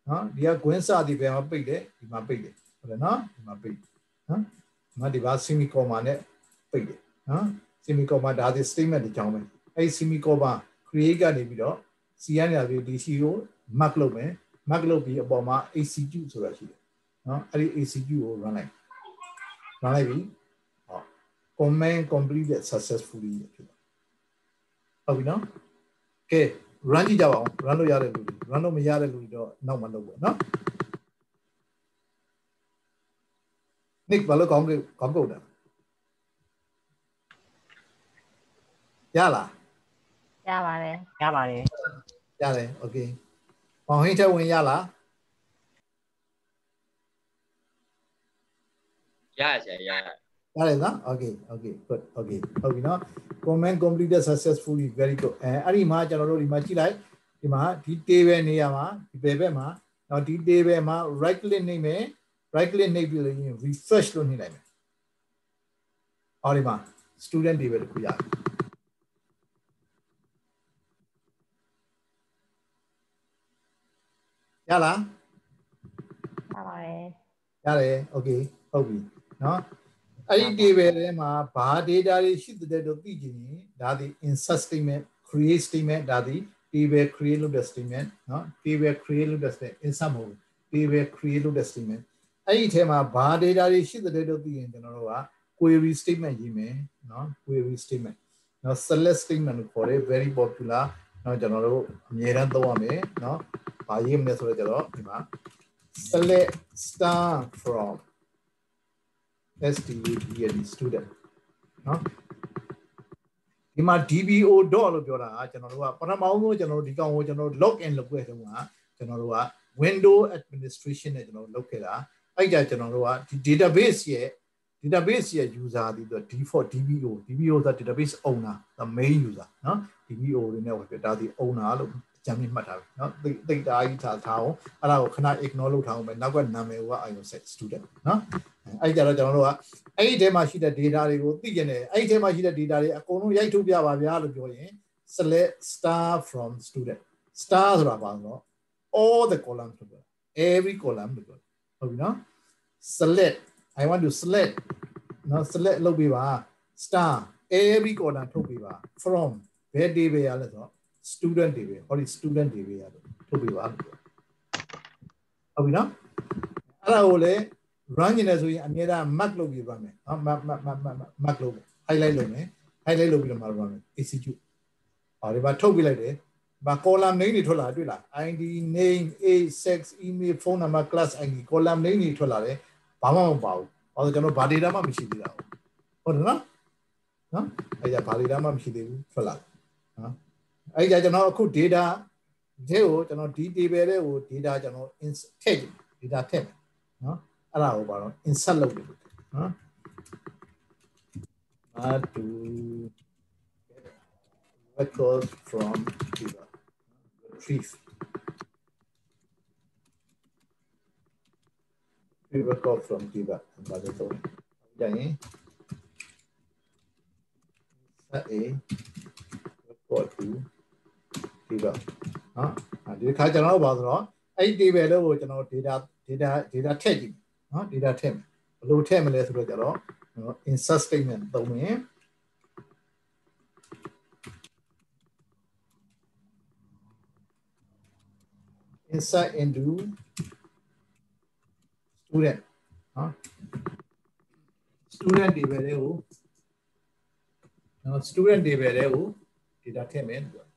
နော်ဒီက gwin စသည်ဘယ်မှာပိတ်တယ်ဒီမှာပိတ်တယ်ဟုတ်တယ်နော်ဒီမှာပိတ်နော်ဒီမှာဒီပါ semi comma နဲ့ပိတ်တယ်နော် semi comma ဒါဒီ statement ဒီကြောင်းပဲအဲ့ semi comma create ကနေပြီးတော့ C ကနေပြီး DC ကို mark လုပ်မယ် mark လုပ်ပြီးအပေါ်မှာ ACQ ဆိုတာရှိတယ်နော်အဲ့ဒီ ACQ ကို run လိုက် run လိုက်ပြီဟော command completed successfully ဖြစ်တယ်ဟုတ်ပြီနော်ကဲ run ကြည့်ကြပါအောင် run လို့ရတဲ့လူတွေ run လို့မရတဲ့လူတွေတော့နောက်မှလုပ်ပါနော် Nick ဘာလို့ကောင်းကောင်းကုန်တာရလားရပါတယ်ရပါတယ်ရတယ် okay ဘောင်ဟိတ်ချက်ဝင်ရလားရရဆရာရ ရ ရတယ်နော် okay okay good okay ဟုတ်ပြီနော် comment completed successfully very good အဲအဲ့ဒီမှာကျွန်တော်တို့ဒီမှာကြည့်လိုက်ဒီမှာဒီ table နေရာမှာဒီဘယ်ဘက်မှာတော့ဒီ table မှာ right click နှိပ်မယ် right click နှိပ်ပြီးလို့ရင် refresh လို့နှိပ်လိုက်မယ်အော်ဒီမှာ student table တခုရတယ်ရလား ရပါတယ် ရတယ် okay ဟုတ်ပြီเนาะ အဲ့ဒီ table ထဲမှာဘာ data တွေရှိတဲ့တော့သိချင်ရင်ဒါဒီ insert statement create statement ဒါဒီ table create လုပ်တဲ့ statement เนาะ table create လုပ်တဲ့ statement insert မဟုတ်ဘူး table create လုပ်တဲ့ statement အဲ့ဒီထဲမှာဘာ data တွေရှိတဲ့တော့သိရင်ကျွန်တော်တို့က query statement ရေးမယ်เนาะ query statement เนาะ select statement ကိုခေါ်တယ် very popular เนาะကျွန်တော်တို့အမြဲတမ်းသုံးရမယ်เนาะဘာရေးမလဲဆိုတော့ကျတော့ဒီမှာ select star from STUDL student နော်ဒီမှာ DBO dot လို့ပြောတာကကျွန်တော်တို့ကပထမဆုံးကျွန်တော်တို့ဒီကောင်ကိုကျွန်တော်တို့ log in လုပ်ခဲ့တုန်းကကျွန်တော်တို့က window administration နဲ့ကျွန်တော်လုပ်ခဲ့တာအဲ့ကြကျွန်တော်တို့ကဒီ database ရဲ့ database ရဲ့ user ဒီတော့ default DBO DBO ဆိုတာ database owner the main user နော် DBO တွေနဲ့ဝင်ပြတာဒီ owner လို့ကြံပြီးမှတ်ထားပြီနော်သိသိတာကြီးထားထားအောင်အဲ့ဒါကိုခဏ ignore လုပ်ထားအောင်ပဲနောက်ကနာမည်က IO set student နော် အဲ့ကြတော့ကျွန်တော်တို့ကအဲ့ဒီထဲမှာရှိတဲ့ data တွေကိုသိကျင်တယ်အဲ့ဒီထဲမှာရှိတဲ့ data တွေအကုန်လုံးရိုက်ထုတ်ပြပါဗျာလို့ပြောရင် select star from student star ဆိုတာပါတော့ all the columns လို့ပြော every column လို့ပြောဟုတ်ပြီနော် select i want to select နော် select လုပ်ပေးပါ star every column ထုတ်ပေးပါ from ဘယ် day ပဲရလဲဆိုတော့ student day ပဲဟောဒီ student day ပဲရလို့ထုတ်ပေးပါလို့ပြောဟုတ်ပြီနော်အဲ့ဒါကိုလည်း run နေတယ်ဆိုရင်အများအား mark လုပ်ပြီးပါမယ်နော် mark mark mark mark လုပ်မယ် highlight လုပ်မယ် highlight လုပ်ပြီးတော့မှ run မယ် execute ဟောဒီမှာထုတ်ပြလိုက်တယ်ဘာ column name တွေထွက်လာတွေ့လား id name age sex email phone number class id column name တွေထွက်လာတယ်ဘာမှမပါဘူးဟောကျွန်တော်ဘာ data မှမရှိသေးတာဟုတ်တယ်နော်နော်အဲ့ဒါဘာ data မှမရှိသေးဘူးထွက်လာနော်အဲ့ဒါကျွန်တော်အခု data ဒီကိုကျွန်တော်ဒီ table လေးကို data ကျွန်တော်ထည့် data ထည့်နော် အဲ့ဒါကိုပါတော့ insert လုပ်တယ်နော် how to get records from Diva retrieve retrieve record from Diva ဘာလို့ဆိုကြရင် set a record to Diva နော်ဒီခါကျွန်တော်တို့ပါဆိုတော့အဲ့ဒီ table လို့ကိုကျွန်တော် data data data ထည့်ကြည့် နော် data ထည့်မယ်ဘယ်လိုထည့်မလဲဆိုတော့ကျတော့ insert statement သုံးမယ် insert into student နော် student table တွေကိုနော် student table တွေကို data ထည့်မယ်လို့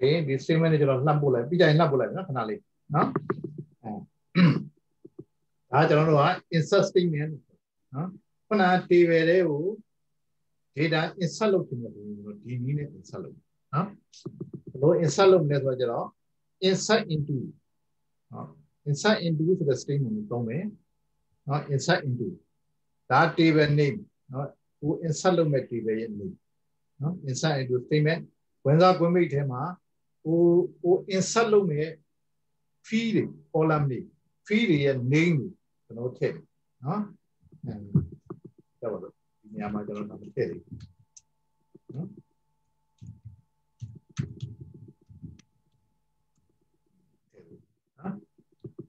okay ဒီ statement တွေကျွန်တော်လှမ်းပို့လိုက်ပြီးကြရင်လှမ်းပို့လိုက်နော်ခဏလေးနော်အဲဒါကျွန်တော်တို့က insert statement နော်ခုန table တွေကို data insert လုပ်ခြင်းလို့ဒီနည်းနဲ့ insert လုပ်နော်ဘယ်လို insert လုပ်မလဲဆိုတော့ကျတော့ insert into နော် insert into ဆိုတဲ့ statement ကိုသုံးမယ်နော် insert into ဒါ table name နော်ဟို insert လုပ်မဲ့ table ရဲ့ name နော် insert into statement ဝင်စားကွန်မိတ်ထဲမှာ ဟိုဟို insert လုပ်မဲ့ fee တွေ column တွေ fee တွေရဲ့ name တွေကျွန်တော်ထည့်တယ်နော်အဲကြောက်လို့ဒီနေရာမှာကျွန်တော်တော့ထည့်တယ်နော်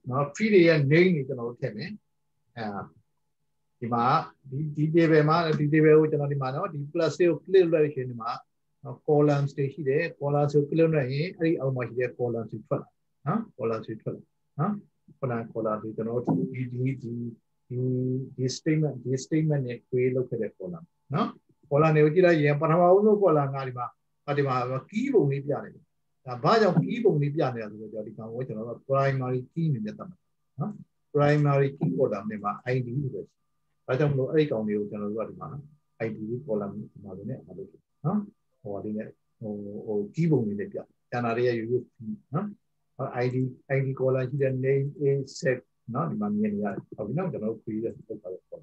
နော် fee တွေရဲ့ name တွေကျွန်တော်ထည့်မယ်အဲဒီမှာဒီဒီ table မှာဒီ table ကိုကျွန်တော်ဒီမှာနော်ဒီ plus ကို click လုပ်လိုက်ရှင်ဒီမှာနော် columns တွေရှိတယ် columns ကို click လုပ်လိုက်ရင်အဲ့ဒီအောက်မှာရှိတဲ့ columns တွေထွက်လာနော် columns တွေထွက်လာနော်ခုန column တွေကျွန်တော်ဒီဒီဒီဒီဒီ statement ဒီ statement နဲ့ create လုပ်ခဲ့တဲ့ column နော် column တွေကိုကြည့်လိုက်ရင်ပထမဦးဆုံး column ကဒီမှာဒီမှာ key ပုံလေးပြနေတယ်ဒါဘာကြောင့် key ပုံလေးပြနေတာဆိုတော့ဒီကောင်ကိုကျွန်တော်တို့ primary key အနေနဲ့သတ်မှတ်နော် primary key column တွေမှာ id ဆိုပဲဒါကြောင့်မလို့အဲ့ဒီကောင်တွေကိုကျွန်တော်တို့ကဒီမှာ id column ဒီမှာလည်းအားလို့နော် ဟိုလေးနဲ့ဟိုဟိုကြီးပုံလေးနဲ့ပြကျန်တာတွေရဲ့ရိုးရိုးနော် ID ID collar ရှိတဲ့ name a set နော်ဒီမှာမြင်နေရတယ်ဟုတ်ပြီနော်ကျွန်တော်တို့ create တဲ့ပုံပါလေပေါ့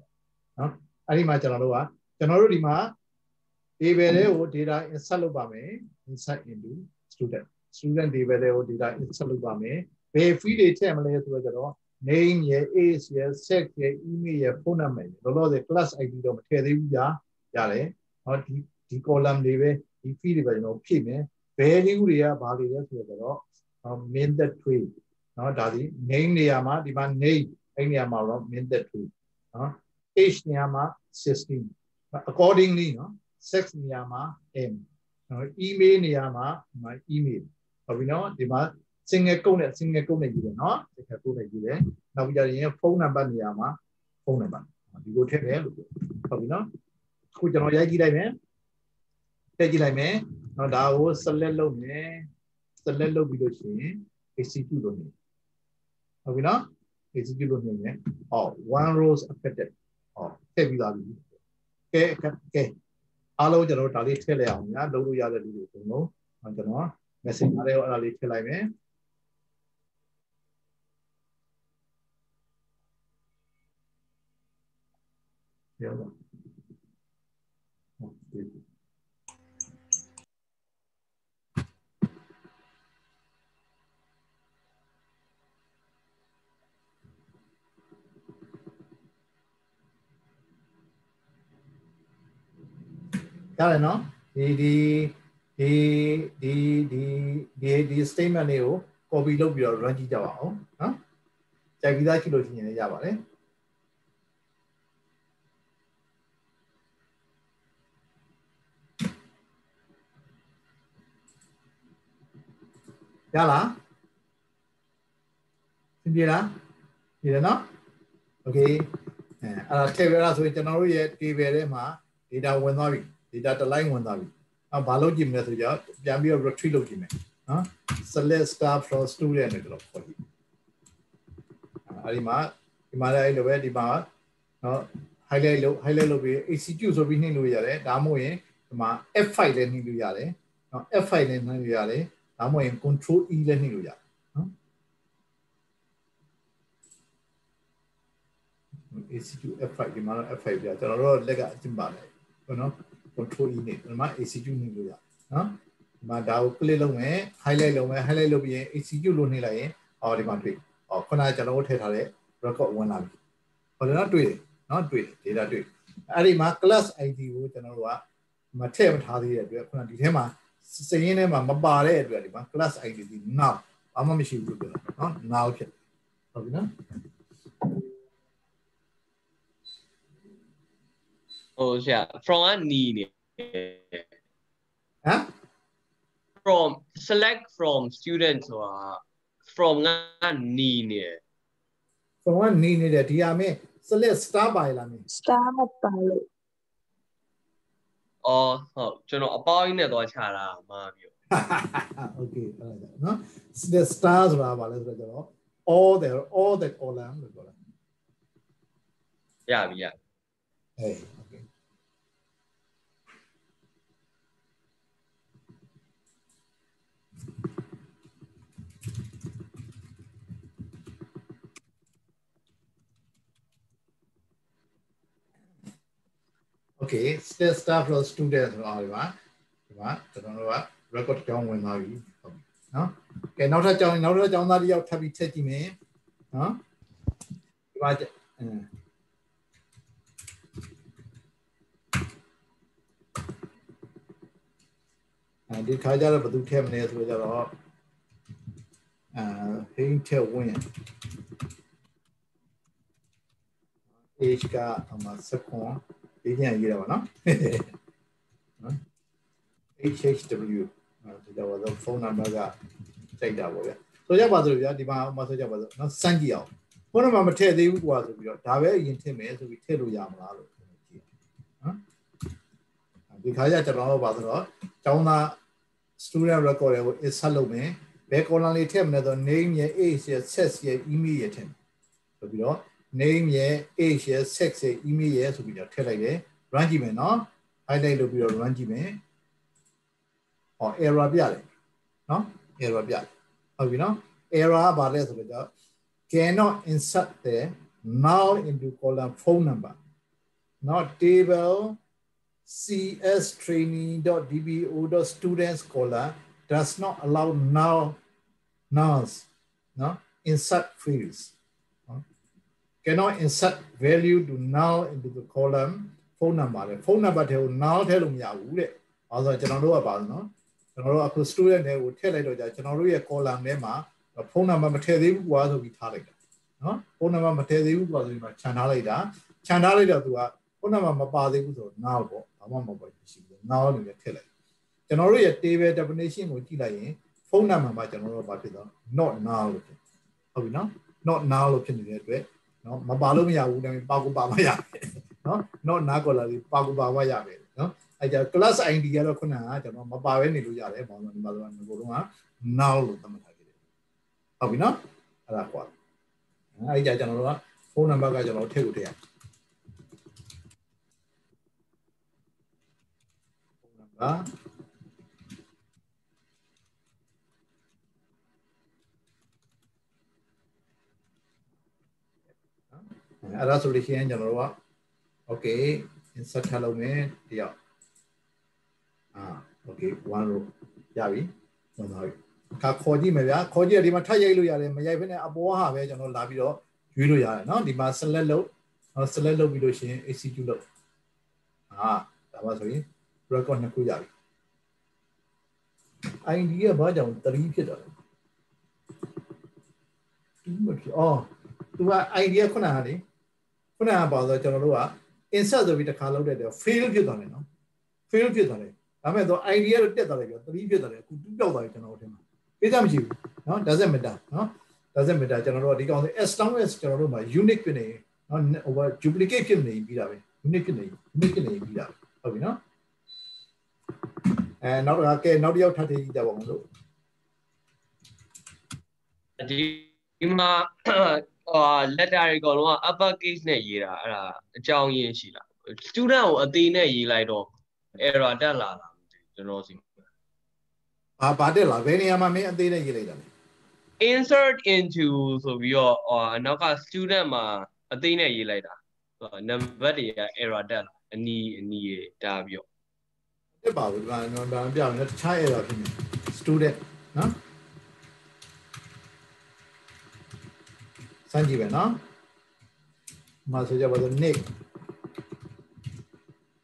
နော်အဲ့ဒီမှာကျွန်တော်တို့ကကျွန်တော်တို့ဒီမှာ table တွေကို data insert လုပ်ပါမယ် insert into student student table တွေကို data insert လုပ်ပါမယ်ဘယ် field တွေထည့်မလဲဆိုတော့ကျတော့ name ရယ် age ရယ် sex ရယ် email ရယ် phone number ရယ်လောလောဆယ် class ID တော့မထည့်သေးဘူးကြာရတယ်ဟောဒီ ဒီ column တွေပဲဒီ field တွေပဲကျွန်တော်ဖြည့်မယ် value တွေကဘာတွေလဲဆိုတော့ main that tree เนาะဒါဒီ name နေရာမှာဒီမှာ name အဲ့နေရာမှာတော့ main that tree เนาะ age နေရာမှာ16 accordingly เนาะ sex နေရာမှာ m เนาะ email နေရာမှာဒီမှာ email ဟုတ်ပြီเนาะဒီမှာ single code နဲ့ single code နဲ့ယူတယ်เนาะ single code နဲ့ယူတယ်နောက်ပြီးကြရင် phone number နေရာမှာ phone number ဒီကိုထည့်တယ်လို့ဟုတ်ပြီเนาะအခုကျွန်တော်ရိုက်ကြည့်လိုက်မယ် ထည့်ကြည့်လိုက်မယ်เนาะဒါကို select လုပ်မယ် select လုပ်ပြီးလို့ရှိရင် execute လုပ်နေဟုတ်ပြီနော် execute လုပ်နေတယ်ဟော one rows affected ဟောထည့်ပြီးသားပြီကဲကဲအားလုံးကျွန်တော်ဒါလေးထည့်လိုက်အောင်ညာလုပ်လို့ရတဲ့လူတွေအကုန်လုံးကျွန်တော် message အားလေးအဲ့ဒါလေးထည့်လိုက်မယ်ရောဟုတ်ပြီ ရတယ်နော်ဒီဒီဒီဒီဒီဒီဒီ statement လေးကို copy လုပ်ပြီးတော့ run ကြည့်ကြပါအောင်နော်ကြိုက်ပြီးသားကြည့်လို့ရှိရင်လည်းရပါတယ်ရလားသင်ပြေလားဒီရနော် okay အဲအဲ့ဒါ table လားဆိုရင်ကျွန်တော်တို့ရဲ့ table ထဲမှာ data ဝင်သွားပြီ data တစ် line ဝင်သွားပြီအဲဘာလုပ်ကြည့်မလဲဆိုကြပြန်ပြီးတော့ retrieve လုပ်ကြည့်မယ်နော် select star from student နဲ့တော့ခေါ်ကြည့်အဲဒီမှာဒီမှာလည်းအဲ့လိုပဲဒီမှာနော် highlight လုပ် highlight လုပ်ပြီး execute ဆိုပြီးနှိမ့်လို့ရတယ်ဒါမှမဟုတ်ရင်ဒီမှာ F5 လည်းနှိမ့်လို့ရတယ်နော် F5 လည်းနှိမ့်လို့ရတယ်ဒါမှမဟုတ်ရင် control E လည်းနှိမ့်လို့ရတယ်နော် ACQ F5 ဒီမှာတော့ F5 ပြကျွန်တော်တို့လက်ကအကျင့်ပါလိုက်ဟုတ်နော် control E နဲ့ဒီမှာ ACQ နှိမ့်လို့ရနော်ဒီမှာဒါကို click လုပ်မယ် highlight လုပ်မယ် highlight လုပ်ပြီးရင် ACQ လို့နှိမ့်လိုက်ရင်အော်ဒီမှာတွေ့အော်ခုနကကျွန်တော်တို့ထည့်ထားတဲ့ record ဝင်လာပြီဟောတယ်နော်တွေ့တယ်နော်တွေ့တယ် data တွေ့အဲ့ဒီမှာ class ID ကိုကျွန်တော်တို့ကမထည့်မထားသေးတဲ့အတွက်ခုနဒီထဲမှာစရင်းထဲမှာမပါတဲ့အတွက်ဒီမှာ class ID ဒီ now ဘာမှမရှိဘူးလို့ပြောတာနော် now ဖြစ်ဟုတ်ပြီနော် ဟိုဆရာ from ကနီးနေဟမ် from select from student ဆိုတာ from ကနီးနေ from ကနေနေတယ်ဒီဟာမင်း select star ပါလားမင်း star မပါလို့အော်ဟုတ်ကျွန်တော်အပေါင်းကြီးနဲ့သွားချတာမှားပြီ okay အဲ့ဒါနော် the star ဆိုတာပါလဲဆိုတော့ကျွန်တော် all the all the column လို့ပြောတာရပြီရဟေး okay okay step start from student ဆိုတော့ဒီမှာဒီမှာကျွန်တော်တို့က record ကြောင်းဝင်သွားပြီဟုတ်ပြီနော်ကဲနောက်ထပ်ကြောင်းနောက်ထပ်ကြောင်းသားတစ်ယောက်ထပ်ပြီးထည့်ကြည့်မယ်နော်ဒီမှာအင်းအဲဒီခါကျတော့ဘယ်သူထည့်မလဲဆိုတော့အာဟင်းထည့်ဝင် age ကအမှစကွန် ဒီညရေးရပါနော်နော် HHW ဒီတော့ဖုန်းနံပါတ်ကစိုက်တာပေါ့ဗျဆိုကြပါစို့ဗျာဒီမှာမဆိုကြပါစို့နော်စမ်းကြည့်အောင်ဖုန်းနံပါတ်မထည့်သေးဘူးကွာဆိုပြီးတော့ဒါပဲအရင်ထည့်မယ်ဆိုပြီးထည့်လို့ရမလားလို့ကြည့်နော်ဒီခါကျကျွန်တော်တို့ပါဆိုတော့ကျောင်းသား student record တွေကို insert လုပ်မယ်ဘယ် column လေးထည့်မလဲဆိုတော့ name ရဲ့ age ရဲ့ sex ရဲ့ email ရဲ့ထည့်ဆိုပြီးတော့ name ရဲ့ age ရဲ့ sex ရဲ့ email ရဲ့ဆိုပြီးတော့ထည့်လိုက်တယ် run ကြည့်မယ်နော် highlight လုပ်ပြီးတော့ run ကြည့်မယ် ဟော error ပြတယ်နော် error ပြတယ်ဟုတ်ပြီနော် error ကဘာလဲဆိုတော့ cannot insert the null into column phone number not table cs training.dbo.students column does not allow null nulls no insert fields no? Cannot insert value to null into the column phone number လေ phone number ထဲကို null ထည့်လို့မရဘူးတဲ့။အဲဆိုကျွန်တော်တို့ကပါနော်။ကျွန်တော်တို့အခု student တွေကိုထည့်လိုက်တော့ကြာကျွန်တော်တို့ရဲ့ column ထဲမှာ phone number မထည့်သေးဘူးကွာဆိုပြီးထားလိုက်တာ။နော် phone number မထည့်သေးဘူးကွာဆိုပြီးမှခြံထားလိုက်တာ။ခြံထားလိုက်တော့သူက phone number မပါသေးဘူးဆိုတော့ null ပေါ့။ဘာမှမပေါ်ရှိဘူး။ null အနေနဲ့ထည့်လိုက်။ကျွန်တော်တို့ရဲ့ table definition ကိုကြည့်လိုက်ရင် phone number မှာကျွန်တော်တို့ကဘာဖြစ်သွား not null လို့ဖြစ်။ဟုတ်ပြီနော်။ not null လို့ဖြစ်နေတဲ့အတွက် နော်မပါလို့မရဘူးဒါပေမဲ့ပါကိုပါမရတယ်နော် not နားကော်လာလေးပါကိုပါမရပဲနော်အဲကြ class id ကတော့ခုနကကျွန်တော်မပါဘဲနေလို့ရတယ်ဘာလို့ဒီမှာတော့ငကိုတော့က now လို့သတ်မှတ်ထားခဲ့တယ်ဟုတ်ပြီနော်အဲ့ဒါကွာအဲကြကျွန်တော်တို့ကဖုန်းနံပါတ်ကကျွန်တော်ထည့်ကိုထည့်ရဖုန်းနံပါတ် အဲ့ဒါဆိုလို့ရှိရင်ကျွန်တော်တို့က okay insert ထားလုပ်မယ်တယောက်အာ okay one row ရပြီဝင်သွားပြီအခါခေါ်ကြည့်မယ်ဗျာခေါ်ကြည့်ဒီမှာထပ်ရိုက်လို့ရတယ်မရိုက်ဘဲနဲ့အပေါ်ဟာပဲကျွန်တော်လာပြီးတော့ရွေးလို့ရတယ်เนาะဒီမှာ select လုပ် select လုပ်ပြီးလို့ရှိရင် execute လုပ်အာဒါမှဆိုရင် record နှစ်ခုရပြီ ID ကဘာကြောင့်3ဖြစ်တော့လဲဒီမဖြစ်အော်သူက ID ကခုနကလေ ခုနကပါဆိုကျွန်တော်တို့က insert ဆိုပြီးတစ်ခါလုပ်တဲ့တော့ fail ဖြစ်သွားတယ်နော် fail ဖြစ်သွားတယ်ဒါပေမဲ့တော့ idea တော့တက်သွားတယ်ပြော3ဖြစ်သွားတယ်အခု2ပြောက်သွားတယ်ကျွန်တော်တို့ထင်မှာကိစ္စမရှိဘူးနော် doesn't matter နော် doesn't matter ကျွန်တော်တို့ဒီကောင်ဆို as long as ကျွန်တော်တို့မှာ unique ဖြစ်နေနော်ဟို duplicate ဖြစ်နေပြီးတာပဲ unique ဖြစ်နေ unique ဖြစ်နေပြီးတာဟုတ်ပြီနော်အဲနောက်တော့ကဲနောက်တစ်ယောက်ထပ်ထည့်ကြည့်ကြပါဦးလို့ဒီဒီမှာ ဟို letter တွေအကုန်လုံးက upper case နဲ့ရေးတာအဲ့ဒါအကြောင်းရင်းရှိလား student ကိုအသေးနဲ့ရေးလိုက်တော့ error တက်လာလားမသိဘူးကျွန်တော်စီဘာဘာတက်လာဘယ်နေရာမှာမင်းအသေးနဲ့ရေးလိုက်တာလဲ insert into ဆိုပြီးတော့ဟိုနောက်က student မှာအသေးနဲ့ရေးလိုက်တာဟို number တွေက error တက်လာအနီးအနီးရတာပြီးတော့တက်ပါဘူးဒါတော့ဒါပြောင်းနေတခြား error ဖြစ်နေ student နော် မ်းကြည့်ပဲနော်မဆိုကြပါစို့ nick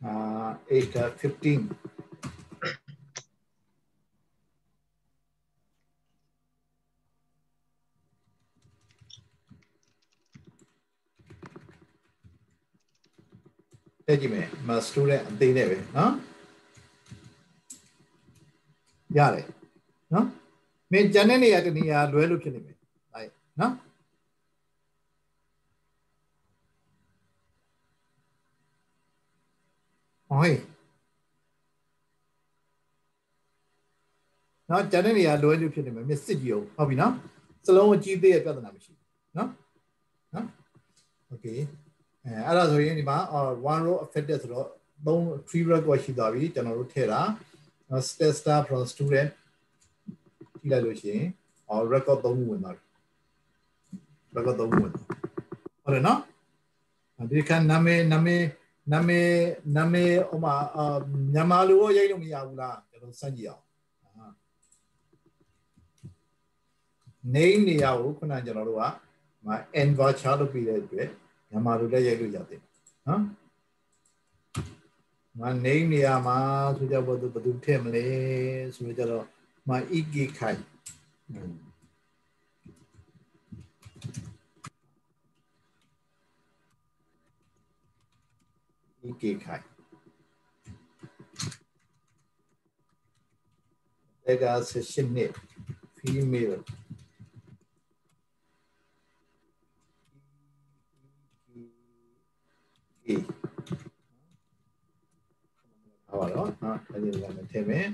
အာ 8 15 တက်ကြည့်မယ်မ student အသေးနဲ့ပဲနော်ရတယ်နော်မင်းကျန်တဲ့နေရာတနေရာလွဲလို့ဖြစ်နေမယ်လိုက်နော်ဟေး နော်ကျန်တဲ့နေရာလိုအပ်လို့ဖြစ်နေမယ်မျက်စစ်ကြည့်အောင်ဟုတ်ပြီနော်စလုံးအကြီးသေးရဲ့ပြဿနာမရှိဘူးနော်နော် okay အဲအဲ့ဒါဆိုရင်ဒီမှာ one row affected ဆိုတော့3 tree record ရှိသွားပြီကျွန်တော်တို့ထည့်တာ stat star from student ကြည့်လိုက်လို့ရှိရင် record 3ခုဝင်သွားပြီ record 3ခုဝင်သွားဟုတ်တယ်နော်ဒီကနာမည်နာမည်နာမည်နာမည်ဟိုမှာမြန်မာလိုရိုက်လို့မရဘူးလားကျွန်တော်စမ်းကြည့်အောင် name နေရာကိုခုနကျွန်တော်တို့ကမ n voucher လုပ်ပြီးတဲ့အတွက်မြန်မာလိုလည်းရိုက်လို့ရတယ်နော်မ name နေရာမှာဆိုကြတော့ဘယ်သူထည့်မလဲဆိုကြတော့မ ek ခိုင် ek ခိုင်ဒါက16နှစ် female e ဟောတော့နော်အဲဒီလိုလည်းထည့်မယ်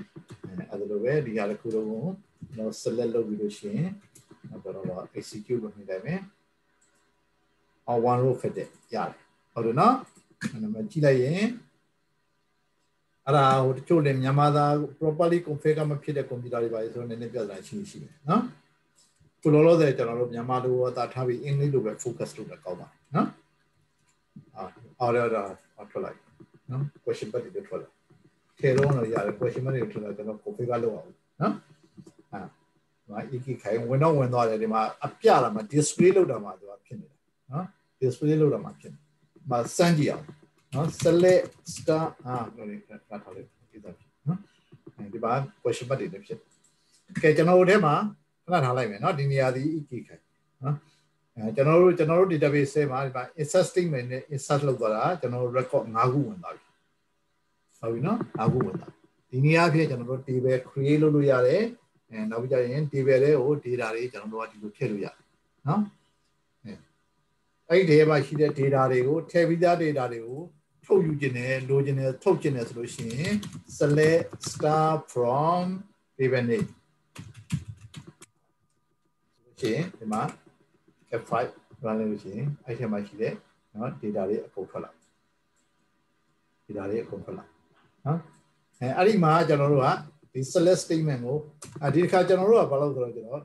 အဲဒါလိုပဲဒီဟာတစ်ခုလုံးကိုတော့ select လုပ်ပြီးလို့ရှိရင်တော့တော့ execute လုပ်နေတယ်မယ် all one row fit ရတယ်ဟုတ်တယ်နော်အဲ့ဒါမှကြည့်လိုက်ရင်အဲ့ဒါဟိုတချို့လည်းမြန်မာသား properly configure မဖြစ်တဲ့ computer တွေပါဆိုတော့နည်းနည်းပြဿနာရှိရှိတယ်နော်ခုလောလောဆယ်ကျွန်တော်တို့မြန်မာလိုသာထားပြီးအင်္ဂလိပ်လိုပဲ focus လုပ်တာကောင်းပါနော် အာအော်ရတာထွက်လိုက်နော် question ပတ်တွေထွက်လာထဲတော့တော့ရတယ် question ပတ်တွေထွက်လာကျွန်တော် configure လုပ်အောင်နော်အာဒီမှာ EK ခိုင်ဝင်တော့ဝင်သွားတယ်ဒီမှာအပြတာမှာ display လုပ်တာမှာသူကဖြစ်နေတာနော် display လုပ်တာမှာဖြစ်နေမှာစမ်းကြည့်အောင်နော် select star အာလို့ရထားလိုက်ဒီသားနော်ဒီမှာ question ပတ်တွေလည်းဖြစ်ကဲကျွန်တော်တို့ထဲမှာခဏထားလိုက်မယ်နော်ဒီနေရာဒီ EK ခိုင်နော်အဲ ကျွန်တော်တို့ကျွန်တော်တို့ database ထဲမှာဒီမှာ insert statement နဲ့ insert လုပ်သွားတာကျွန်တော်တို့ record 5ခုဝင်သွားပြီဟုတ်ပြီနော်5ခုဝင်သွားဒီနေရာဖြစ်ကျွန်တော်တို့ table create လုပ်လို့ရတယ်အဲနောက်ပြီးကြရင် table တွေကို data တွေကျွန်တော်တို့ကဒီလိုထည့်လို့ရတယ်နော်အဲ့ဒီထဲမှာရှိတဲ့ data တွေကိုထည့်ပြီးသား data တွေကိုထုတ်ယူခြင်းနဲ့လိုချင်တယ်ထုတ်ခြင်းတယ်ဆိုလို့ရှိရင် select star from table name ဆိုရင်ဒီမှာ F5 run လုပ်လို့ရှိရင်အဲ့ထဲမှာရှိတဲ့နော် data တွေအကုန်ထွက်လာ data တွေအကုန်ထွက်လာနော်အဲအဲ့ဒီမှာကျွန်တော်တို့ကဒီ select statement ကိုအဲဒီတစ်ခါကျွန်တော်တို့ကဘာလို့ဆိုတော့ကျွန်တော်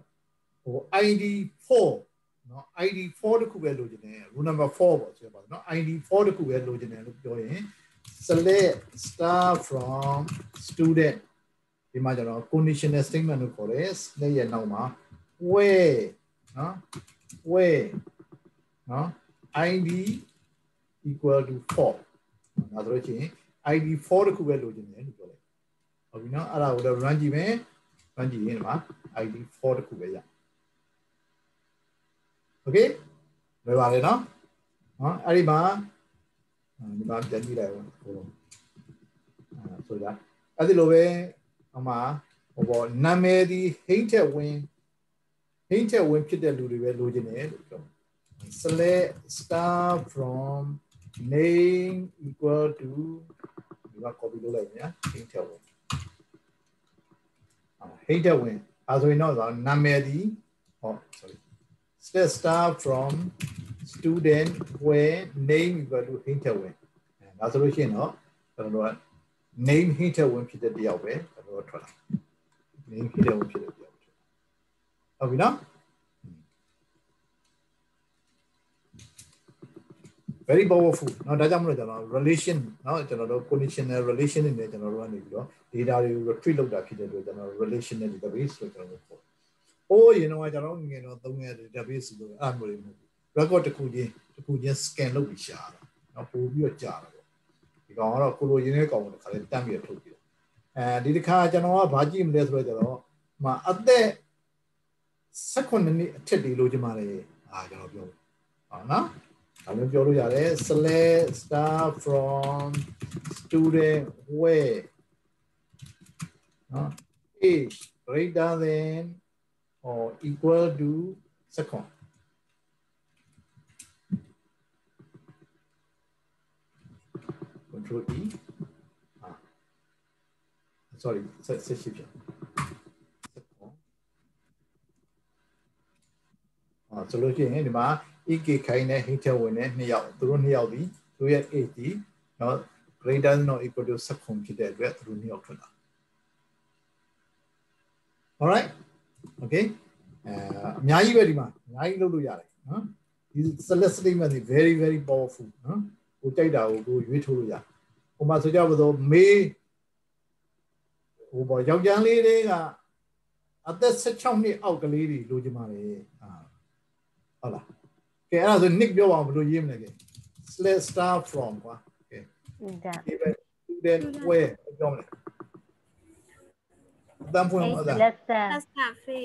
ဟို ID 4နော် ID 4တခုပဲလိုချင်တယ် rule number 4ပေါ့ဆိုပါတော့နော် ID 4တခုပဲလိုချင်တယ်လို့ပြောရင် select star from student ဒီမှာကျွန်တော် conditional statement လို့ခေါ်တယ် select ရဲ့နောက်မှာ where နော် where နော် id equal to 4ဒါဆိုလို့ချင်း id 4တခုပဲလိုချင်တယ်လို့ပြောလိုက်ဟုတ်ပြီနော်အဲ့ဒါကိုလည်း run ကြည့်မယ် run ကြည့်ရင်ဒီမှာ id 4တခုပဲရ okay လွယ်ပါလေနော်နော်အဲ့ဒီမှာဒီမှာပြန်ကြည့်လိုက်အောင်ဟိုအဲဆိုကြအဲ့ဒီလိုပဲဟိုမှာဟိုပေါ်နာမည်ဒီဟိမ့်ချက်ဝင် ဟိမ့်ချက်ဝင်ဖြစ်တဲ့လူတွေပဲလိုချင်တယ်လို့ပြော select star from name equal to ဒီက copy လုပ်လိုက်ညာဟိမ့်ချက်ဝင်ဟိမ့်ချက်ဝင်အဲဆိုရင်တော့နာမည်ဒီဟော sorry select star from student where name equal to ဟိမ့်ချက်ဝင်ဒါဆိုလို့ရှိရင်တော့ကျွန်တော်တို့က name ဟိမ့်ချက်ဝင်ဖြစ်တဲ့တယောက်ပဲကျွန်တော်တို့ထွက်လာ name ဟိမ့်ချက်ဝင်ဖြစ်တဲ့တယောက် ဟုတ်ပြီနော် very powerful เนาะဒါကြောင့်မလို့ကျွန်တော် relation เนาะကျွန်တော်တို့ conditional relation တွေနဲ့ကျွန်တော်တို့ကနေပြီးတော့ data တွေကို retrieve လုပ်တာဖြစ်တဲ့အတွက်ကျွန်တော် relational database လို့ကျွန်တော်တို့ခေါ်။အိုးရင်တော့ကျွန်တော်ငယ်တော့သုံးရတဲ့ database လို့အဲ့လိုမျိုးမဟုတ်ဘူး။ record တစ်ခုချင်းတစ်ခုချင်း scan လုပ်ပြီးရှာတာ။เนาะပို့ပြီးတော့ကြာတာပေါ့။ဒီကောင်ကတော့ကိုလိုရင်းတဲ့ကောင်ကိုခါလေးတမ်းပြီးထုတ်ပြီးတော့အဲဒီတစ်ခါကျွန်တော်ကဘာကြည့်မလဲဆိုတော့ကျွန်တော်မအသက် 16နှစ်အထက်တွေလိုချင်ပါလေ။အာကျွန်တော်ပြော။ဟာနော်။ဒါမျိုးပြောလို့ရတယ် select star from student where နော် age greater than or equal to second control E ah sorry ဆက်ဆက်ရှိပြန်အာ ဆိုလို့ရှိရင်ဒီမှာ EK ခိုင်းတဲ့ဟိထဝင်တဲ့နှစ်ယောက်သူတို့နှစ်ယောက်ဒီသူရဲ့ age ဒီနော် greater than or equal to ဆက်ခုံဖြစ်တဲ့အတွက်သူတို့နှစ်ယောက်ထွက်လာ alright okay အဲအများကြီးပဲဒီမှာအများကြီးလုပ်လို့ရတယ်နော်ဒီ select statement တွေ very very powerful နော်ကိုကြိုက်တာကိုကိုရွေးထိုးလို့ရဟိုမှာဆိုကြပါစို့မေးဟိုပေါ်ယောက်ျားလေးတွေကအသက်16နှစ်အောက်ကလေးတွေလိုချင်ပါလေအာ ဟုတ်လားကဲအဲ့ဒါဆို nick ပြောပါအောင်ဘယ်လိုရေးမလဲကဲ select star from ကွာကဲ student student where ပြောမလဲတန်ဖွင့် 8 မှာဒါ lesson Sas cafe.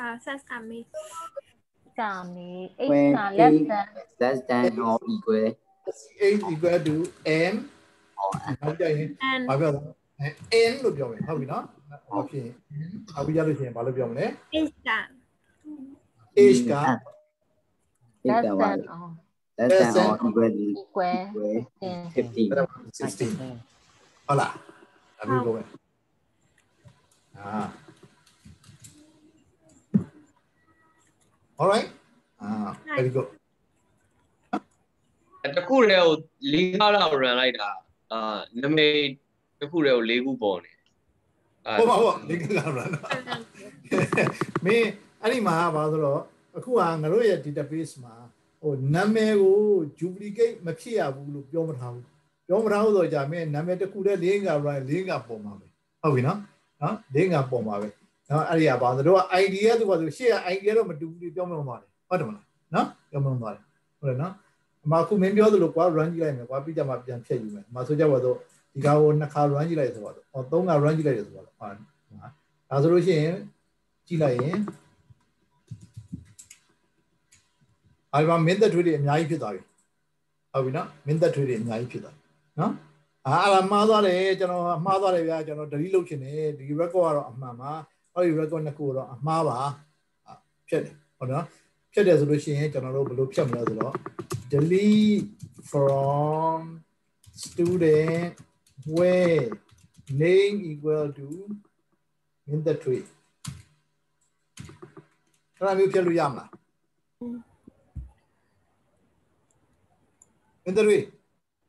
Ah, sas kami. စာမီ when 8 a စာ lesson less than or equal 8 equal to m or နောက်ကြရင် And ဘာပြောလဲ n လို့ပြောမယ်ဟုတ်ပြီနော်ဟုတ်ပြီအခုပြလို့ရှိရင်ဘာလို့ပြောမလဲ esta. age က bigger lesson one oh less than or equal to equal equal 15 15 16ဟုတ်လားဒါမျိုးပြောမယ်အာ all right အာ very good တခုတည်းကိုလေးကားလောက် run လိုက်တာအာနမိတ်တစ်ခုတည်းကို၄ခုပေါ်နေအာဟုတ်ပါဟုတ်လင်္ကာလာရနော်မင်းအဲ့ဒီမှာဘာဆိုတော့ အခုဟာငါတို့ရဲ့ database မှာဟိုနာမည်ကို duplicate မဖြစ်ရဘူးလို့ပြောမထားဘူးပြောမထားဘူးဆိုတော့ကြာမင်းနာမည်တစ်ခုတည်းလင်းက right လင်းကပုံပါပဲဟုတ်ပြီနော်နော်လင်းကပုံပါပဲနော်အဲ့ဒီကဘာဆိုတော့ idea သူကဆိုရှေ့က idea တော့မတူဘူးပြောမလို့ပါတယ်ဟုတ်တယ်မလားနော်ပြောမလို့ပါတယ်ဟုတ်တယ်နော်အမအခုမင်းပြောသလိုကွာ run ကြည့်လိုက်မယ်ကွာပြီးကြမှာပြန်ဖြတ်ယူမယ်အမဆိုကြပါတော့ဒီကောင်ကိုနှစ်ခါ run ကြည့်လိုက်ဆိုတော့ဟောသုံးခါ run ကြည့်လိုက်ဆိုတော့ဟာဒါဆိုလို့ရှိရင်ကြည့်လိုက်ရင် အဲ့ဒီမှာမင်းသက်ထွေးတွေအများကြီးဖြစ်သွားပြီဟုတ်ပြီနော်မင်းသက်ထွေးတွေအများကြီးဖြစ်သွားနော်အာအဲ့ဒါမှားသွားတယ်ကျွန်တော်မှားသွားတယ်ဗျာကျွန်တော် delete လုပ်ချင်တယ်ဒီ record ကတော့အမှန်ပါဟောဒီ record နှစ်ခုတော့အမှားပါဖြတ်တယ်ဟုတ်နော်ဖြတ်တယ်ဆိုလို့ရှိရင်ကျွန်တော်တို့ဘယ်လိုဖြတ်မလဲဆိုတော့ delete from student where name equal to in the tree အဲ့ဒါမျိုးဖြတ်လို့ရမလား in the tree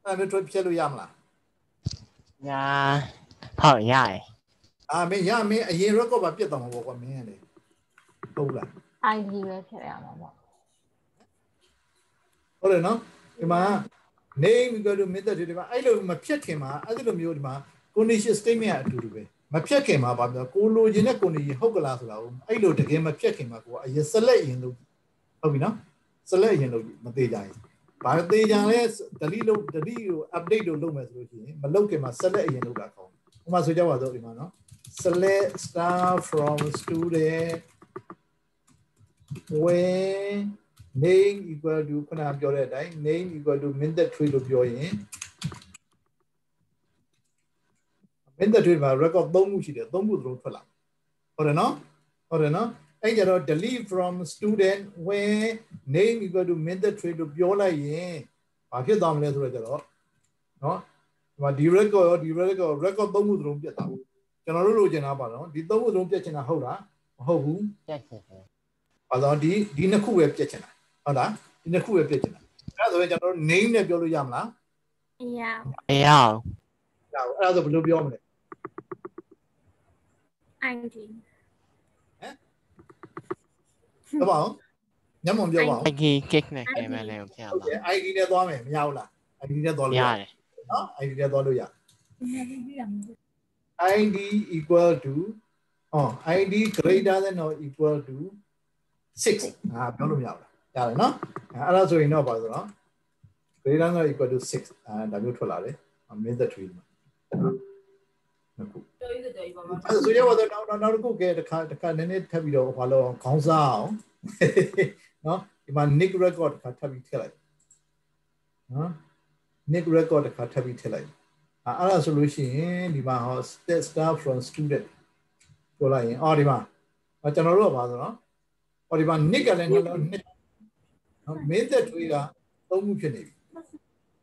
အဲ့ဒါမျိုးဖြတ်လို့ရမလားညာဟုတ်ရတယ်အာမင်းရမင်းအရင် record ပါပြတ်သွားမှာပေါ့ကွာမင်းရတယ်ဟုတ်လား ID ပဲဖြတ်ရမှာပေါ့ဟုတ်တယ်နော်ဒီမှာ name equal to method တွေဒီမှာအဲ့လိုမဖြတ်ခင်မှာအဲ့ဒီလိုမျိုးဒီမှာ condition statement အတူတူပဲမဖြတ်ခင်မှာဗာပြောကိုလိုချင်တဲ့ condition ဟုတ်ကလားဆိုတာကိုအဲ့လိုတကယ်မဖြတ်ခင်မှာကိုကအရင် select ရင်လို့ဟုတ်ပြီနော် select ရင်လို့မသေးကြရင် ဘာသေးကြလဲ delete လို့ delete ကို update လို့လုပ်မယ်ဆိုလို့ရှိရင်မလုပ်ခင်မှာ select ရင်လုပ်တာကောင်းဥပမာဆိုကြပါတော့ဒီမှာနော် select star from student when name equal to ခုနကပြောတဲ့အတိုင်း name equal to min that tree လို့ပြောရင် min that tree မှာ record 3ခုရှိတယ်3ခုသလုံးထွက်လာဟုတ်တယ်နော်ဟုတ်တယ်နော် အဲ့ကြတော့ delete from student when name equal to min that tree လို့ပြောလိုက်ရင်ဘာဖြစ်သွားမလဲဆိုတော့ကြတော့နော်ဒီမှာဒီ record ရောဒီ record record 3ခုသလုံးပြတ်သွားဘူးကျွန်တော်တို့လိုချင်တာပါနော်ဒီ3ခုသလုံးပြတ်ချင်တာဟုတ်လားမဟုတ်ဘူးတက်ချက်တယ်ဘာလို့ဒီဒီနှစ်ခုပဲပြတ်ချင်တာဟုတ်လားဒီနှစ်ခုပဲပြတ်ချင်တာအဲ့ဒါဆိုရင်ကျွန်တော်တို့ name နဲ့ပြောလို့ရမလားမရမရအောင်ရအောင်အဲ့ဒါဆိုဘယ်လိုပြောမလဲ ID ဟုတ်ပါအောင်ညမုံပြောပါအောင် ID kick နဲ့ camera လေးကိုဖျက်ပါဟုတ်တယ် ID နဲ့သွားမယ်မရဘူးလား ID နဲ့သွားလို့ရတယ်နော် ID နဲ့သွားလို့ရ ID equal to ဟော ID greater than or equal to 6ဟာပြောလို့မရဘူးလားရတယ်နော်အဲ့ဒါဆိုရင်တော့ပါဆိုတော့ greater than or equal to 6အဲဒါမျိုးထွက်လာတယ် main 3မှာ နော်ခုအဲ့ဆိုရပါတော့နောက်နောက်နောက်တစ်ခုကဲတစ်ခါတစ်ခါနည်းနည်းထပ်ပြီးတော့ဘာလို့ခေါင်းစားအောင်နော်ဒီမှာ nick record တစ်ခါထပ်ပြီးထည့်လိုက်နော် nick record တစ်ခါထပ်ပြီးထည့်လိုက်အဲ့အဲ့ဒါဆိုလို့ရှိရင်ဒီမှာဟော stat star from student ပြောလိုက်ရင်အော်ဒီမှာကျွန်တော်တို့ကပါဆိုတော့အော်ဒီမှာ nick ကလည်းနှလုံး nick နော် main that တွေးကသုံးခုဖြစ်နေပြီ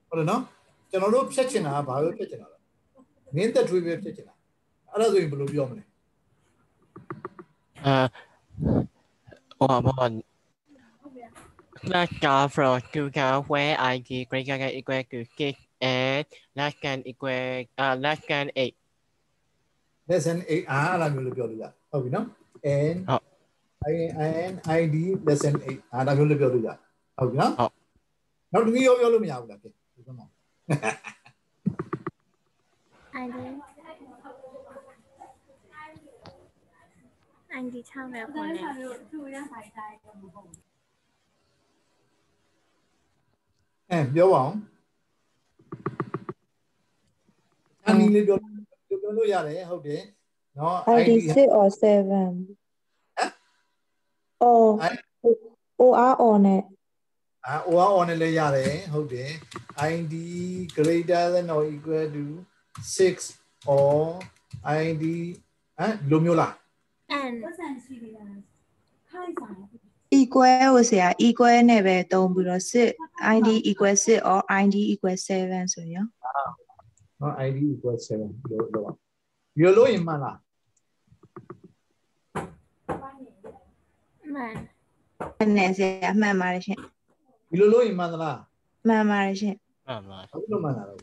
ဟုတ်တယ်နော်ကျွန်တော်တို့ဖြတ်ချင်တာကဘာပဲဖြတ်ချင်တာလဲ main that တွေးပဲဖြတ်ချင်တာအဲ့ဒါဆိုရင်ဘယ်လိုပြောမလဲအဲဟိုဘော Let's go from to go where ID greater than equal to kick and less than equal uh less than 8 less than 8အာအဲ့ဒါမျိုးလို့ပြောလို့ရဟုတ်ပြီနော် and ဟုတ် i n id less than 8အာဒါမျိုးလို့ပြောလို့ရဟုတ်ပြီနော်ဟုတ်နောက်တစ်နည်းရောပြောလို့မရဘူးလားကဲဒီကမှာ ID ID ချောင်းနဲ့ပေါ်နေအဲပြောပါအောင်အနည်းလေးပြောပြောပြောလို့ရတယ်ဟုတ်တယ်နော် ID 6 or 7 or OR on နဲ့အာ OR on နဲ့လည်းရတယ်ဟုတ်တယ် ID greater than or equal to 6 or ID ဟမ်လိုမျိုးလား and equal ကိုဆရာ equal နဲ့ပဲတုံးပြီးတော့6 ID equal 6 or ID equal 7ဆိုရင်နော် ID equal 7လို့လို့ပါပြောလို့ရင်မှန်လားမှန်အဲ့နဲ့ဆရာမှန်ပါတယ်ရှင်ဒီလိုလို့ရင်မှန်သလားမှန်ပါတယ်ရှင်မှန်ပါဘာလို့မှန်တာလဲ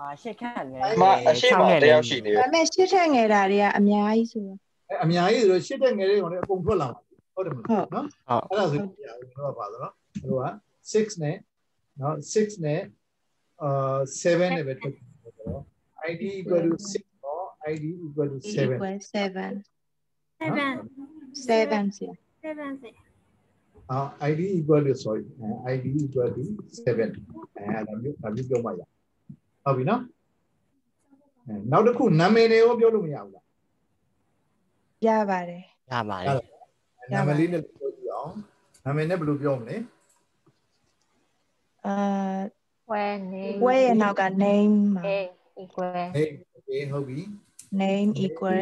အာရှစ်ခန့်နဲ့မအရှိမတယောက်ရှိနေဒါပေမဲ့ရှစ်ထက်ငယ်တာတွေကအများကြီးဆိုတော့အဲအများကြီးဆိုတော့ရှစ်တဲ့ငယ်လေးကောင်တွေအကုန်ထွက်လာမှာဟုတ်တယ်မလားနော်ဟုတ်အဲ့ဒါဆိုရင်ကျွန်တော်ပါဆိုတော့တို့က6နဲ့နော်6နဲ့အာ7နဲ့ပဲထွက်တယ်ဆိုတော့ id equal to 6 or id equal to 7 equal 7 seven 7 ဆရာ seven စေအာ id equal to sorry အဲ id equal to 7အဲဒါမျိုးဒါမျိုးပြောမှရဟုတ်ပြီနော်အဲနောက်တစ်ခုနာမည်တွေရောပြောလို့မရဘူးလားရပါတယ်ရပါလေနာမည်လေးနဲ့ပြောကြည့်အောင်နာမည်နဲ့ဘယ်လိုပြောမလဲအာ where name ဝဲရဲ့နောက်က name မှာ name equal hey okay ဟုတ်ပြီ name equal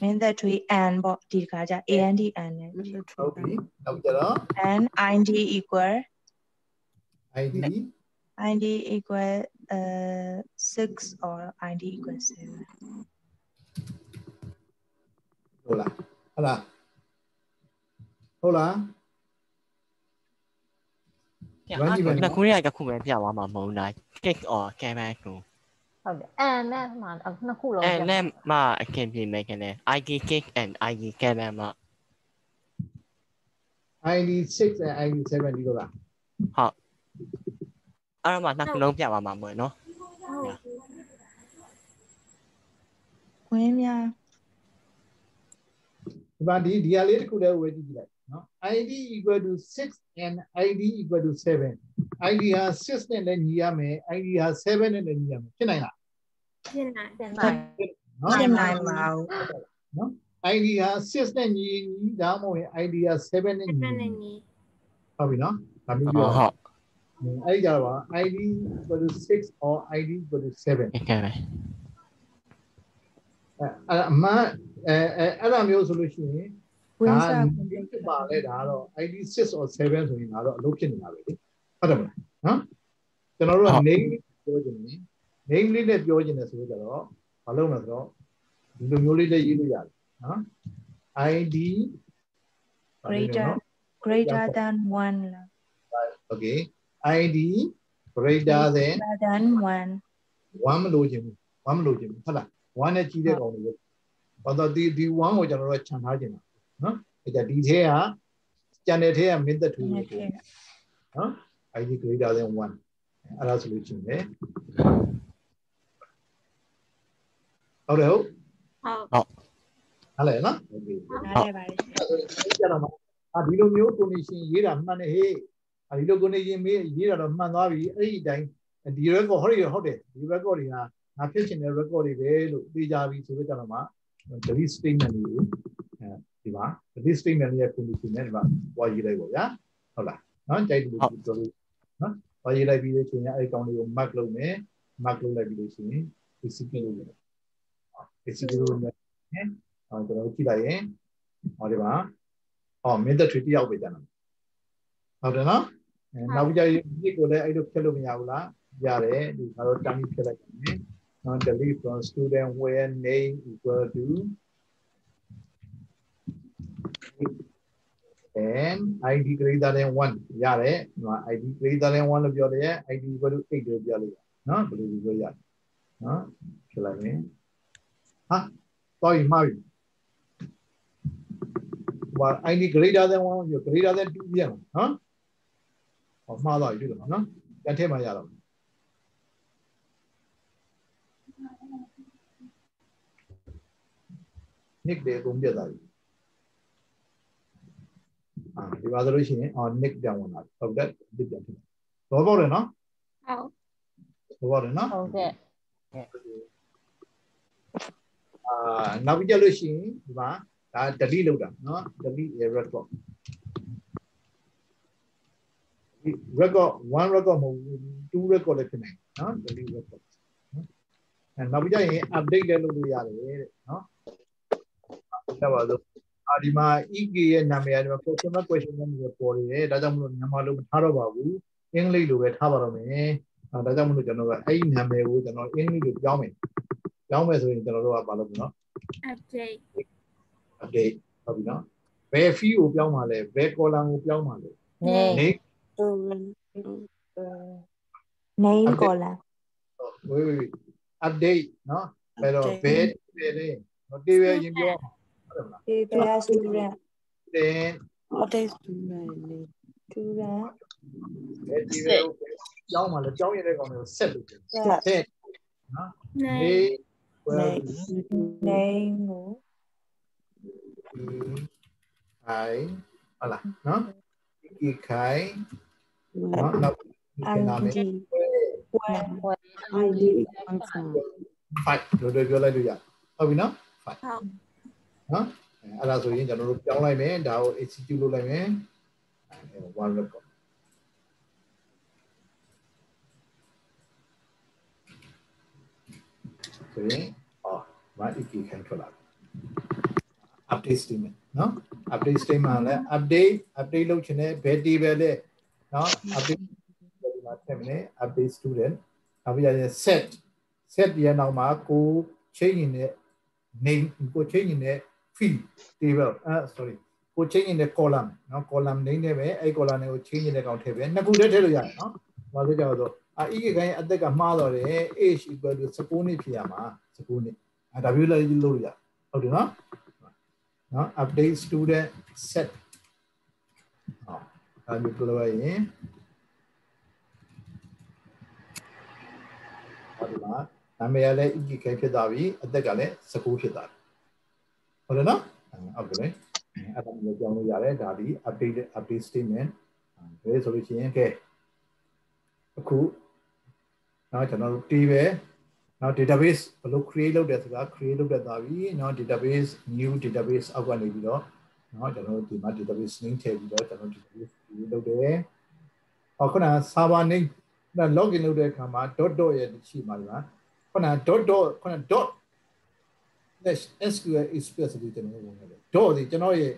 မင်းသက် min ထွေ that ထွေအဲ min that ထွေ and ပေါ့ဒီခါကျ and and နဲ့ဟုတ်ပြီနောက်ကြတော့ and id equal id id equal uh 6 or id equal 7ဟုတ်လားဟုတ်လားဟုတ်လားအဲ့ဒါခုနကခုပဲပြသွားမှာမဟုတ်လား kick or camera ကို ဟုတ်တယ် and နဲ့မှာအခုနှစ်ခုလုံးအဲ့နဲ့မအခင်ပြေမယ်ခင်လေ id kick and id camera မ id 6 and id 7ဒီလိုလားဟုတ်အဲ့တော့မှနှစ်ခုလုံးပြသွားမှာမဟုတ်နော်ဝင်းများဒီမှာဒီဒီဟာလေးတစ်ခုလည်းဝယ်ကြည့်ကြည့်လိုက် နော် id equal to 6 and id equal to 7 id ဟာ6နဲ့လည်းညီရမယ် id ဟာ7နဲ့လည်းညီရမယ်ဖြစ်နိုင်လားဖြစ်နိုင်တင်နိုင်နော်ဖြစ်နိုင်ပါဘူးနော် id ဟာ6နဲ့ညီညီဒါမှမဟုတ်ရင် id ဟာ7နဲ့ညီဆက်နေညီဟုတ်ပြီနော်ဒါမျိုးဟုပြောတ်ဟုတ်အဲ့ဒီကြတော့ id equal to 6 or id equal to 7ကဲပဲအဲ့အမှန်အဲအဲအဲ့လိုမျိုးဆိုလို့ရှိရင် ဝင်းဒါစားဖြစ်ပါလေဒါကတော့ id 6 or 7ဆိုရင်ဒါတော့အလုပ်ဖြစ်နေတာပဲလေဟုတ်တယ်မလားနော်ကျွန်တော်တို့က name ပြောချင်တယ် name လေးနဲ့ပြောချင်တယ်ဆိုတော့မလုပ်နဲ့ဆိုတော့ဒီလိုမျိုးလေးလည်းရေးလို့ရတယ်နော် id greater greater than 1လား okay id greater than greater than 1 1မလို့ခြင်းဘူး1မလို့ခြင်းဘူးဟုတ်လား1နဲ့ကြီးတဲ့ကောင်တွေဘာတော့ဒီဒီ1ကိုကျွန်တော်တို့ခြံထားခြင်းတာ နော်အဲ့ဒါဒီထဲကကျန်တဲ့ထဲကမင်းသက်ထူရေပေါ့နော် ID greater than 1အဲ့ဒါဆိုလို့ရှိရင်ဟုတ်တယ်ဟုတ်ဟုတ်ဟုတ်လေနော်ဟုတ်ပါတယ်ပါတယ်ကျတော့မအာဒီလိုမျိုး condition ရေးတာမှန်တယ်ဟေးအာဒီလို condition မေးရေးတာတော့မှန်သွားပြီအဲ့ဒီအတိုင်းဒီ record ဟောရဟုတ်တယ်ဒီ record တွေကငါဖြစ်ချင်တဲ့ record တွေပဲလို့သိကြပြီဆိုတော့ကျတော့မှ delete statement တွေကို ဒီမှာ delete statement ရဲ့ condition နဲ့ဒီမှာဝါရေးလိုက်ပါဗျာဟုတ်လားနော်ကြိုက်လို့ပြောလို့နော်ဝါရေးလိုက်ပြီးလို့ရှိရင်အဲ့ဒီကောင်လေးကို mark လုပ်မယ် mark လုပ်လိုက်ပြီးလို့ရှိရင် execute လုပ်မယ် execute လုပ်မယ်အော်ကျွန်တော်ကြည့်လိုက်ရင်ဟောဒီမှာဟောမင်းသက်ထွေတယောက်ပဲကျန်တယ်ဟုတ်တယ်နော်အဲနောက်ပြီးကြရင်ဒီကိုလည်းအဲ့လိုဖြတ်လို့မရဘူးလားရတယ်ဒီငါတို့တမ်းဖြတ်လိုက်တယ်နော် delete from student where name equal to and id greater than 1ရတယ်ဒီမှာ id greater than 1လို့ပြောတယ် id equal to 8လို့ပြောလိုက်နော်ဘယ်လိုပြောရနော်ဖြစ်လိုက်မယ်ဟာတော်ပြီမှားပြီဘာ id greater than 1ပြော greater than 2ပြန်နော်ဟောမှားသွားပြီတွေ့တယ်နော်ပြန်ထည့်မှရတော့ nick တွေအကုန်ပြတ်သွားပြီ အာဒီပါဆိုလို့ရှိရင်အော် nick ပြန်ဝင်လာပြီဟုတ်တယ်ဒီပြန်ဖြစ်လာဘောပေါက်တယ်နော်ဟုတ်ဘောပေါက်တယ်နော်ဟုတ်ကဲ့အာနောက်ပြလို့ရှိရင်ဒီမှာဒါ delete လုပ်တာနော် delete record record one record မဟုတ်ဘူး2 record လည်းဖြစ်နိုင်နော် delete record အဲနောက်ပြရင် update လည်းလုပ်လို့ရတယ်တဲ့နော်ဒါပါလို့ အာဒီမှာ EK ရဲ့နာမည်အရဒီမှာ question mark question mark တွေပေါ်နေတယ်ဒါကြောင့်မလို့မြန်မာလိုမထားတော့ပါဘူးအင်္ဂလိပ်လိုပဲထားပါတော့မယ်ဒါကြောင့်မလို့ကျွန်တော်ကအဲ့ဒီနာမည်ကိုကျွန်တော်အင်္ဂလိပ်လိုပြောင်းမယ်ပြောင်းမယ်ဆိုရင်ကျွန်တော်တို့ကဘာလုပ်မလဲ update update ဟုတ်ပြီနော်ဘယ် fee ကိုပြောင်းမှာလဲဘယ် column ကိုပြောင်းမှာလဲ name name column ဝေးဝေး update နော်အဲ့တော့ဘယ်တွေလဲနော်တေးပဲရင်ပြော ဟုတ်တယ်မလား table student then update student name student ဘယ် table ကိုကြောင်းမှာလဲကြောင်းရတဲ့ကောင်တွေကို set လုပ်တယ် set နော် name well name ကို i ဟုတ်လားနော် ki kai နော်နောက်နာမည် when id 5တို့တို့ပြောလိုက်လို့ရဟုတ်ပြီ နော်5ဟုတ်နော်အဲ့ဒါဆိုရင်ကျွန်တော်တို့ပြောင်းလိုက်မယ်ဒါကို execute လုပ်လိုက်မယ်အဲ one record ဆိုရင်အော် one ek ခံထွက်လာ update statement နော် update statement လည်း update update လုပ်ချင်တဲ့ဘယ် table လဲနော် update ဒီမှာထည့်မယ် update student နောက်ပြီးရင် set set ရနောက်မှာကိုချိန်ရင်တဲ့ name ကိုချိန်ရင်တဲ့ field table အဲ sorry ကိုချိန်ရင်တဲ့ column နော် column name နဲ့ပဲအဲ့ column တွေကိုချိန်ရင်တဲ့ကောင်ထည့်ပဲနှစ်ခုတည်းထည့်လို့ရတယ်နော်။ဘာလို့ကြောက်တော့အာ e ခိုင်းအသက်ကမှားတော့တယ် age equal to 19နှစ်ဖြစ်ရမှာ19နှစ်အဲဒါမျိုးလည်းလုပ်လို့ရဟုတ်တယ်နော်။နော် update student set ဟောအဲမျိုးပြောလို့ရရင်ဟုတ်တယ်လားနာမည်ကလည်း e ခိုင်းဖြစ်သွားပြီအသက်ကလည်း19ဖြစ်သွားပြီ ဟုတ်တယ်နော်ဟုတ်ကဲ့အဲ့ဒါမျိုးကြောင်းလို့ရတယ်ဒါဒီ update update statement ဘယ်ဆိုလို့ရှိရင်ကဲအခုနော်ကျွန်တော်တို့ table နော် database ဘယ်လို create လုပ်တယ်ဆိုတာ create လုပ်တတ်သွားပြီနော် database new database အောက်ကနေပြီးတော့နော်ကျွန်တော်တို့ဒီမှာ database name ထည့်ပြီးတော့ကျွန်တော် database create လုပ်တယ်ဟောခုန server name ခုန login လုပ်တဲ့အခါမှာ dot dot ရဲ့ရှိပါလိမ့်မယ်ခုန dot dot ခုန dot SQL express လို့ကျွန်တော်ဝင်ခဲ့တယ် dot ဒီကျွန်တော်ရဲ့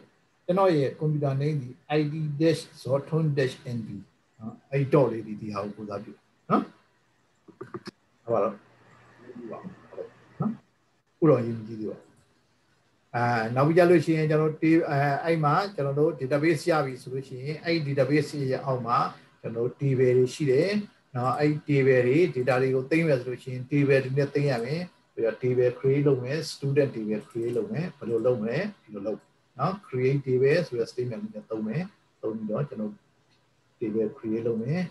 ကျွန်တော်ရဲ့ computer name ဒီ id-zoton-nb နော်အဲ့ dot လေးဒီဒီဟာကိုကိုးစားပြုနော်ဟုတ်ပါတော့နော်ဥတော်ရင်ကြည့်လို့အာနောက်ပြီးကြလို့ရှိရင်ကျွန်တော်အဲအဲ့မှာကျွန်တော်တို့ database ရပြီဆိုလို့ရှိရင်အဲ့ database ရဲ့အောက်မှာကျွန်တော် table တွေရှိတယ်နော်အဲ့ table တွေ data တွေကိုသိမ်းမယ်ဆိုလို့ရှိရင် table တွေနဲ့သိမ်းရမယ် ပြီးတော့ table create လုပ်မယ် student table create လုပ်မယ်ဘယ်လိုလုပ်မလဲဒီလိုလုပ်နော် create table ဆိုတဲ့ statement လေးနဲ့သုံးမယ်သုံးပြီးတော့ကျွန်တော် table create လုပ်မယ်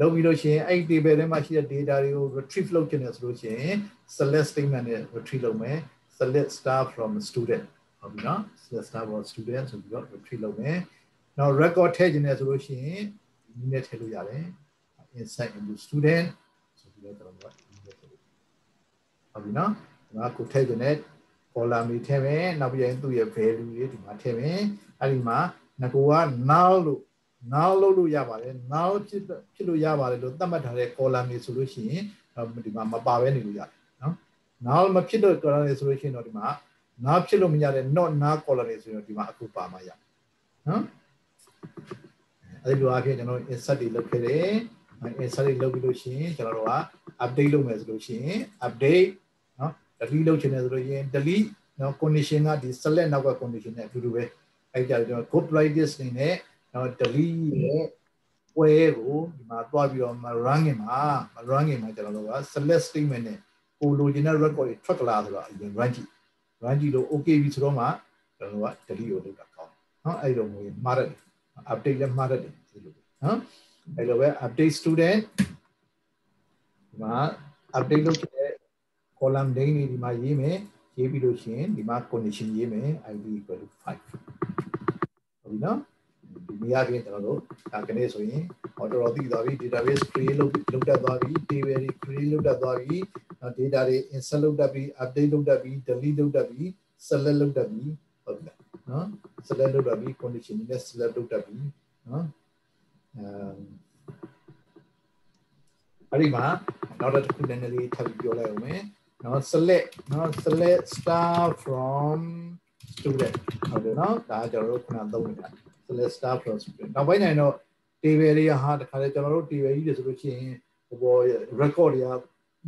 လုပ်ပြီးလို့ရှိရင်အဲ့ table ထဲမှာရှိတဲ့ data တွေကို retrieve လုပ်ချင်တယ်ဆိုလို့ရှိရင် select statement နဲ့ retrieve လုပ်မယ် select star from student ဟုတ်ပြီနော် select star from student ဆိုပြီးတော့ retrieve လုပ်မယ်နောက် record ထည့်ချင်တယ်ဆိုလို့ရှိရင်ဒီနည်းနဲ့ထည့်လို့ရတယ် inside into student ဆိုပြီးတော့ကျွန်တော်တို့ ဟုတ်ပြီနော်ဒီမှာကိုထည့်ခြင်းနဲ့ column တွေထည့်မယ်နောက်ပြီးရင်သူ့ရဲ့ value တွေဒီမှာထည့်မယ်အဲ့ဒီမှာငကိုက null လို့ null လို့လို့ရပါတယ် null ဖြစ်ဖြစ်လို့ရပါတယ်လို့သတ်မှတ်ထားတဲ့ column တွေဆိုလို့ရှိရင်ဒီမှာမပါဘဲနေလို့ရတယ်နော် null မဖြစ်တော့ column တွေဆိုလို့ရှိရင်တော့ဒီမှာ null ဖြစ်လို့မရတဲ့ not null column တွေဆိုရင်ဒီမှာအခုပါမှရနော်အဲ့ဒီလိုအဖြစ်ကျွန်တော် insert တွေလုပ်ခဲ့တယ် insert တွေလုပ်ပြီးလို့ရှိရင်ကျွန်တော်တို့က update လုပ်မယ်ဆိုလို့ရှိရင် update နော် delete လုပ်ချင်တယ်ဆိုလို့ရင် delete နော် condition ကဒီ select နောက်က condition နဲ့အတူတူပဲအဲ့ကြကျွန်တော် group like this နေနဲ့နော် delete ရဲ့ပွဲကိုဒီမှာတွားပြီးတော့ run ငင်မှာ run ငင်မှာကျွန်တော်တို့က select statement နဲ့ကိုလိုချင်တဲ့ record တွေထွက်လာဆိုတော့အရင် run ကြည့် run ကြည့်လို့ okay ပြီဆိုတော့မှကျွန်တော်တို့က delete ကိုလုပ်တာကောင်းနော်အဲ့လိုမျိုးမှားတယ် update လည်းမှားတယ်ဒီလိုနော် အဲ့လိုပဲ update student ဒီမှာ update လုပ်တဲ့ column name တွေဒီမှာရေးမယ်ရေးပြီးလို့ရှိရင်ဒီမှာ condition ရေးမယ် id equal to 5ဟုတ်ပြီနော်ဒီနေရာပြင်ကျွန်တော်တို့ဒါကနေ့ဆိုရင်ဟောတော်တော်သိသွားပြီ database create လုပ်လုပ်တတ်သွားပြီ table တွေ create လုပ်တတ်သွားပြီနော် data တွေ insert လုပ်တတ်ပြီ update လုပ်တတ်ပြီ delete လုပ်တတ်ပြီ select လုပ်တတ်ပြီဟုတ်ပြီနော် select လုပ်တတ်ပြီ condition တွေနဲ့ select လုပ်တတ်ပြီနော် အဲအဲ့ဒီမှာနောက်တစ်ခုနည်းနည်းလေးထပ်ပြီးပြောလိုက်အောင်မယ်နော် select နော် select star from student ဟုတ်တယ်နော်ဒါကျွန်တော်တို့ခုနသုံးနေတာ select star from student နောက်ပိုင်းနိုင်တော့ table တွေကဟာတခါလေကျွန်တော်တို့ table ကြီးတွေဆိုလို့ရှိရင်ဟိုပေါ် record တွေက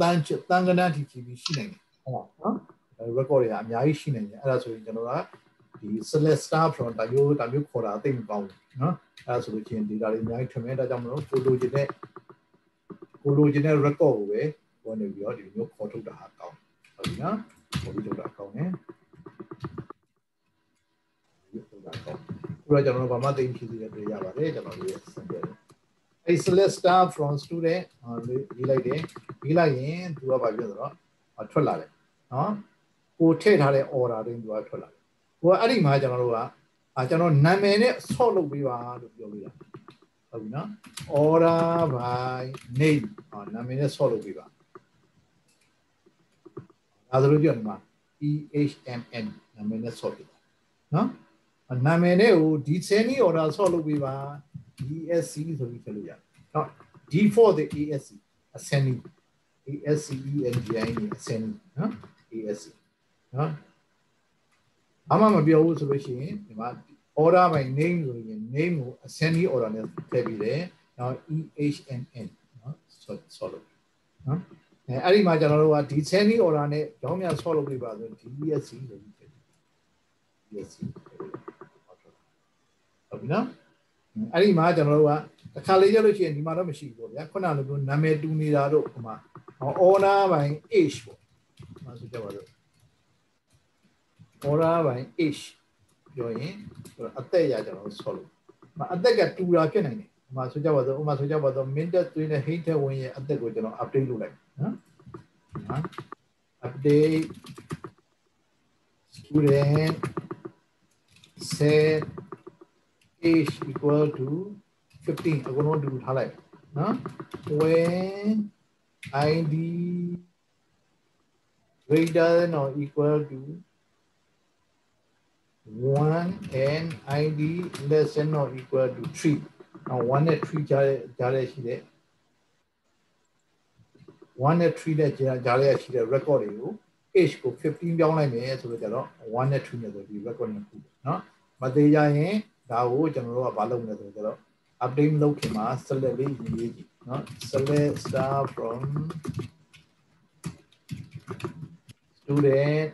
တန်းတန်းကနန်းထိကြည့်ပြီးရှိနိုင်တယ်ဟုတ်လားနော် record တွေကအများကြီးရှိနိုင်တယ်အဲ့ဒါဆိုရင်ကျွန်တော်က ဒီ select star from ဒါမျိုးဒါမျိုးခေါ်တာအသိမကောင်းဘူးနော်အဲဒါဆိုလို့ချင်း data တွေအများကြီးထွင်မဲ့ဒါကြောင့်မလို့ကိုလိုချင်တဲ့ကိုလိုချင်တဲ့ record ကိုပဲဝင်နေပြီးတော့ဒီမျိုးခေါ်ထုတ်တာဟာကောင်းဟုတ်ပြီနော်ခေါ်ပြီးထုတ်တာကောင်းတယ်ဒီထုတ်တာကောင်းခုတော့ကျွန်တော်တို့ဘာမှသိမရှိသေးတဲ့တွေ့ရပါတယ်ကျွန်တော်တို့ရဲ့ sample အဲ select star from student ရေးလိုက်တယ်ရေးလိုက်ရင်သူကဘာပြောဆိုတော့ထွက်လာတယ်နော်ကိုထည့်ထားတဲ့ order တွေသူကထွက်လာတယ် ကိုကအဲ့ဒီမှာကျွန်တော်တို့ကအာကျွန်တော်နာမည်နဲ့ဆော့လုပ်ပေးပါလို့ပြောလို့ရတယ်ဟုတ်ပြီနော် order by name ဟာနာမည်နဲ့ဆော့လုပ်ပေးပါဒါဆိုလို့ပြောဒီမှာ EHMN နာမည်နဲ့ဆော့ပေးပါနော်နာမည်နဲ့ဟိုဒီ sending order ဆော့လုပ်ပေးပါ ESC ဆိုပြီးပြောလို့ရတယ်နော် default တဲ့ ESC ascending ASCENGI နဲ့ ascending နော် ASC နော် အမှမပြောဘူးဆိုလို့ရှိရင်ဒီမှာ order by name ဆိုရင် name ကို ascending order နဲ့ထည့်ပြီးတယ်နော် EHNN နော်ဆိုဆိုလို့နော်အဲအဲ့ဒီမှာကျွန်တော်တို့က descending order နဲ့ကြောင်းများဆော့လုပ်ပြပါဆို DESC လို့ထည့် DESC ဟုတ်ပြီနော်အဲ့ဒီမှာကျွန်တော်တို့ကတစ်ခါလေးရလို့ရှိရင်ဒီမှာတော့မရှိဘူးပေါ့ဗျာခုနကလိုနာမည်တူနေတာတို့ဟိုမှာ order by age ပေါ့။မှာဆိုကြပါတော့ order by age ပြောရင်အသက်ရကျွန်တော်ဆော့လို့။မှာအသက်ကတူတာဖြစ်နိုင်တယ်။မှာဆိုကြပါတော့ဥမာဆိုကြပါတော့ minute သွင်းတဲ့ hate ဝင်ရဲ့အသက်ကိုကျွန်တော် update လုပ်လိုက်နော်။နော် update student set age equal to 15အကုန်လုံးတူထားလိုက်နော် when id greater than or equal to 1 and id less than or equal to 3 now 1နဲ့3ကြားတဲ့ကြားတဲ့ရှိတဲ့1နဲ့3နဲ့ကြားတဲ့ရှိတဲ့ record တွေကို age ကို15ပြောင်းလိုက်မယ်ဆိုတော့ကျတော့1နဲ့3နဲ့ဆိုဒီ record နှစ်ခုเนาะမသေးကြရင်ဒါကိုကျွန်တော်တို့ကမလုပ်နဲ့ဆိုတော့ကျတော့ update လုပ်ခင်မှာ select လေးရေးကြည့်เนาะ select star from student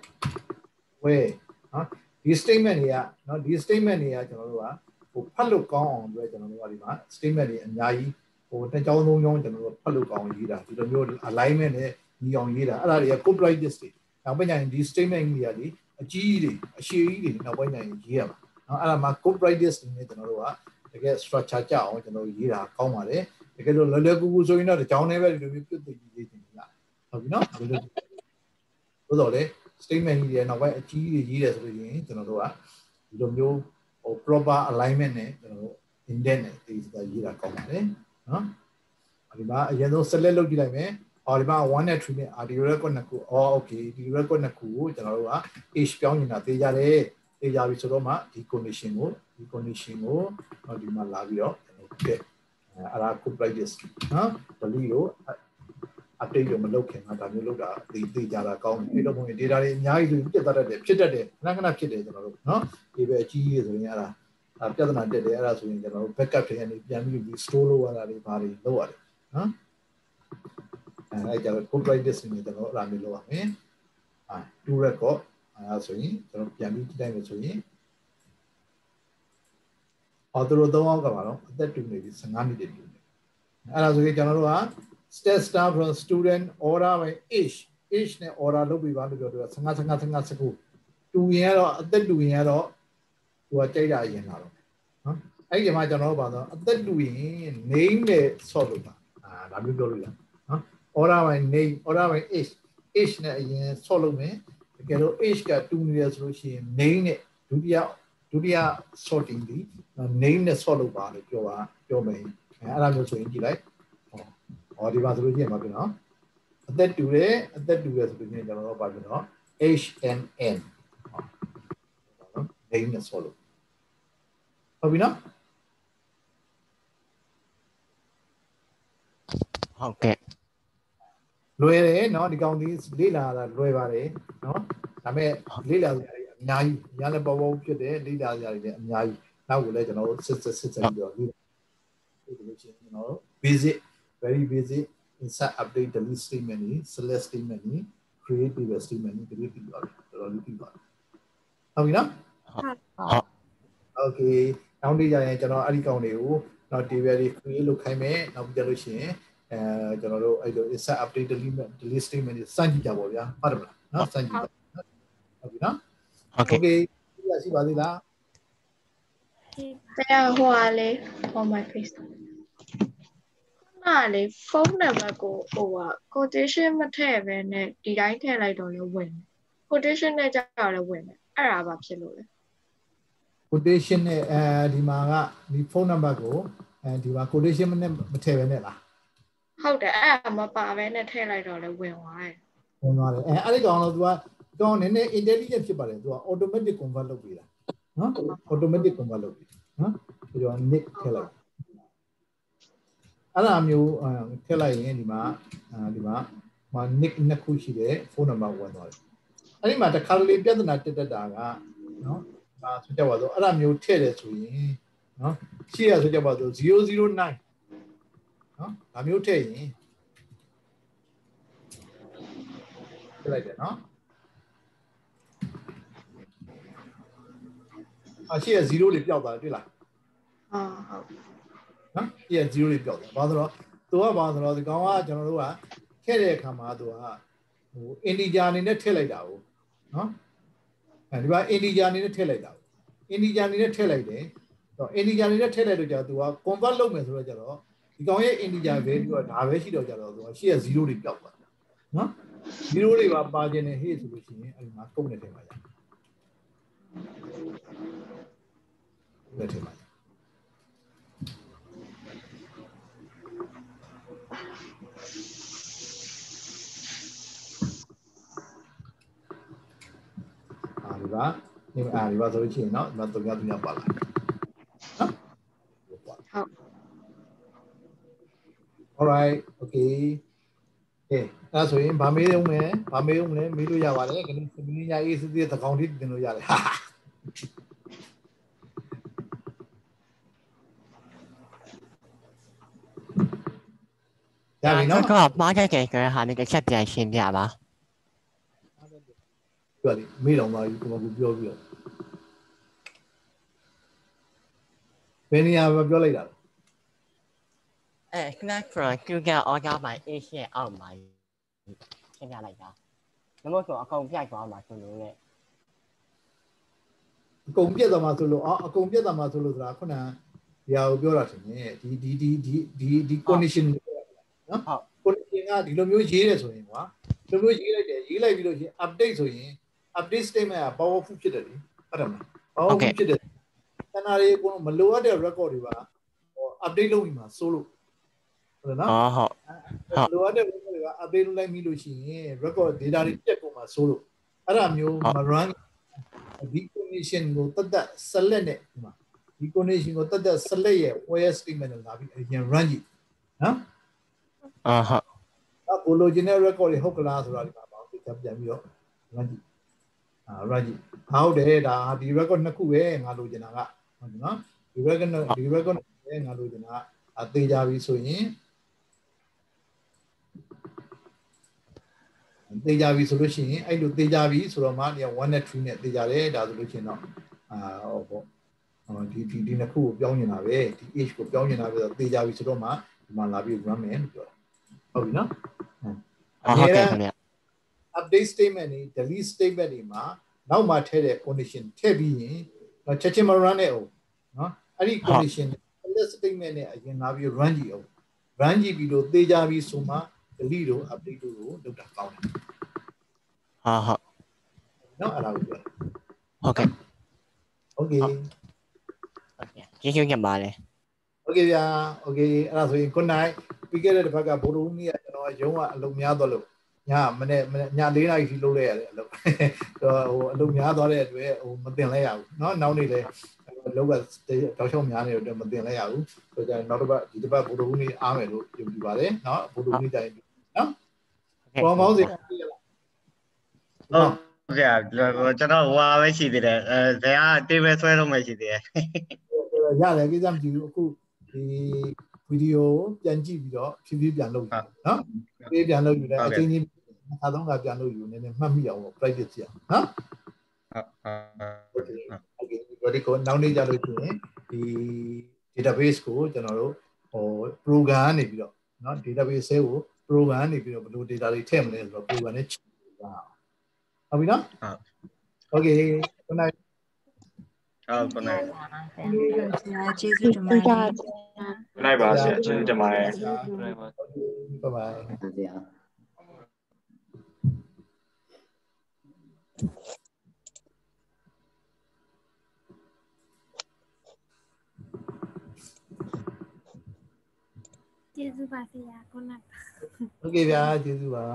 where เนาะ ဒီ statement တွေကနော်ဒီ statement တွေကကျွန်တော်တို့ကဟိုဖတ်လို့ကောင်းအောင်ပြောကျွန်တော်တို့ကဒီမှာ statement တွေအများကြီးဟိုတစ်ကြောင်းသုံးကြောင်းကျွန်တော်တို့ဖတ်လို့ကောင်းရေးတာဒီလိုမျိုး alignment နဲ့ညီအောင်ရေးတာအဲ့ဒါတွေက copyright list တွေနောက်ပိုင်းကျရင်ဒီ statement ကြီးတွေကလေအကြီးကြီးတွေအရှည်ကြီးတွေနောက်ပိုင်းကျရင်ရေးရမှာနော်အဲ့ဒါမှာ copyright list တွေနဲ့ကျွန်တော်တို့ကတကယ် structure ကြအောင်ကျွန်တော်တို့ရေးတာကောင်းပါတယ်တကယ်လို့လွယ်လွယ်ကူကူဆိုရင်တော့တစ်ကြောင်းနဲ့ပဲဒီလိုမျိုးပြည့်စုံရေးခြင်းလားဟုတ်ပြီနော်ဘယ်လိုသို့တော်လေ statement ကြီးတွေနောက်ပိုင်းအကြီးကြီးရေးတယ်ဆိုလို့ရင်ကျွန်တော်တို့ကဒီလိုမျိုးဟို proper alignment နဲ့ကျွန်တော်တို့ indent နဲ့ဒီစကားရေးတာကောင်းပါတယ်နော်ဒီမှာအရင်ဆုံး select လုပ်ကြည့်လိုက်မယ်အော်ဒီမှာ1နဲ့3နဲ့ audio record နှစ်ခုအော် okay ဒီ record နှစ်ခုကိုကျွန်တော်တို့က age ပြောင်းနေတာသိကြတယ်သိကြပြီဆိုတော့မှဒီ condition ကိုဒီ condition ကိုဒီမှာလာပြီးတော့ကျွန်တော်ပြည့်အဲ့ဒါ copyright list နော် delete ကို update ရောမလုပ်ခင်ကဒါမျိုးလုပ်တာသိသိကြတာကောင်းတယ်အဲ့တော့ဘုံ data တွေအများကြီးဆိုပြတ်တတ်တယ်ဖြစ်တတ်တယ်ခဏခဏဖြစ်တယ်ကျွန်တော်တို့နော်ဒီပဲအကြီးကြီးဆိုရင်အဲ့ဒါပြဿနာတက်တယ်အဲ့ဒါဆိုရင်ကျွန်တော်တို့ backup တွေကနေပြန်ပြီး restore လုပ်ရတာတွေဘာတွေလုပ်ရတယ်နော်အဲ့ဒါကြတော့ copyright list နဲ့ကျွန်တော်အဲ့ဒါမျိုးလုပ်ရမယ်အာ to record အဲ့ဒါဆိုရင်ကျွန်တော်ပြန်ပြီးကြည့်လိုက်မယ်ဆိုရင်အော်သူတို့သုံးအောင်ကပါတော့အသက်တူနေပြီ15မိနစ်တူနေအဲ့ဒါဆိုရင်ကျွန်တော်တို့က stat star from student order by age age နဲ့ order လုပ်ပြီးပါလို့ပြောတော့15 15 15 19တူရင်ကတော့အသက်တူရင်ကတော့ဟိုကကြိုက်တာရင်လာတော့နော်အဲ့ဒီမှာကျွန်တော်တို့ပါတော့အသက်တူရင် name နဲ့ sort လုပ်ပါအာဒါမျိုးပြောလို့ရနော် order by name order by age age နဲ့အရင် sort လုပ်မယ်တကယ်လို့ age ကတူနေရဆိုလို့ရှိရင် name နဲ့ဒုတိယဒုတိယ sorting ဒီ name နဲ့ sort လုပ်ပါလို့ပြောပါပြောမယ်အဲ့ဒါမျိုးဆိုရင်ကြည့်လိုက် ဟောဒီမှာဆိုလို့ရှိရင်ပါပြီနော်အသက်တူတယ်အသက်တူတယ်ဆိုလို့ရှိရင်ကျွန်တော်တို့ပါပြီနော် HNN ဟောနော် name နဲ့ဆိုလို့ဟုတ်ပြီနော်ဟုတ်ကဲ့လွယ်တယ်နော်ဒီကောင်ဒီလေ့လာတာလွယ်ပါတယ်နော်ဒါပေမဲ့လေ့လာစရာတွေအများကြီးညာလည်းပေါ်ပေါ်ဖြစ်တယ်လေ့လာစရာတွေလည်းအများကြီးနောက်ကိုလည်းကျွန်တော်တို့စစ်စစ်စစ်စစ်ပြီးတော့လေ့လာဒီလိုချင်းကျွန်တော်တို့ basic very basic insert update delete statement ကြီး select statement ကြီး create pivot statement ကြီး delete ပြီးပါပြီတော်တော်လေးပြီးပါပြီဟုတ်ပြီနော်ဟုတ် okay နောက်နေ့ကျရင်ကျွန်တော်အဲ့ဒီကောင်တွေကိုနောက် table တွေ create လုပ်ခိုင်းမယ်နောက်ပြီးကြလို့ရှိရင်အဲကျွန်တော်တို့အဲ့လို insert update delete delete statement တွေစမ်းကြည့်ကြပါဗျာဟုတ်တယ်မလားနော်စမ်းကြည့်ပါဟုတ်ပြီနော် okay okay ရရှိပါသေးလားတရားဟိုဟာလေ on my face နာလေဖုန်းနံပါတ်ကိုဟိုဟာ quotation မထည့်ဘဲနဲ့ဒီတိုင်းထည့်လိုက်တော့လည်းဝင်တယ် quotation နဲ့ကြောက်လည်းဝင်တယ်အဲ့ဒါဘာဖြစ်လို့လဲ quotation နဲ့အဲဒီမှာကဒီဖုန်းနံပါတ်ကိုအဲဒီမှာ quotation နဲ့မထည့်ပဲနဲ့လားဟုတ်တယ်အဲ့ဒါမပါဘဲနဲ့ထည့်လိုက်တော့လည်းဝင်သွားတယ်ဝင်သွားတယ်အဲအဲ့ဒီကောင်တော့ तू ကကောင်နည်းနည်း intelligent ဖြစ်ပါတယ် तू က automatic convert လုပ်ပေးတာနော် automatic convert လုပ်ပေးနော်ပြီးတော့ nick ထည့်လိုက် အဲ့ဒါမျိုးထည့်လိုက်ရင်ဒီမှာဒီမှာမှာ nick နှစ်ခုရှိတယ်ဖုန်းနံပါတ်ဝင်သွားတယ်အဲ့ဒီမှာတစ်ခါတလေပြဿနာတက်တက်တာကနော်ဒါဆိုကြပါစို့အဲ့ဒါမျိုးထည့်တယ်ဆိုရင်နော်ရှိရဆိုကြပါစို့009နော်ဒါမျိုးထည့်ရင်ထည့်လိုက်တယ်နော်အရှိရ0တွေပျောက်သွားတယ်တွေ့လားအာဟုတ် နော်ဒီက0တွေပျောက်တယ်ဘာလို့ဆိုတော့သူကဘာဆိုတော့ဒီကောင်ကကျွန်တော်တို့ကထည့်တဲ့အခါမှာသူကဟို integer အနေနဲ့ထည့်လိုက်တာကိုနော်အဲဒီမှာ integer အနေနဲ့ထည့်လိုက်တာကို integer အနေနဲ့ထည့်လိုက်တယ်တော့ integer အနေနဲ့ထည့်လိုက်တော့ကြာသူက convert လုပ်မယ်ဆိုတော့ကြတော့ဒီကောင်ရဲ့ integer value ကဒါပဲရှိတော့ကြတော့သူကရှေ့က0တွေပျောက်သွားတယ်နော်0တွေပါပါခြင်းနဲ့ဟေ့ဆိုလို့ရှိရင်အဲဒီမှာကုန်နေတယ်ပါကြာလက်ထဲမှာ အာ ဒီပါဒီအာဒီပါဆိုလို့ရှိရင်เนาะဒီမှာတုံရတုံရပါလာနော်ဟုတ် alright okay ကဲအဲ့ဆိုရင်ဗာမေးဦးမယ်ဗာမေးဦးမယ်မေးလို့ရပါတယ်ခဏစမင်းညာအေးစစ်တဲ့သကောင်လေးတင်လို့ရတယ်ဟာရပြီနော် ကမားတဲ့ကေကဟာနေတစ်ချက်ပြန်ရှင်းပြပါ ပြောလိမေးတော့ပါဘူးကိုမကူပြောပြီးတော့ဘယ်နေရာမှာပြောလိုက်တာလဲအဲခဏခရကျူကအော်ဂါမိုင်အေးရှင်းအောက်မှာရှင်းပြလိုက်တာနမို့ဆိုအကုန်ပြိုက်သွားမှာဆိုလို့လေအကုန်ပြက်သွားမှာဆိုလို့အော်အကုန်ပြက်သွားမှာဆိုလို့ဆိုတာခုနကဒီဟာကိုပြောတာထင်တယ်ဒီဒီဒီဒီဒီဒီ condition နော် condition ကဒီလိုမျိုးရေးတယ်ဆိုရင်ကွာဒီလိုမျိုးရေးလိုက်တယ်ရေးလိုက်ပြီးလို့ရှိရင် update ဆိုရင် update statement က powerful ဖြစ်တယ်လေဟုတ်တယ်မလား powerful ဖြစ်တယ်တနာရီကိုမလိုအပ်တဲ့ record တွေပါဟို update လုပ်ပြီးမှစိုးလို့ဟုတ်တယ်နော်အော်ဟုတ်လိုအပ်တဲ့ record တွေက update လုပ်လိုက်ပြီလို့ရှိရင် record data တွေပြတ်ကုန်မှာစိုးလို့အဲ့ဒါမျိုးမ run ဒီ condition ကိုတတ်တတ် select နဲ့ဒီမှာဒီ condition ကိုတတ်တတ် select ရဲ့ where statement ကိုလာပြီးအရင် run ကြည့်နော်အော်ဟုတ်အကိုလိုချင်တဲ့ record တွေဟုတ်ကလားဆိုတာဒီမှာပေါ့ဒီကပြန်ပြီးတော့ run ကြည့် အာ run ကြည့်ဟုတ်တယ်ဒါဒီ record နှစ်ခုပဲငါလိုချင်တာကဟုတ်တယ်နော်ဒီ record ဒီ record ပဲငါလိုချင်တာအသေးကြပြီဆိုရင်သေကြပြီဆိုလို့ရှိရင်အဲ့လိုသေကြပြီဆိုတော့မှဒီ1နဲ့3နဲ့သေကြတယ်ဒါဆိုလို့ရှိရင်တော့အာဟောပေါ့ဟောဒီဒီဒီနှစ်ခုကိုပြောင်းနေတာပဲဒီ age ကိုပြောင်းနေတာပဲဆိုတော့သေကြပြီဆိုတော့မှဒီမှာလာပြီး run မယ်လို့ပြောတာဟုတ်ပြီနော်အော်ဟုတ်ကဲ့ခင်ဗျ update statement တွေ delete statement တွေမှာနောက်မှထည့်တဲ့ condition ထည့်ပြီးရင်တော့ချက်ချင်းမ run နဲ့အောင်နော်အဲ့ဒီ condition select statement နဲ့အရင်လာပြီး run ကြည့်အောင် run ကြည့်ပြီးတော့သေကြပြီဆိုမှ delete တို့ update တို့ကိုလုပ်တာကောင်းတယ်ဟုတ်ဟုတ်နော်အဲ့ဒါကိုပြောဟုတ်ကဲ့ okay ကျေးဇူးတင်ပါတယ် okay ဗျာ okay အဲ့ဒါဆိုရင် good night ပြီးခဲ့တဲ့တစ်ပတ်ကဘိုးတော်ကြီးကကျွန်တော်ရုံးကအလုပ်များသွားလို့ ညမနေ့ည၄နာရီထိလုပ်လိုက်ရတယ်အလုပ်ဟိုအလုပ်များသွားတဲ့အတွက်ဟိုမတင်လဲရဘူးเนาะနောက်နေ့လဲလောက်ကတောက်ချောင်းများနေတဲ့အတွက်မတင်လဲရဘူးဆိုကြနောက်တစ်ပတ်ဒီတစ်ပတ်ဘိုးတော်ကြီးအားမယ်လို့ယုံကြည်ပါတယ်เนาะဘိုးတော်ကြီးတိုင်เนาะဘောမောင်းစီ ဟုတ်ဆရာကျွန်တော်ဟွာပဲရှိသေးတယ်အဲဆရာတေးပဲဆွဲတော့မှရှိသေးတယ် ရတယ်ကိစ္စမကြည့်ဘူးအခုဒီဗီဒီယိုပြန်ကြည့်ပြီးတော့ဖြည်းဖြည်းပြန်လုပ်ယူနော်ဖြည်းပြန်လုပ်ယူတယ်အချိန်ကြီး အားလုံးကပြန်လုပ်ယူနည်းနည်းမှတ်မိအောင်လို့ practice ရအောင်နော် ဟုတ်ဟုတ် okay ဒီကိုနောက်နေ့ကြလို့ရှိရင်ဒီ database ကိုကျွန်တော်တို့ဟို program နေပြီးတော့เนาะ database ကို program နေပြီးတော့ဘယ်လို data တွေထည့်မလဲဆိုတော့ program နဲ့ချိန်ပါဟုတ်ပြီနော် ဟုတ် okay good night ဟုတ်ခုနက ဆရာကျေးဇူးတင်ပါတယ် နိုင်ပါဆရာကျေးဇူးတင်ပါတယ် bye bye ဆရာ ကျေးဇူးပါဆရာခုနက okay ဗျာကျေးဇူးပါ